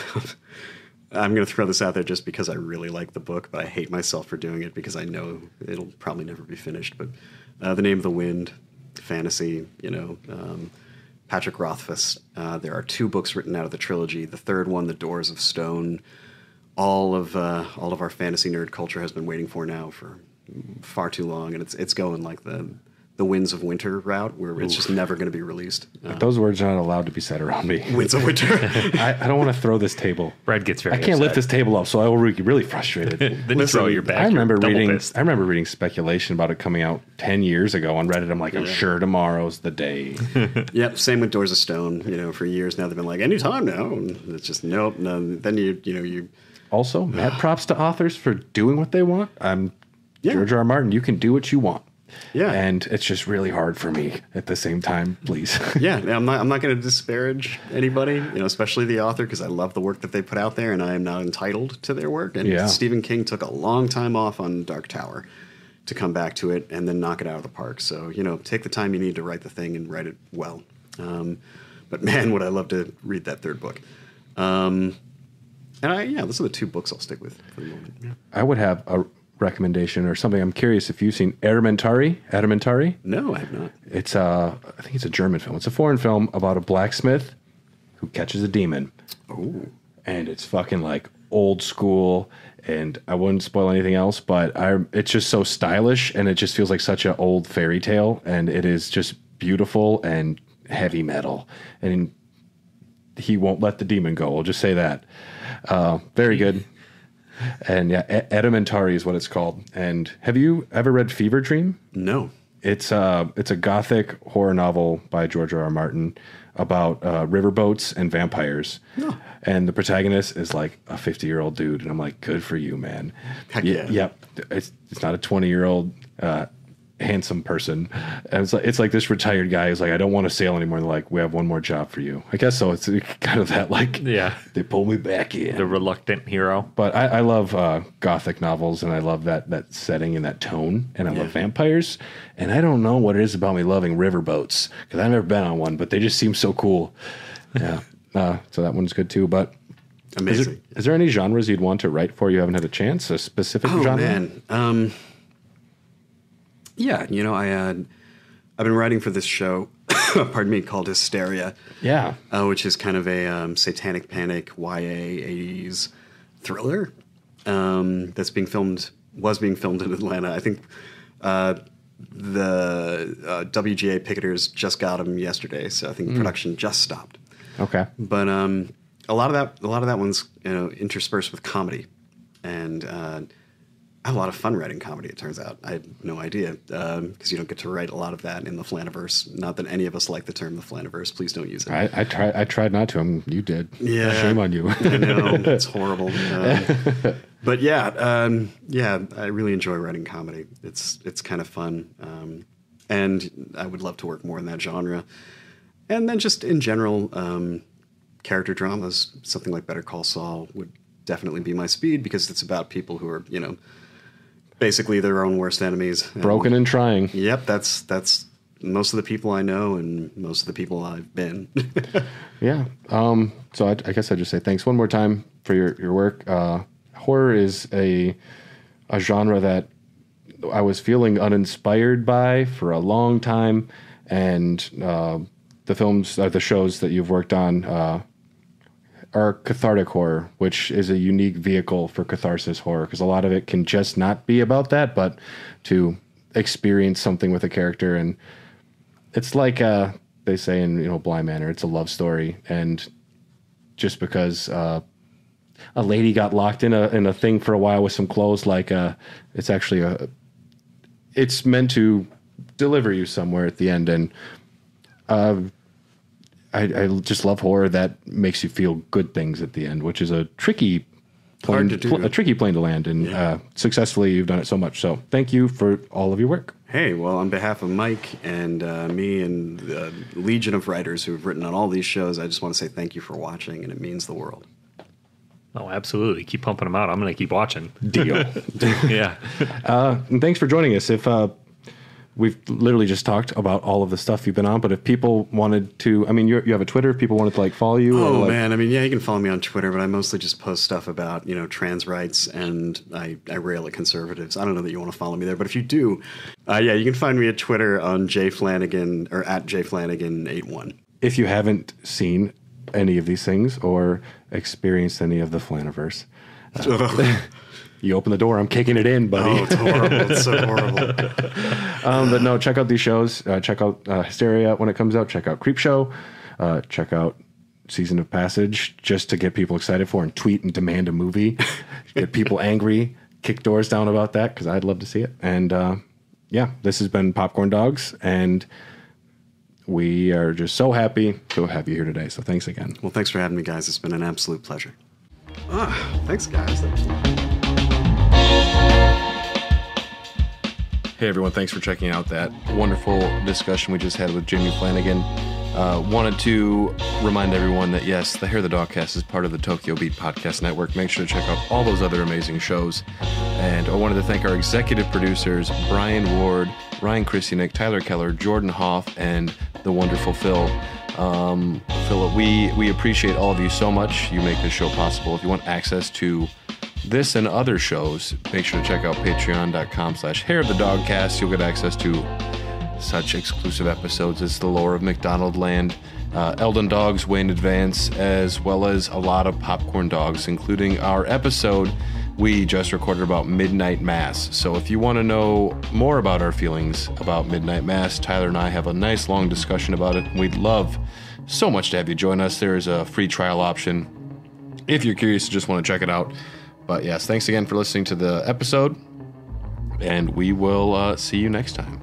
I'm going to throw this out there just because I really like the book, but I hate myself for doing it because I know it'll probably never be finished. But uh, The Name of the Wind, fantasy, you know, um, Patrick Rothfuss. Uh, there are two books written out of the trilogy. The third one, The Doors of Stone. All of uh, all of our fantasy nerd culture has been waiting for now for far too long, and it's it's going like the the Winds of Winter route, where it's just never going to be released. Uh, Those words are not allowed to be said around me. Winds of Winter. I, I don't want to throw this table. Brad gets very I can't lift this table up, so I will be really frustrated. Then you Listen, throw your back. I remember reading. pissed. I remember reading speculation about it coming out ten years ago on Reddit. I'm like, I'm sure tomorrow's the day. Yep, same with Doors of Stone. You know, for years now they've been like, anytime now. And it's just nope. No. Then you you know you also, mad props to authors for doing what they want. I'm Yeah. George R. R. Martin. You can do what you want. Yeah. and it's just really hard for me at the same time. Please. yeah. I'm not I'm not going to disparage anybody. You know, especially the author because I love the work that they put out there, and I am not entitled to their work. And Yeah. Stephen King took a long time off on Dark Tower to come back to it and then knock it out of the park. So you know, take the time you need to write the thing and write it well. Um, but man, would I love to read that third book. Um, and I, yeah, those are the two books I'll stick with for the moment. Yeah. I would have a recommendation or something. I'm curious if you've seen Adamentari. Adamentari. No, I have not. It's a, I think it's a German film. It's a foreign film about a blacksmith who catches a demon. Oh, and it's fucking like old school and I wouldn't spoil anything else, but I it's just so stylish and it just feels like such an old fairy tale and it is just beautiful and heavy metal and he won't let the demon go. I'll just say that. Uh, very good. And yeah, E- Adamentari is what it's called. And have you ever read Fevre Dream? no. It's uh it's a gothic horror novel by George R. R. Martin about uh, riverboats and vampires. And the protagonist is like a 50 year old dude, and I'm like, good for you, man. Heck Ye- yeah. Yep. It's it's not a 20 year old uh, handsome person. And it's like it's like this retired guy is like, I don't want to sail anymore. They're like, we have one more job for you. I guess so. It's kind of that like, Yeah. they pull me back in The reluctant hero. but I, I love uh, gothic novels and I love that that setting and that tone and I love vampires and I don't know what it is about me loving riverboats because I've never been on one but they just seem so cool yeah uh, so that one's good too but is Amazing. there, is there any genres you'd want to write for you haven't had a chance a specific Oh genre man. Um, yeah, you know, I had I've been writing for this show, pardon me, called Hysteria, yeah. Uh, which is kind of a um, satanic panic YA 80s thriller um, that's being filmed was being filmed in Atlanta. I think uh, the uh, WGA picketers just got them yesterday, so I think production just stopped. okay. But um, a lot of that, a lot of that one's you know interspersed with comedy, and uh, I have a lot of fun writing comedy. It turns out I had no idea because you don't get to write a lot of that in the Flaniverse. Not that any of us like the term the Flaniverse. Please don't use it. I, I tried I tried not to I'm, you did Yeah. shame on you I know it's horrible. Um, but yeah, um, yeah, I really enjoy writing comedy. It's it's kind of fun, um, and I would love to work more in that genre. And then just in general, um, character dramas, something like Better Call Saul would definitely be my speed because it's about people who are you know basically their own worst enemies. And- broken and trying Yep, that's that's most of the people I know and most of the people I've been. Yeah. Um, so I, I guess I just say thanks one more time for your your work. Uh, horror is a a genre that I was feeling uninspired by for a long time, and uh, the films, uh, the shows that you've worked on. Are cathartic horror, which is a unique vehicle for catharsis horror because a lot of it can just not be about that, but to experience something with a character. And it's like uh, they say in you know Bly Manor, it's a love story, and just because uh, a lady got locked in a in a thing for a while with some clothes, like uh, it's actually a, it's meant to deliver you somewhere at the end, and uh, I, I just love horror that makes you feel good things at the end, which is a tricky. Plane, Hard to do. pl- a tricky plane to land, and uh, successfully you've done it so much. So thank you for all of your work. Hey, well, on behalf of Mike and uh, me and the legion of writers who have written on all these shows, I just want to say thank you for watching, and it means the world. Oh, absolutely. Keep pumping them out. I'm going to keep watching. Deal. yeah. and thanks for joining us. If uh, we've literally just talked about all of the stuff you've been on, but if people wanted to, I mean, you you have a Twitter. If people wanted to like follow you. Oh like, man, I mean, yeah, you can follow me on Twitter, but I mostly just post stuff about you know trans rights, and I, I rail at conservatives. I don't know that you want to follow me there, but if you do, uh, yeah, you can find me at Twitter on J Flanagan or at J Flanagan eight one. If you haven't seen any of these things or experienced any of the Flaniverse, you open the door. I'm kicking it in, buddy. Oh, it's horrible! It's so horrible. Um, but no, check out these shows. Uh, check out uh, Hysteria when it comes out. Check out Creepshow. Uh, check out Season of Passage just to get people excited for and tweet and demand a movie. get people angry, kick doors down about that because I'd love to see it. And uh, yeah, this has been Popcorn Dogs, and we are just so happy to have you here today. So thanks again. Well, thanks for having me, guys. It's been an absolute pleasure. Ah, thanks, guys. Hey everyone, thanks for checking out that wonderful discussion we just had with Jamie Flanagan. Uh, wanted to remind everyone that yes, the Hair the Dogcast is part of the Tokyo Beat Podcast Network. Make sure to check out all those other amazing shows. And I wanted to thank our executive producers, Brian Ward, Ryan Christianik, Tyler Keller, Jordan Hoff, and the wonderful Phil. Um, Philip, we we appreciate all of you so much. You make this show possible. If you want access to this and other shows, make sure to check out patreon.com slash hair of the dogcast. You'll get access to such exclusive episodes as the lore of McDonald Land, uh, Dogs way in advance, as well as a lot of popcorn dogs, including our episode we just recorded about Midnight Mass. So if you want to know more about our feelings about Midnight Mass, Tyler and I have a nice long discussion about it. We'd love so much to have you join us. There is a free trial option if you're curious, just want to check it out. But yes, thanks again for listening to the episode, and we will uh, see you next time.